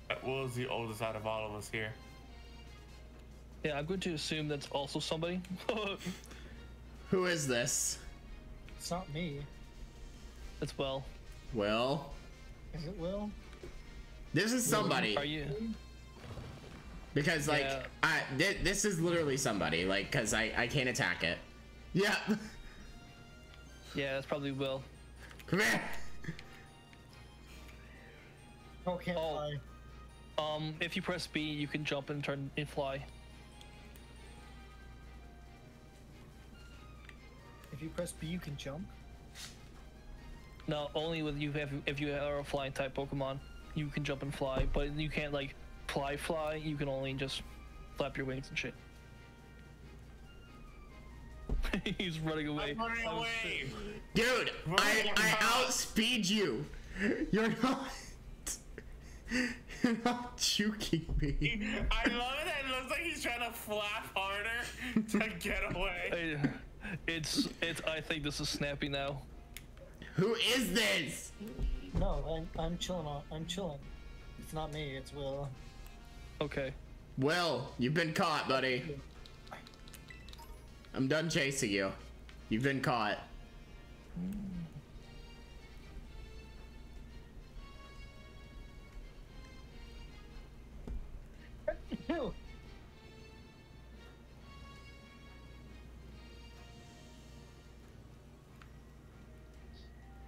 that Will is the oldest out of all of us here. Yeah, I'm going to assume that's also somebody. Who is this? It's not me. As well. Will? Is it Will? This is somebody. Are you? Because, like, Yeah. I, thi- this is literally somebody. Like, because I, I can't attack it. Yeah. Yeah, that's probably Will. Come here. Oh, can't Oh. fly. Um, if you press B, you can jump and turn and fly. If you press B, you can jump. No, only with you have if you are a flying type Pokemon, you can jump and fly, but you can't like fly fly. You can only just flap your wings and shit. He's running away. I'm running I'm away. Dude, I, I outspeed you. You're not. You're not juking me. I love it. It looks like he's trying to flap harder to get away. I- It's it's. I think this is snappy now. Who is this? No, I'm I'm chilling. On, I'm chilling. It's not me. It's Will. Okay. Will, you've been caught, buddy. I'm done chasing you. You've been caught. Ew.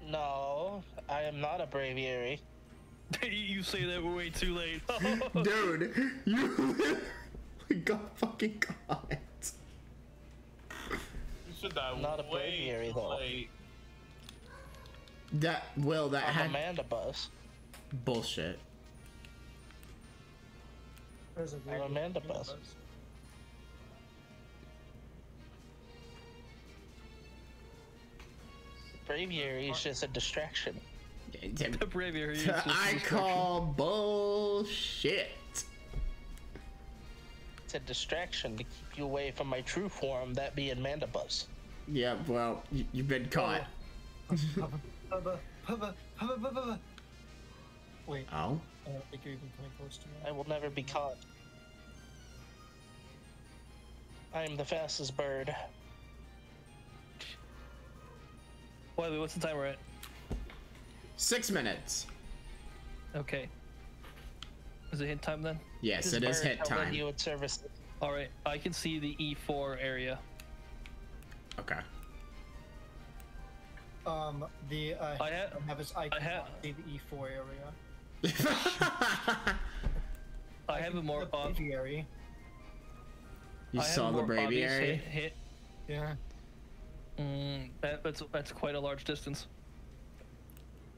No, I am not a braviary. you say that way too late. Dude, you literally got fucking caught. You should die Not a way braviary, too though. late. That, Will, that I'm had a Mandibuzz. bullshit. There's a I'm Amanda thing Bus. about- Braviary is just a distraction. the braviary. is just a I call bullshit. It's a distraction to keep you away from my true form, that being Mandibuzz. Yeah, well, you, you've been caught. Wait, Oh? I don't think you're even coming close to me. I will never be caught. I am the fastest bird. Wait, wait, what's the timer at? Six minutes. Okay. Is it hit time then? Yes, This it is bird hit time. You service. All right, I can see the E4 area. Okay. Um, the uh, I ha- have his icon. I ha- see the E4 area. I have a more the ob- aviary. you I saw the more obvious braviary? hit. hit. Yeah. Mm, that, that's that's quite a large distance.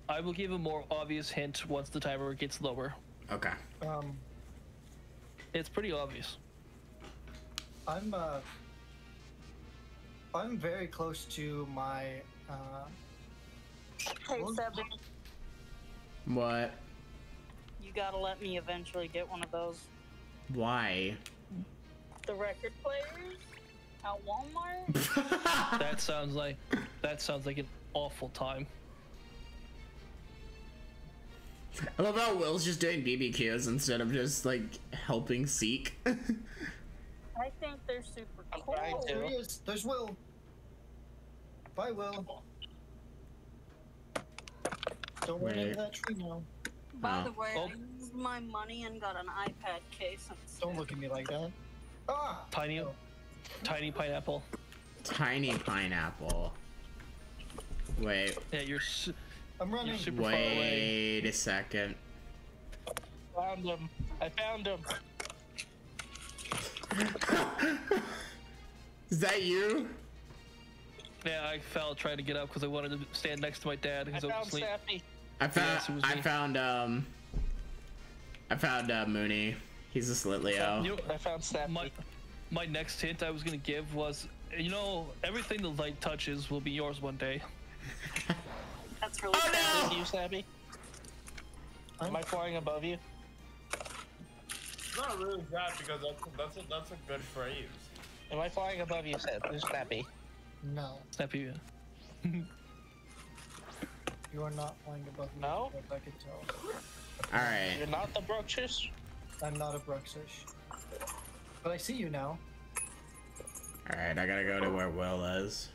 I will give a more obvious hint once the timer gets lower. Okay. Um, It's pretty obvious. I'm uh, I'm very close to my uh. Hey, Seven, What? you gotta let me eventually get one of those. Why? The record players at Walmart? That sounds like that sounds like an awful time. I love how Will's just doing BBQs instead of just like helping Seek. I think they're super I'm cool. trying to. There he is. There's Will. Bye, Will. Don't worry Wait. into that tree now. By Oh. the way, Oh. I used my money and got an iPad case instead. Don't look at me like that. Ah! Tiny, Oh. tiny pineapple. Tiny pineapple. Wait, Yeah, you're. Su- I'm running. you're super far away. wait a second. Found him. I found him. Is that you? Yeah, I fell trying to get up because I wanted to stand next to my dad I I found asleep. Snappy. I found. Yes, I found. Um. I found uh, Mooney. He's a Litleo. You know, I found Snappy. my my next hint I was gonna give was, you know, everything the light touches will be yours one day. That's really Oh, sad. no! you, Snappy? Am I flying above you? It's not really that because that's that's a, that's a good phrase. Am I flying above you, Seth? Snappy? No, Snappy. you are not flying above me. No? as I can tell. All right. You're not the Bruxish? I'm not a Bruxish. But I see you now. All right. I gotta go to where Will is.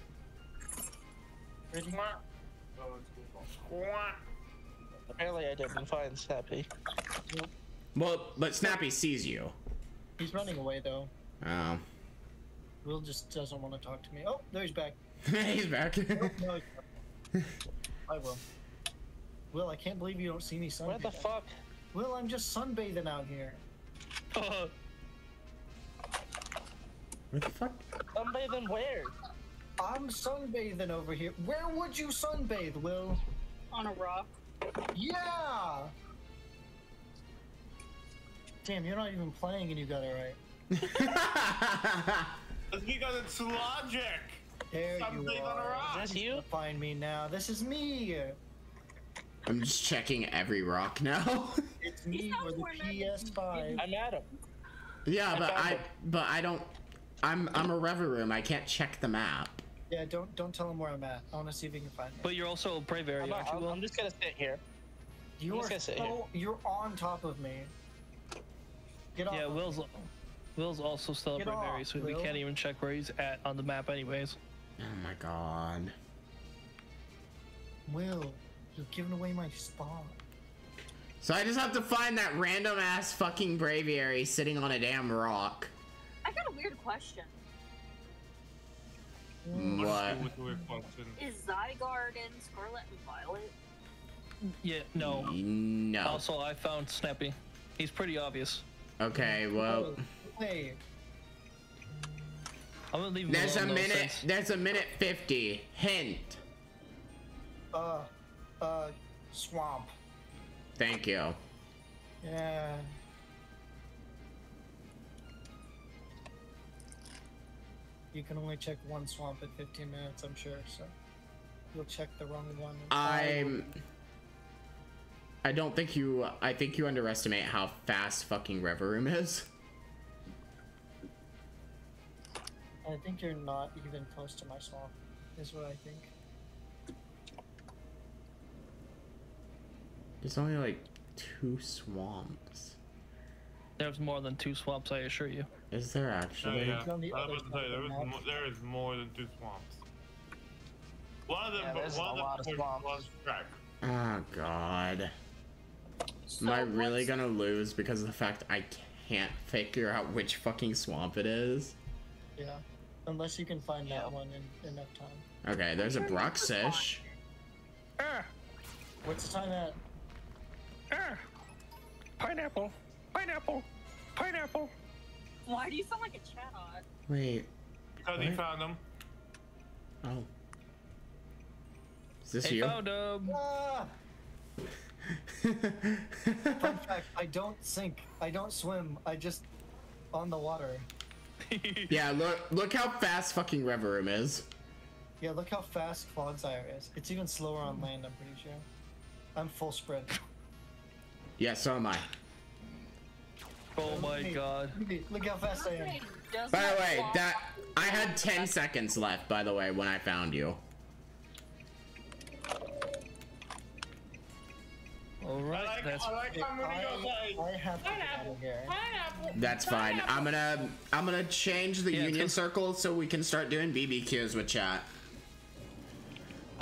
Ready? Oh, Apparently I didn't find Snappy. Well, but Snappy sees you. He's running away though. Oh. Will just doesn't want to talk to me. Oh, there he's back. He's back. Oh, no, he's not. I will. Will, I can't believe you don't see me sunbathing. What the fuck? Will, I'm just sunbathing out here. Where the fuck? Sunbathing where? I'm sunbathing over here. Where would you sunbathe, Will? On a rock. Yeah! Damn, you're not even playing and you got it right. It's because it's logic. There you Something on a are. rock. Is this you? Find me now. This is me. I'm just checking every rock now. It's me sounds or the more mad than PS5. I'm Adam. yeah, I but I him. but I don't. I'm I'm a Revavroom. I can't check the map. Yeah, don't don't tell him where I'm at. I want to see if he can find me. but you're also a braviary, I'm, aren't I'm, I'm just gonna sit here. you just are gonna sit so, you're on top of me. Get off. Yeah, of Will's me. Will's also still a Get brave off, so we can't even check where he's at on the map, anyways. Oh my god. Will, you're giving away my spot. So I just have to find that random ass fucking braviary sitting on a damn rock. I got a weird question. What? With the reflection. Is Zygarde in Scarlet and Violet? Yeah, no. No. Also, I found Snappy. He's pretty obvious. Okay, well, Hey, I'm gonna leave him there's a alone, though, minute. since- There's a minute fifty. Hint. uh, uh, swamp. Thank you. Yeah. You can only check one swamp in 15 minutes, I'm sure, so you'll check the wrong one. I will- I'm. I don't think you. I think you underestimate how fast fucking Revavroom is. I think you're not even close to my swamp, is what I think. There's only like two swamps. There's more than two swamps, I assure you. Is there Oh, actually? yeah. It's the I was about to say, there, was mo- there is more than two swamps. One of them, Yeah, but one a of lot of them swamps. was track. Oh god. So Am I really gonna lose because of the fact I can't figure out which fucking swamp it is? Yeah. Unless you can find Yeah. that one in enough time. Okay, there's a Bruxish. Ah, What's the time at? ah. Pineapple, pineapple, pineapple. Why do you sound like a chatbot? Wait. Because he found them. Oh. Is this Hey, you? found him. Ah! Fun fact, I don't sink. I don't swim. I just on the water. yeah, look look how fast fucking Revavroom is. Yeah, look how fast Clodsire is. It's even slower on land, I'm pretty sure. I'm full sprint. Yeah, so am I. Oh my god. Look- Look how fast I am. By the way, that I had 10 seconds left, by the way, when I found you. I Alright, like, that's I like how Mooney goes I, like, I have to get out of here. That's fine. I'm gonna I'm gonna change the Yeah, union cause- circle so we can start doing BBQs with chat.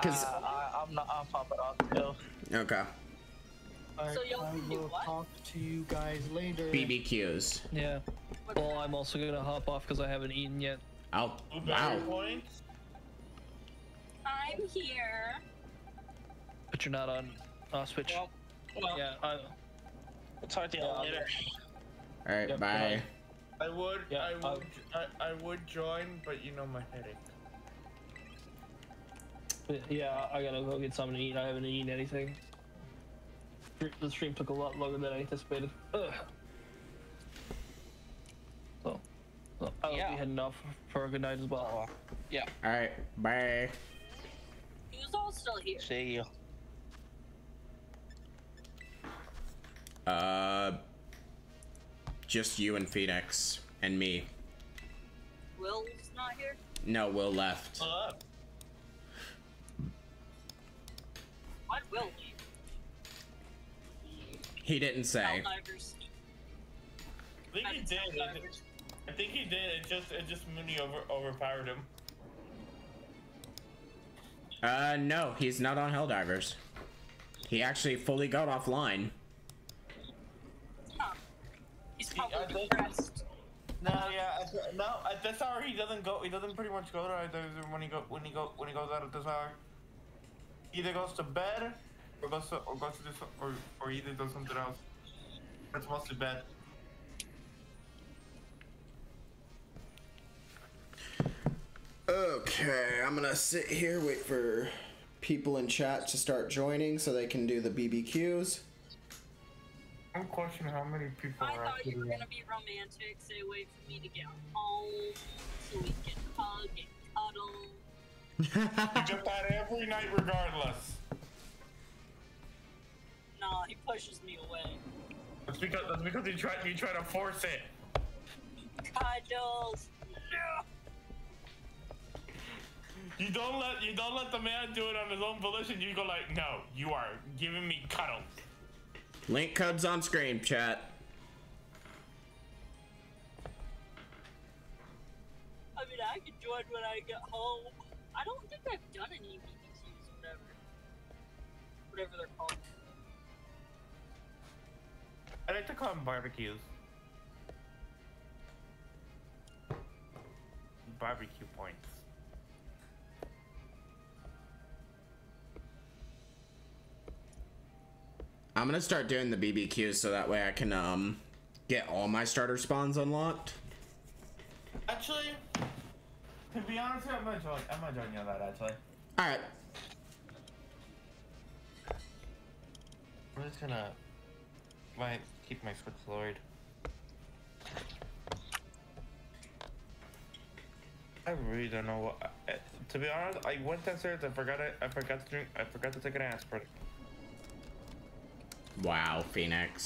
Cause Uh, I, I'm not. I'm popping off too. Okay. Alright, So y'all I can do will what? talk to you guys later. BBQs. Yeah. Well, I'm also gonna hop off because I haven't eaten yet. Oh, wow. I'm here. But you're not on uh, Switch. Well, well, Yeah. I, We'll talk to you Yeah, later. All right, Yep, bye. I would, Yeah, I I'll- would, I, I would join, but you know my headache. yeah, I gotta go get something to eat. I haven't eaten anything. The stream took a lot longer than I anticipated. Ugh. So, so I'll Yeah. be heading off for a good night as well. Yeah. All right, bye. Who's all still here? See you. Uh, just you and Phoenix and me. Will's not here. No, Will left. Uh, Why'd Will leave? He didn't say. Helldivers. I think he did. it- I think he did. It just, it just Mooney over overpowered him. Uh, no, he's not on Helldivers. He actually fully got offline. Huh. He's I probably think- depressed. No, yeah, at no. At this hour, he doesn't go. He doesn't pretty much go to either when he go when he go when he goes out at this hour. Either goes to bed, or goes to or goes to do some, or or either does something else. It's mostly bed. Okay, I'm gonna sit here, wait for people in chat to start joining so they can do the BBQs. I'm questioning how many people I are thought actually. you were gonna be romantic, say wait for me to get home so we can hug and cuddle. You get that every night, regardless. Nah, he pushes me away. That's because that's because you try you try to force it. Cuddles. No. You don't let you don't let the man do it on his own volition. You go like, no, you are giving me cuddle. Link codes on screen, chat. I mean, I can join when I get home. I don't think I've done any BBQs, whatever. Whatever they're called. I like to call them barbecues. Barbecue points. I'm gonna start doing the BBQs so that way I can um get all my starter spawns unlocked. Actually, to be honest, I'm gonna join. I'm gonna join you on that. Actually, All right. I'm just gonna might keep my switch lowered. I really don't know what. I, to be honest, I went downstairs. I forgot it. I forgot to drink. I forgot to take an aspirin. Wow, Phoenix.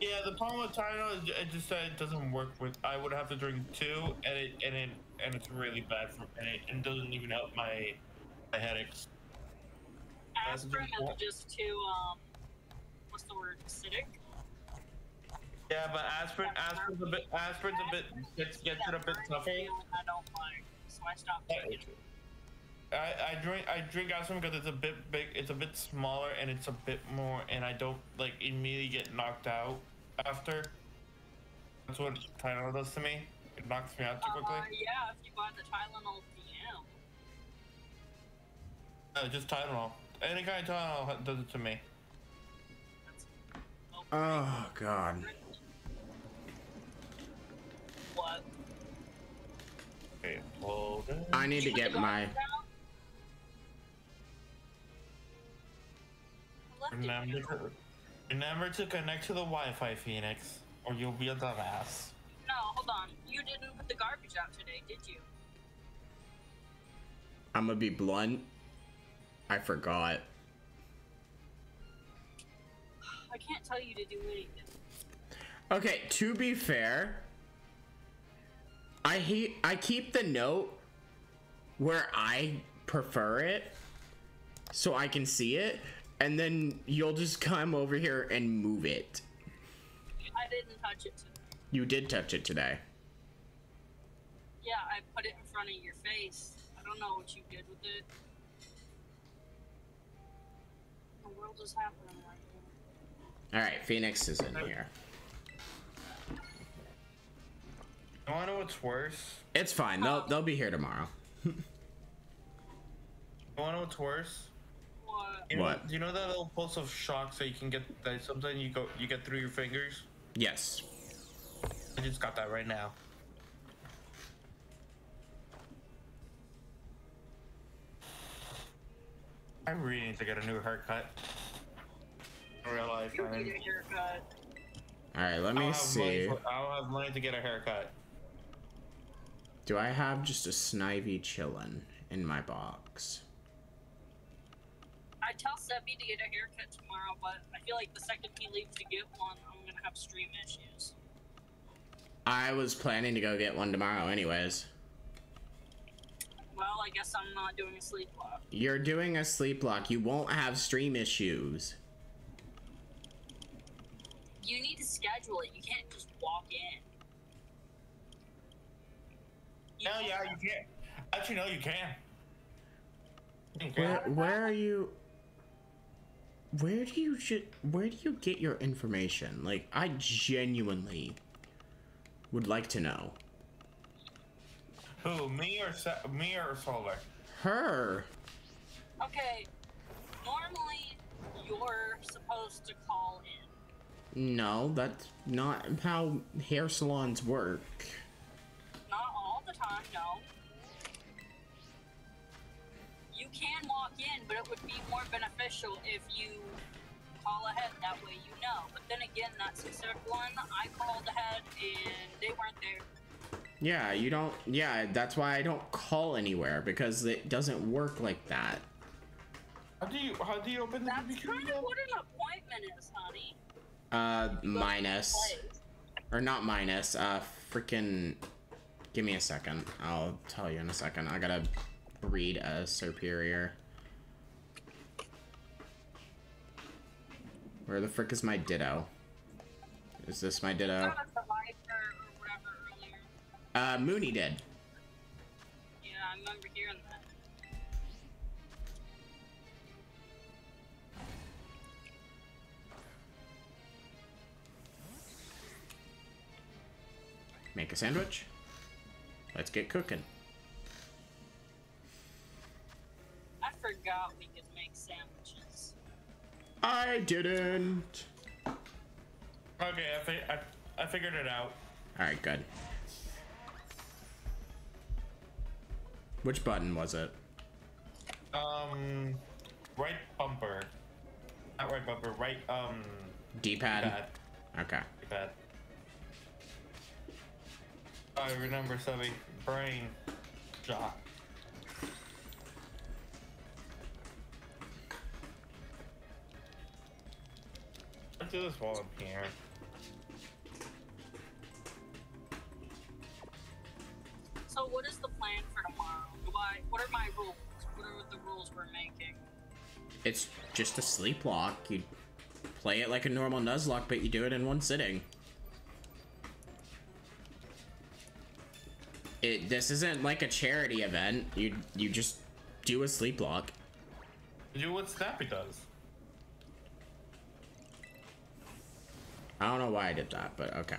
Yeah, the problem with Tylenol is it just said it doesn't work with. I would have to drink two, and it and it and it's really bad for and it, and doesn't even help my my headaches. Aspirin is just too, um, what's the word? Acidic? Yeah, but aspirin aspirin's a bit aspirin's a bit gets gets it a bit burns tougher. I don't like, so I stopped taking it. I, I drink I drink aspirin because it's a bit big, it's a bit smaller, and it's a bit more, and I don't like immediately get knocked out after. That's what Tylenol does to me. It knocks me out too Uh, quickly. yeah, if you buy the Tylenol PM. Uh, just Tylenol. Any kind of Tylenol does it to me. Oh God. what? Okay, hold on. I need to get my. Remember to, remember to connect to the Wi-Fi, Phoenix, or you'll be a dumbass. No, hold on. You didn't put the garbage out today, did you? I'm gonna be blunt. I forgot. I can't tell you to do anything. Okay, to be fair, I hate I keep the note where I prefer it so I can see it and then you'll just come over here and move it. I didn't touch it today. You did touch it today. Yeah, I put it in front of your face. I don't know what you did with it. the world is happening right now? All right, Phoenix is in here. You wanna know what's worse? It's fine. They'll they'll be here tomorrow. You wanna know what's worse? What? You know, What? Do you know that little pulse of shock so you can get that sometimes you go you get through your fingers? Yes. I just got that right now. I really need to get a new haircut. I realize You man. need a haircut. All right, let me don't have money see. for- I don't have money to get a haircut. Do I have just a Snivy chillin' in my box? I tell Sebby to get a haircut tomorrow, but I feel like the second he leaves to get one, I'm gonna have stream issues. I was planning to go get one tomorrow, anyways. Well, I guess I'm not doing a sleep walk. You're doing a sleep lock. You won't have stream issues. You need to schedule it. You can't just walk in. You No, yeah, that. you can. Actually, no, you can. You Where can. where are you? Where do you ju- where do you get your information? Like I genuinely would like to know. Who? Me or Sa- me or Solar? Her. Okay, normally you're supposed to call in. No, that's not how hair salons work. Not all the time, no. You can walk in, but it would be more beneficial if you call ahead. That way you know. But then again, that specific one, I called ahead and they weren't there. Yeah, you don't. Yeah, that's why I don't call anywhere because it doesn't work like that. How do you how do you open the That's BBQ? kind of what an appointment is, honey. Uh, Go to the minus or not minus. Uh, freaking. Give me a second. I'll tell you in a second. I gotta breed a superior. Where the frick is my ditto? Is this my ditto? Got a survivor or whatever earlier. Uh, Mooney did. Yeah, I remember hearing that. Make a sandwich. Let's get cooking. I forgot we could. I didn't. Okay, I, fi- I I figured it out. All right, good. Which button was it? Um, right bumper. Not right bumper. Right um. D-pad. Okay. D-pad. I remember Subby. Brain. Jaw. Let's do this while I'm here. So what is the plan for tomorrow? Do I? What are my rules? What are the rules we're making? It's just a sleep lock. You play it like a normal Nuzlocke, but you do it in one sitting. It, this isn't like a charity event. You you just do a sleep lock. Do what Snappy does. I don't know why I did that, but okay.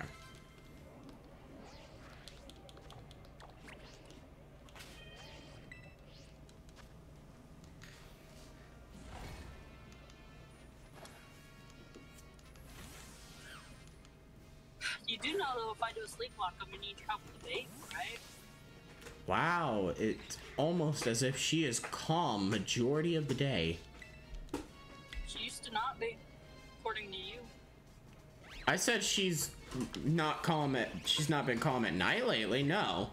You do know though, if I do a sleepwalk, I'm gonna need your help with the baby, right? Wow, it's almost as if she is calm majority of the day. She used to not be, according to you. I said she's not calm at she's not been calm at night lately, no.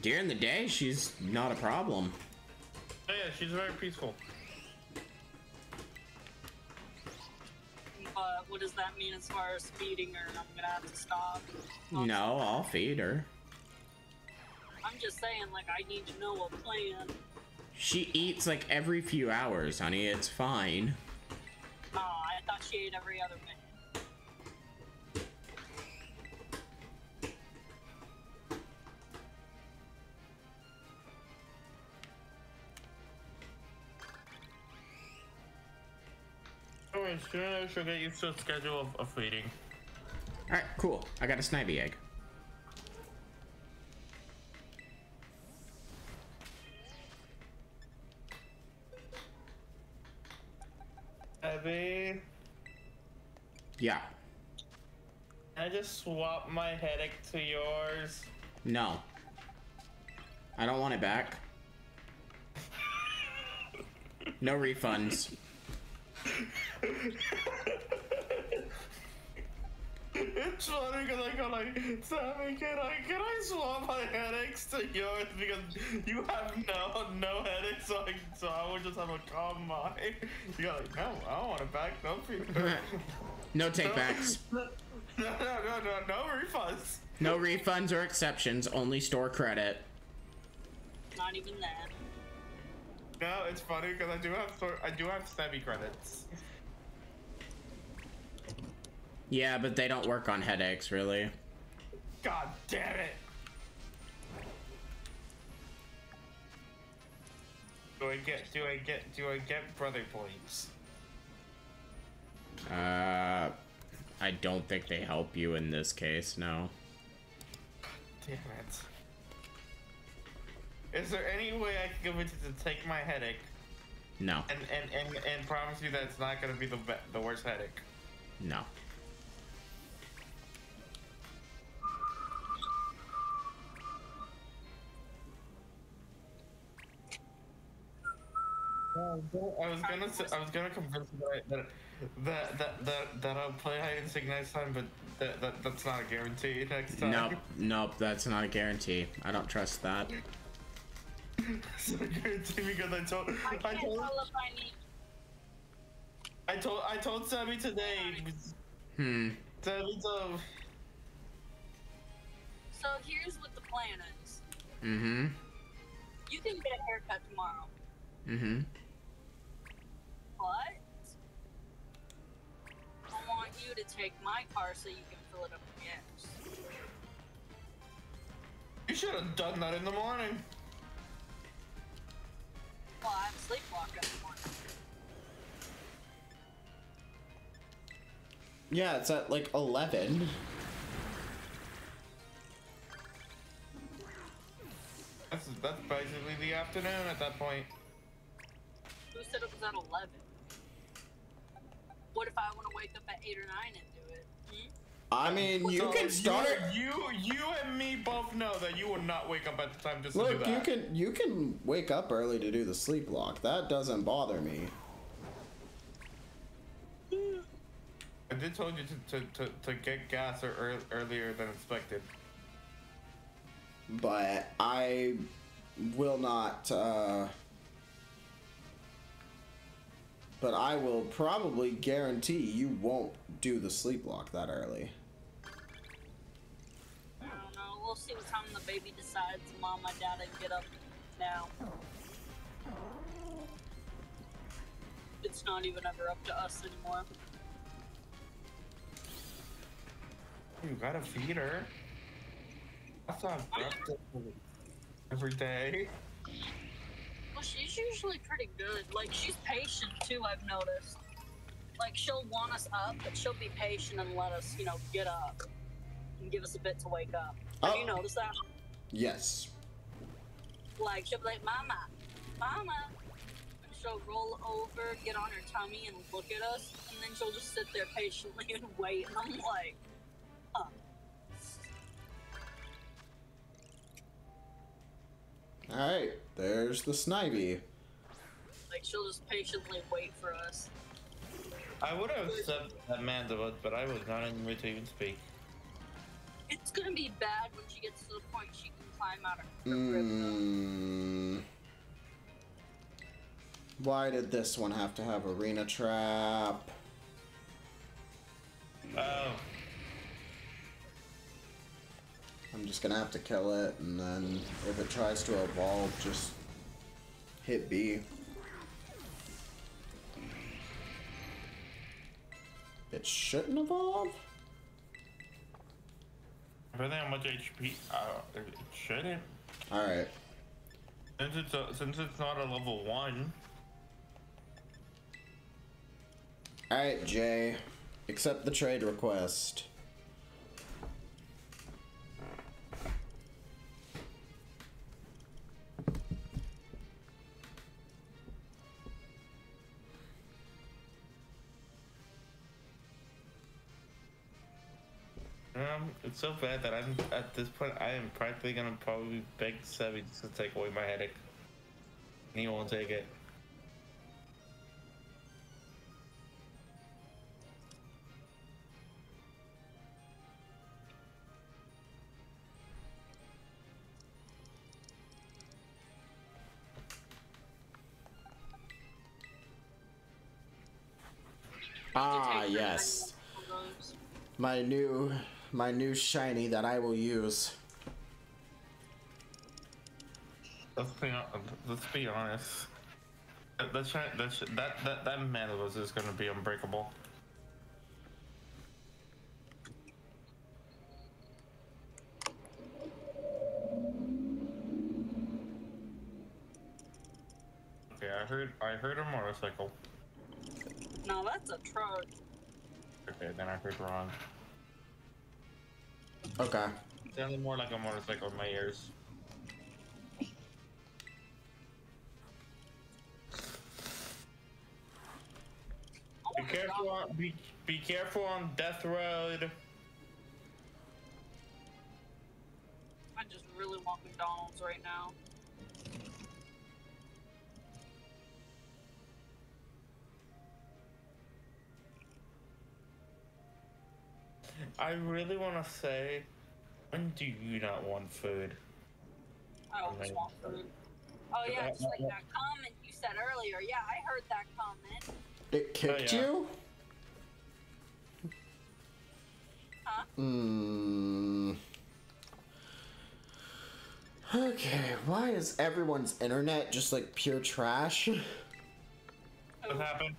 During the day, she's not a problem. Oh yeah, she's very peaceful. But what does that mean as far as feeding her? I'm gonna have to stop. No, I'll feed her. I'm just saying, like, I need to know a plan. She eats like every few hours, honey. It's fine. Oh, I thought she ate every other way. Alright, soon I should get used to a schedule of, of feeding. Alright, cool. I got a snivy egg. Yeah. Can I just swap my headache to yours. No. I don't want it back. No refunds. It's funny because I go like, Sammy, can I can I swap my headaches to yours because you have no no headaches, so I, so I would just have a calm mind. You're like, no, I don't want it back. No, fee- No takebacks. no, no, no, no, no refunds. No refunds or exceptions. Only store credit. Not even that. No, it's funny because I do have sor- I do have semi credits. Yeah, but they don't work on headaches, really. God damn it! Do I get? Do I get? Do I get brother points? Uh, I don't think they help you in this case. No. Damn it! Is there any way I can convince you to take my headache No. and and and, and promise you that it's not gonna be the the worst headache? No. I was gonna I was gonna convince you that that, that that that that I'll play hide and seek next time, but that, that that's not a guarantee next time. Nope. Nope. That's not a guarantee. I don't trust that. it's not a guarantee because I told I I can't told tell if I need. I told I told Sammy today. Hmm. Sammy told. So here's what the plan is. Mm-hmm. You can get a haircut tomorrow, Mm-hmm. but I want you to take my car so you can fill it up with gas. You should have done that in the morning. Well, I have a sleepwalk in the morning. Yeah, it's at like eleven. That's that's basically the afternoon at that point. Who said it was at 11? What if I want to wake up at 8 or 9 and do it? Hmm? I mean, you So can start. You, you you and me both know that you will not wake up at the time just to do Look, that. you can you can wake up early to do the sleep lock. That doesn't bother me. I did told you to, to, to, to get gas or ear earlier than expected. But I will not. Uh, but I will probably guarantee you won't do the sleep lock that early. I don't know. We'll see what time the baby decides mom and dad and get up now. It's not even ever up to us anymore. You gotta feed her. That's not breakfast every day. Well, she's usually pretty good. Like, she's patient too, I've noticed. Like, she'll want us up, but she'll be patient and let us, you know, get up and give us a bit to wake up. Have you Oh. noticed that? Yes. Like, she'll be like, Mama, Mama. And she'll roll over, get on her tummy, and look at us. And then she'll just sit there patiently and wait. And I'm like, huh. Right. There's the snivy. Like, she'll just patiently wait for us. I would have said that man but I was not in the mood to even speak. It's gonna be bad when she gets to the point she can climb out of her crib. Mm. Why did this one have to have arena trap? Oh, I'm just gonna have to kill it, and then if it tries to evolve, just hit B. It shouldn't evolve? depending on how much HP, uh, it shouldn't. Alright. Since it's a, since it's not a level one. Alright, Jay. Accept the trade request. It's so bad that I'm at this point. I am practically gonna probably beg Sebby to take away my headache. And he won't take it. Ah, yes. My new my new shiny that I will use. Let's be hon- let's be honest. That that shi- that that that, that Mandalos is gonna be unbreakable. Okay, I heard I heard a motorcycle. No, that's a truck. Okay, then I heard wrong. Okay. Sounded more like a motorcycle in my ears. Be careful on be be careful on Death Road. I just really want McDonald's right now. I really want to say, when do you not want food? I always Amazing. want food. Oh yeah, just like that comment you said earlier. Yeah, I heard that comment. It kicked yeah. you? Huh? Hmm. Okay, why is everyone's internet just like pure trash? What happened?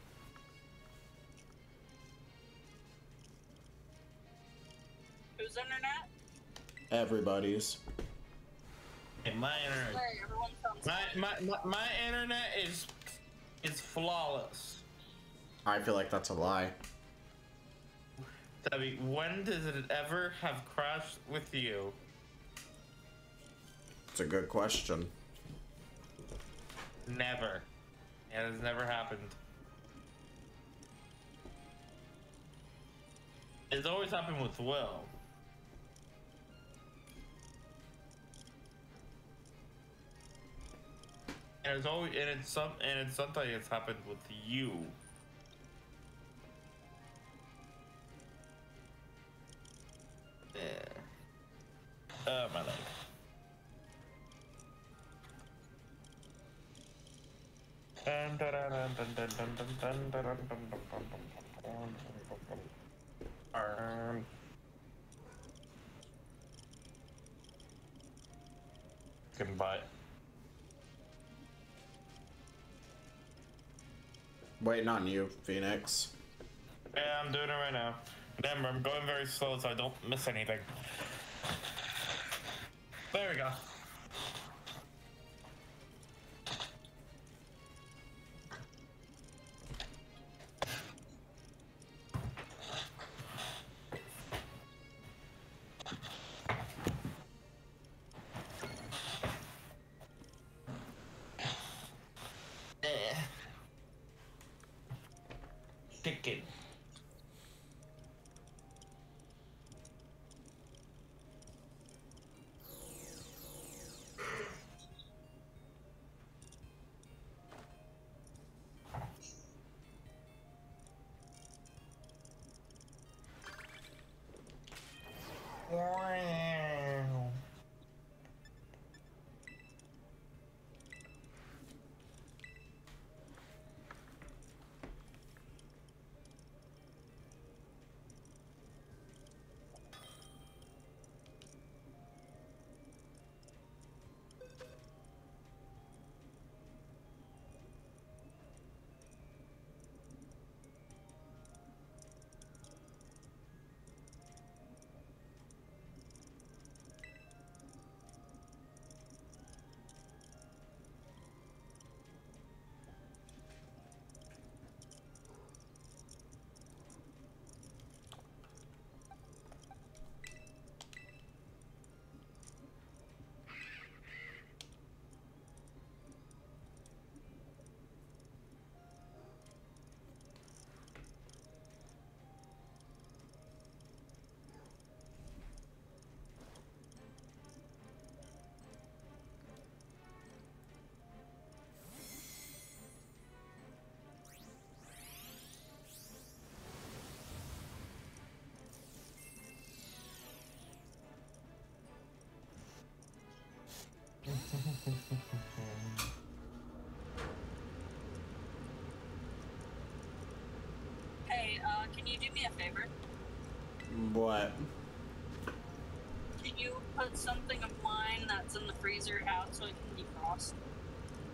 Whose internet? Everybody's. Hey, my internet. Hey, everyone My, my, my, my internet is is flawless. I feel like that's a lie. Debbie, when does it ever have crashed with you? It's a good question. Never. It has never happened. It's always happened with Will. And it's always and it's some and it's sometimes it's happened with you. Yeah. Oh my life. Dun, dun, dun, dun, dun, Waiting on you, Phoenix. Yeah, I'm doing it right now. Remember, I'm going very slow so I don't miss anything. There we go. hey, uh, can you do me a favor? What? Can you put something of mine that's in the freezer out so it can defrost?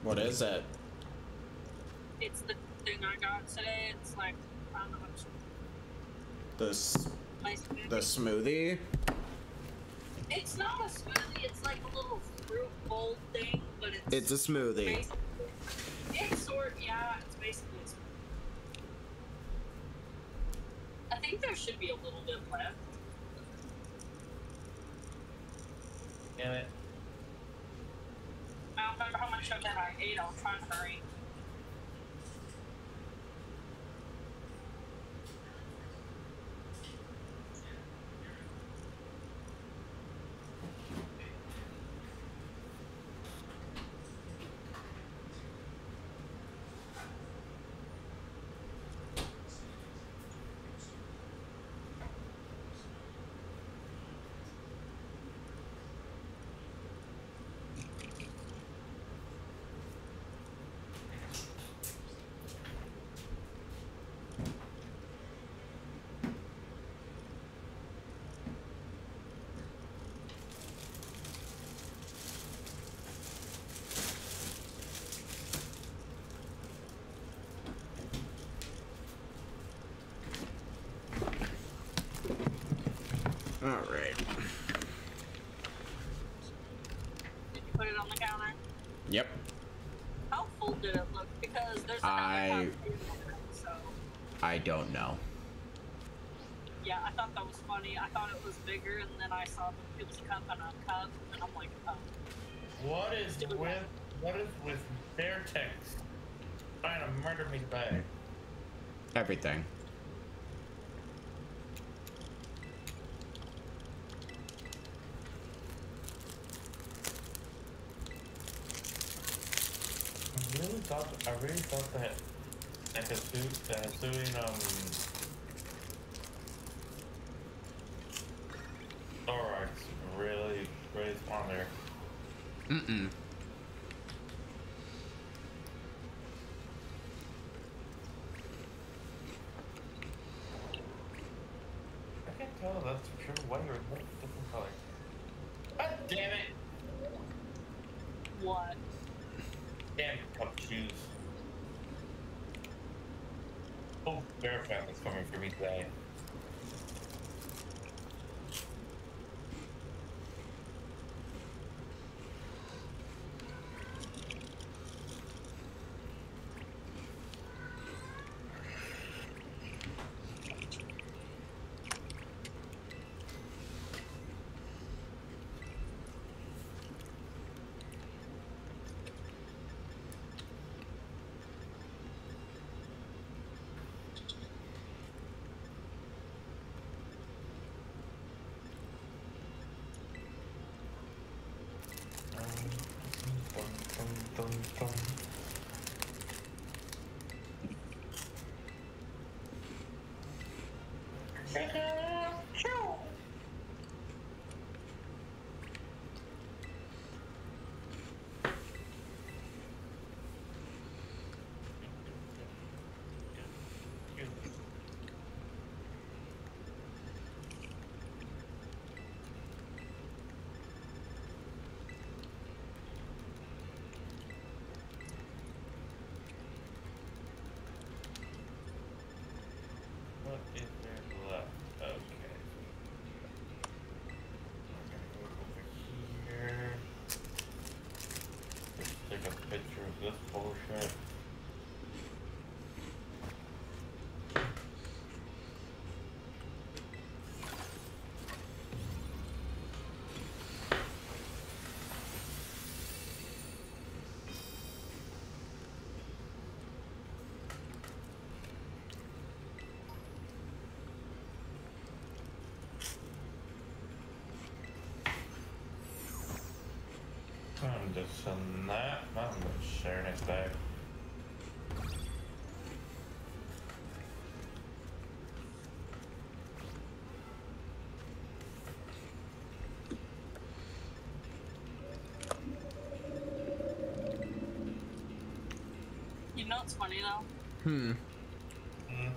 What is it? It's the thing I got today. It's like, I don't know what The, smoothie. the smoothie? It's not a smoothie, it's like a little fruit bowl thing, but it's It's a smoothie. It's sort yeah. It's basically. A smoothie. I think there should be a little bit left. Damn it. I don't remember how much of it I ate. I'll try and hurry. All right. Did you put it on the counter? Yep. How full did it look? Because there's another I- cup there, so I don't know. yeah, I thought that was funny. I thought it was bigger, and then I saw that it was cup and a cup, and I'm like, oh. What is with what is with their text trying to murder me today? Everything. I really thought I really thought that that Hasu- that Hisuian um Zoroark really really spawned there. Mm-mm. I can't tell if that's pure white or what different color. God damn it! What? Damn Cubchoos. Bear Family's coming for me today. Um, dum, dum, dum. What is there left? Okay. I'm gonna go over here. Just take a picture of this Nah, I'm sharing his bag. You know it's funny though. Hmm. hmm.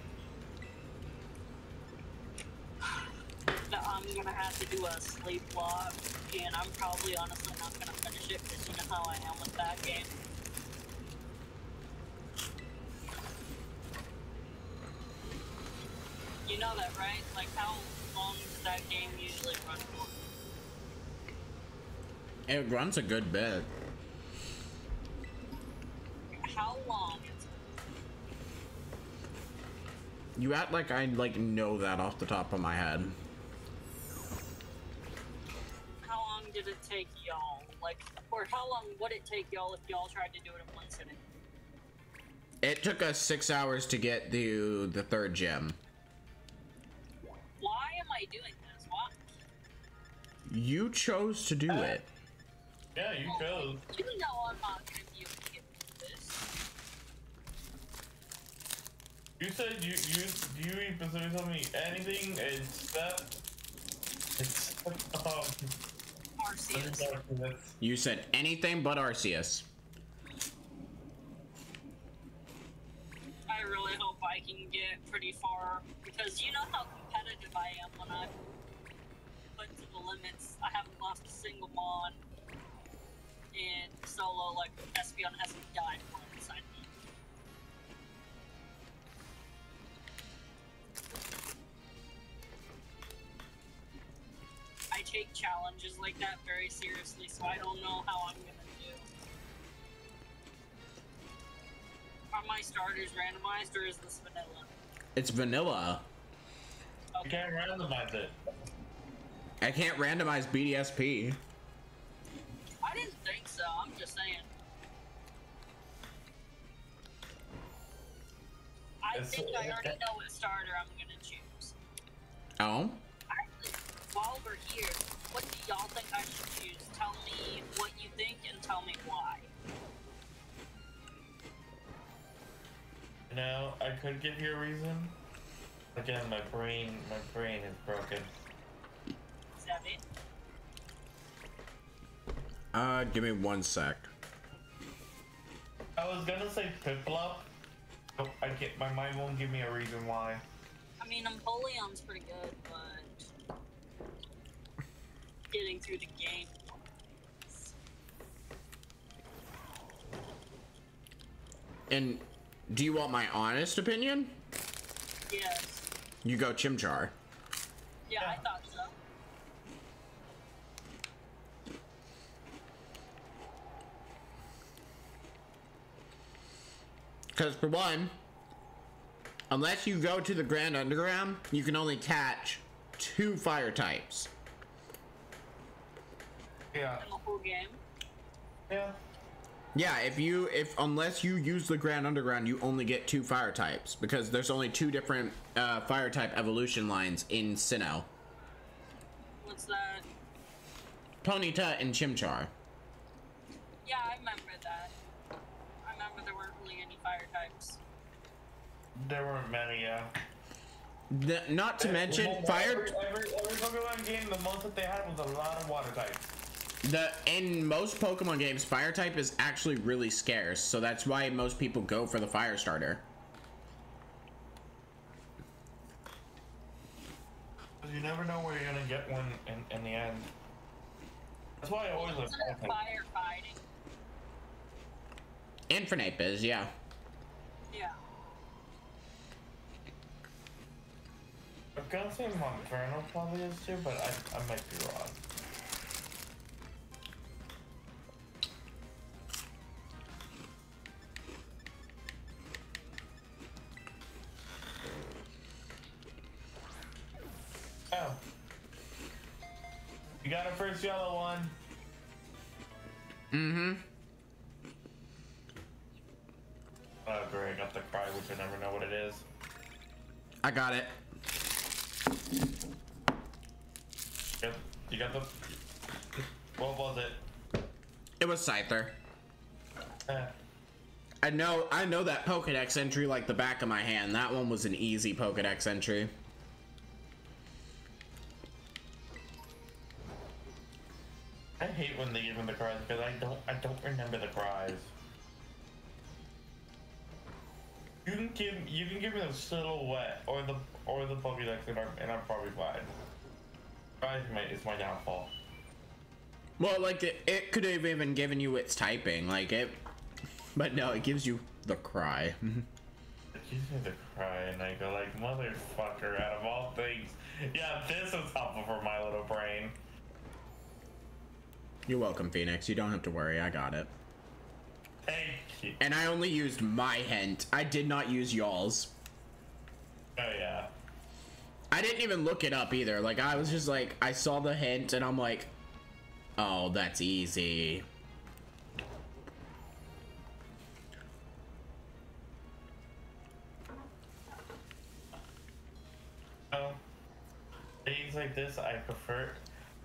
I'm gonna have to do a sleep sleepwalk, and I'm probably honestly it because know how I am with that game. You know that, right? Like, how long does that game usually run for? It runs a good bit. How long? You act like I like know that off the top of my head. How long did it take y'all? Like, or how long would it take y'all if y'all tried to do it in one sitting? It took us six hours to get the the third gem. Why am I doing this? Why? You chose to do it. Yeah, you chose. You know I'm not gonna be able to get this. You said you you you specifically told me anything except except um. Arceus. You said anything but Arceus. I really hope I can get pretty far because you know how competitive I am when I put to the limits. I haven't lost a single mon in solo. Like Espeon hasn't died take challenges like that very seriously, so I don't know how I'm gonna do. Are my starters randomized or is this vanilla? It's vanilla. You can't randomize it. I can't randomize BDSP. I didn't think so. I'm just saying. I It's- think I already know what starter I'm gonna choose. Oh? Actually, while we're here, what do y'all think I should choose? Tell me what you think and tell me why. You know, I could give you a reason. Again, my brain, my brain is broken. Is that it? Uh, give me one sec. I was gonna say Piplup. but I get my mind won't give me a reason why. I mean, Empoleon's pretty good, but getting through the game. And do you want my honest opinion? Yes. You go Chimchar. Yeah, I thought so. Because for one, unless you go to the Grand Underground, you can only catch two fire types. Yeah. The whole game. Yeah. Yeah, if you if unless you use the Grand Underground, you only get two fire types because there's only two different uh, fire type evolution lines in Sinnoh. What's that? Ponyta and Chimchar. Yeah, I remember that. I remember there weren't really any fire types. There weren't many, yeah. The, not to mention fire. Every, every, every Pokemon game, the most that they had was a lot of water types. The in most Pokemon games, fire type is actually really scarce, so that's why most people go for the fire starter. 'Cause you never know where you're gonna get one in, in the end. That's why I always look Isn't it firefighting? Infernape is, yeah. Yeah. I'm gonna say Monferno probably is too, but I, I might be wrong. Oh. You got a first yellow one. Mm-hmm. Oh great, I got the cry, which I never know what it is. I got it. Yep. You got the. What was it? It was Scyther. Eh. I know I know that Pokedex entry like the back of my hand. That one was an easy Pokedex entry. I hate when they give me the cries because I don't I don't remember the cries. You can give you can give me the silhouette or the or the Pokédex and I'm and I'm probably fine. Cries my, is my downfall. Well, like it, it could have even given you its typing, like it, but no, it gives you the cry. It gives me the cry, and I go like, motherfucker, out of all things. Yeah, this is helpful for my little brain. You're welcome, Phoenix. You don't have to worry. I got it. Thank you. And I only used my hint. I did not use y'all's. Oh yeah. I didn't even look it up either. Like I was just like, I saw the hint and I'm like, oh, that's easy. Oh, things like this, I prefer.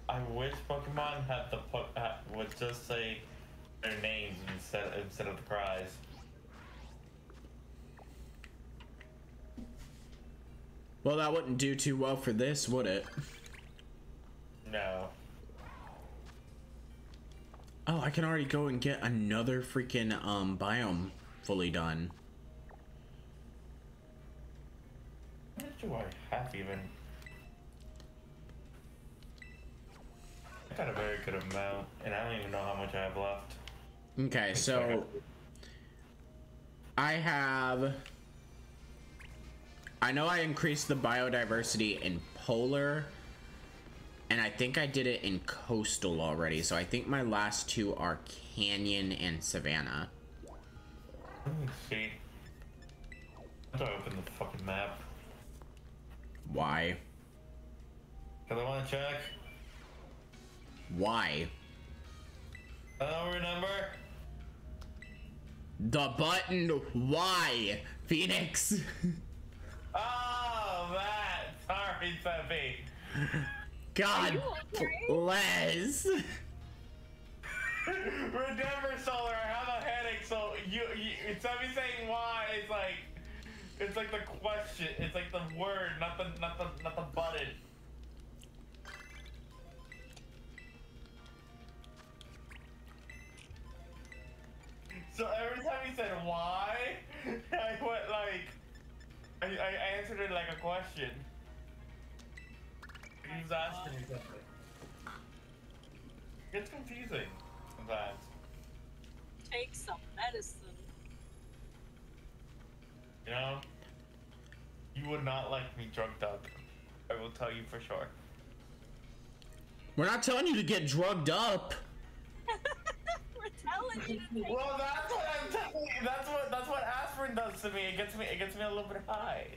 I wish Pokemon had the po- uh, would just say their names instead instead of the cries. Well, that wouldn't do too well for this, would it? No. Oh, I can already go and get another freaking um biome fully done. Much do I have even? Got a very good amount, and I don't even know how much I have left. Okay, so I have. I know I increased the biodiversity in polar, and I think I did it in coastal already. So I think my last two are canyon and savanna. Let me see. How do I open the fucking map? Why? Cause I want to check. Why? I don't remember. The button Y, Phoenix. Oh, that. Sorry, Sophie. God you okay? bless. Remember, Solar, I have a headache, so you, you instead of me saying why, it's like, it's like the question, it's like the word, not the, not the, not the button. So every time he said why, I went like, I, I answered it like a question. He was asking me something. It's confusing sometimes. Take some medicine. You know, you would not like me drugged up. I will tell you for sure. We're not telling you to get drugged up. Telling you to take Well, that's what I'm telling you. That's what that's what aspirin does to me. It gets me it gets me a little bit high.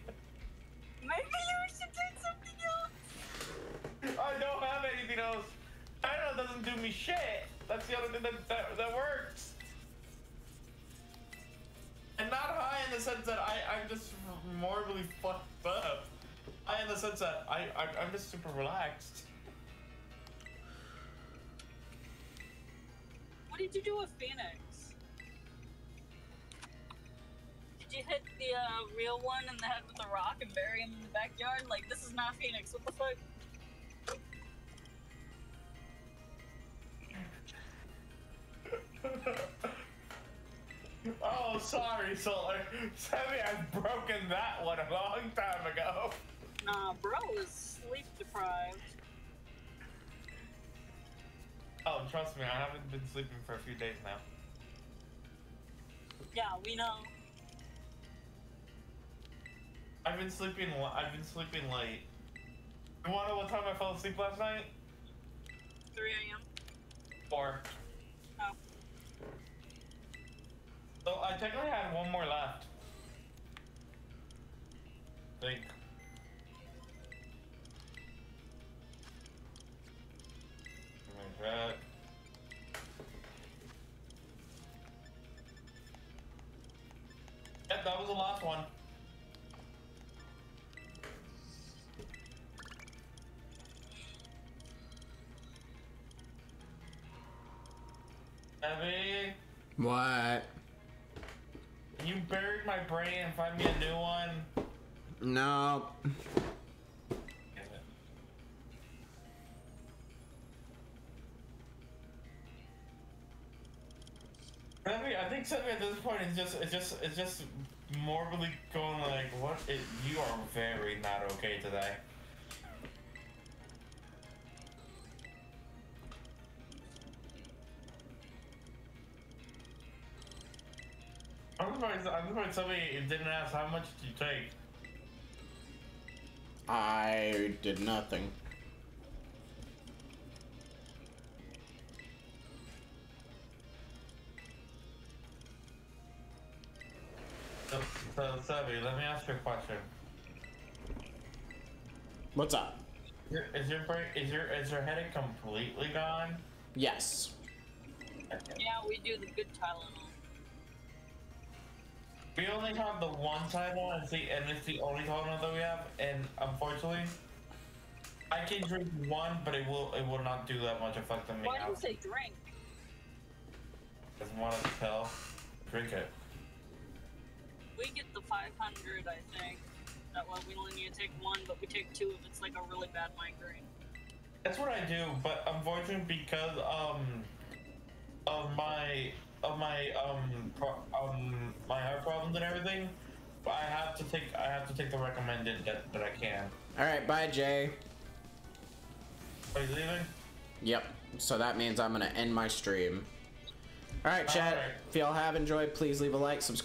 Maybe you should take something else. I don't have anything else. Tylenol doesn't do me shit. That's the other thing that that, that works. And not high in the sense that I I'm just morbidly fucked up. High in the sense that I, I I'm just super relaxed. What did you do with Phoenix? Did you hit the uh, real one in the head with a rock and bury him in the backyard? Like, this is not Phoenix. What the fuck? Oh, sorry, Solar. Sammy, I've broken that one a long time ago. Nah, bro is sleep deprived. Oh, trust me, I haven't been sleeping for a few days now. Yeah, we know. I've been sleeping. I've been sleeping late. You wanna know what time I fell asleep last night? 3 a.m. Four. Oh. So I technically had one more left. Think. Yep, that was the last one. Abby, What? you buried my brain and find me a new one. No. think Sylvia at this point is just it's just it's just morbidly going like, what? Is, you are very not okay today. I'm surprised. I'm surprised somebody didn't ask how much did you take. I did nothing. So, so Sebby, let me ask you a question. What's up? Is your brain, is your is your headache completely gone? Yes. Yeah, we do the good Tylenol. We only have the one Tylenol, and it's the and it's the only Tylenol that we have. And unfortunately, I can drink one, but it will it will not do that much effect on me. Why do you say drink? Doesn't want to tell. Drink it. We get the 500, I think. That way we only need to take one, but we take two if it's like a really bad migraine. That's what I do, but unfortunately, because um of my of my um pro- um my heart problems and everything, I have to take I have to take the recommended that, that I can. All right, bye, Jay. Are you leaving? Yep. So that means I'm gonna end my stream. All right, chat. Alright. If y'all have enjoyed, please leave a like, subscribe.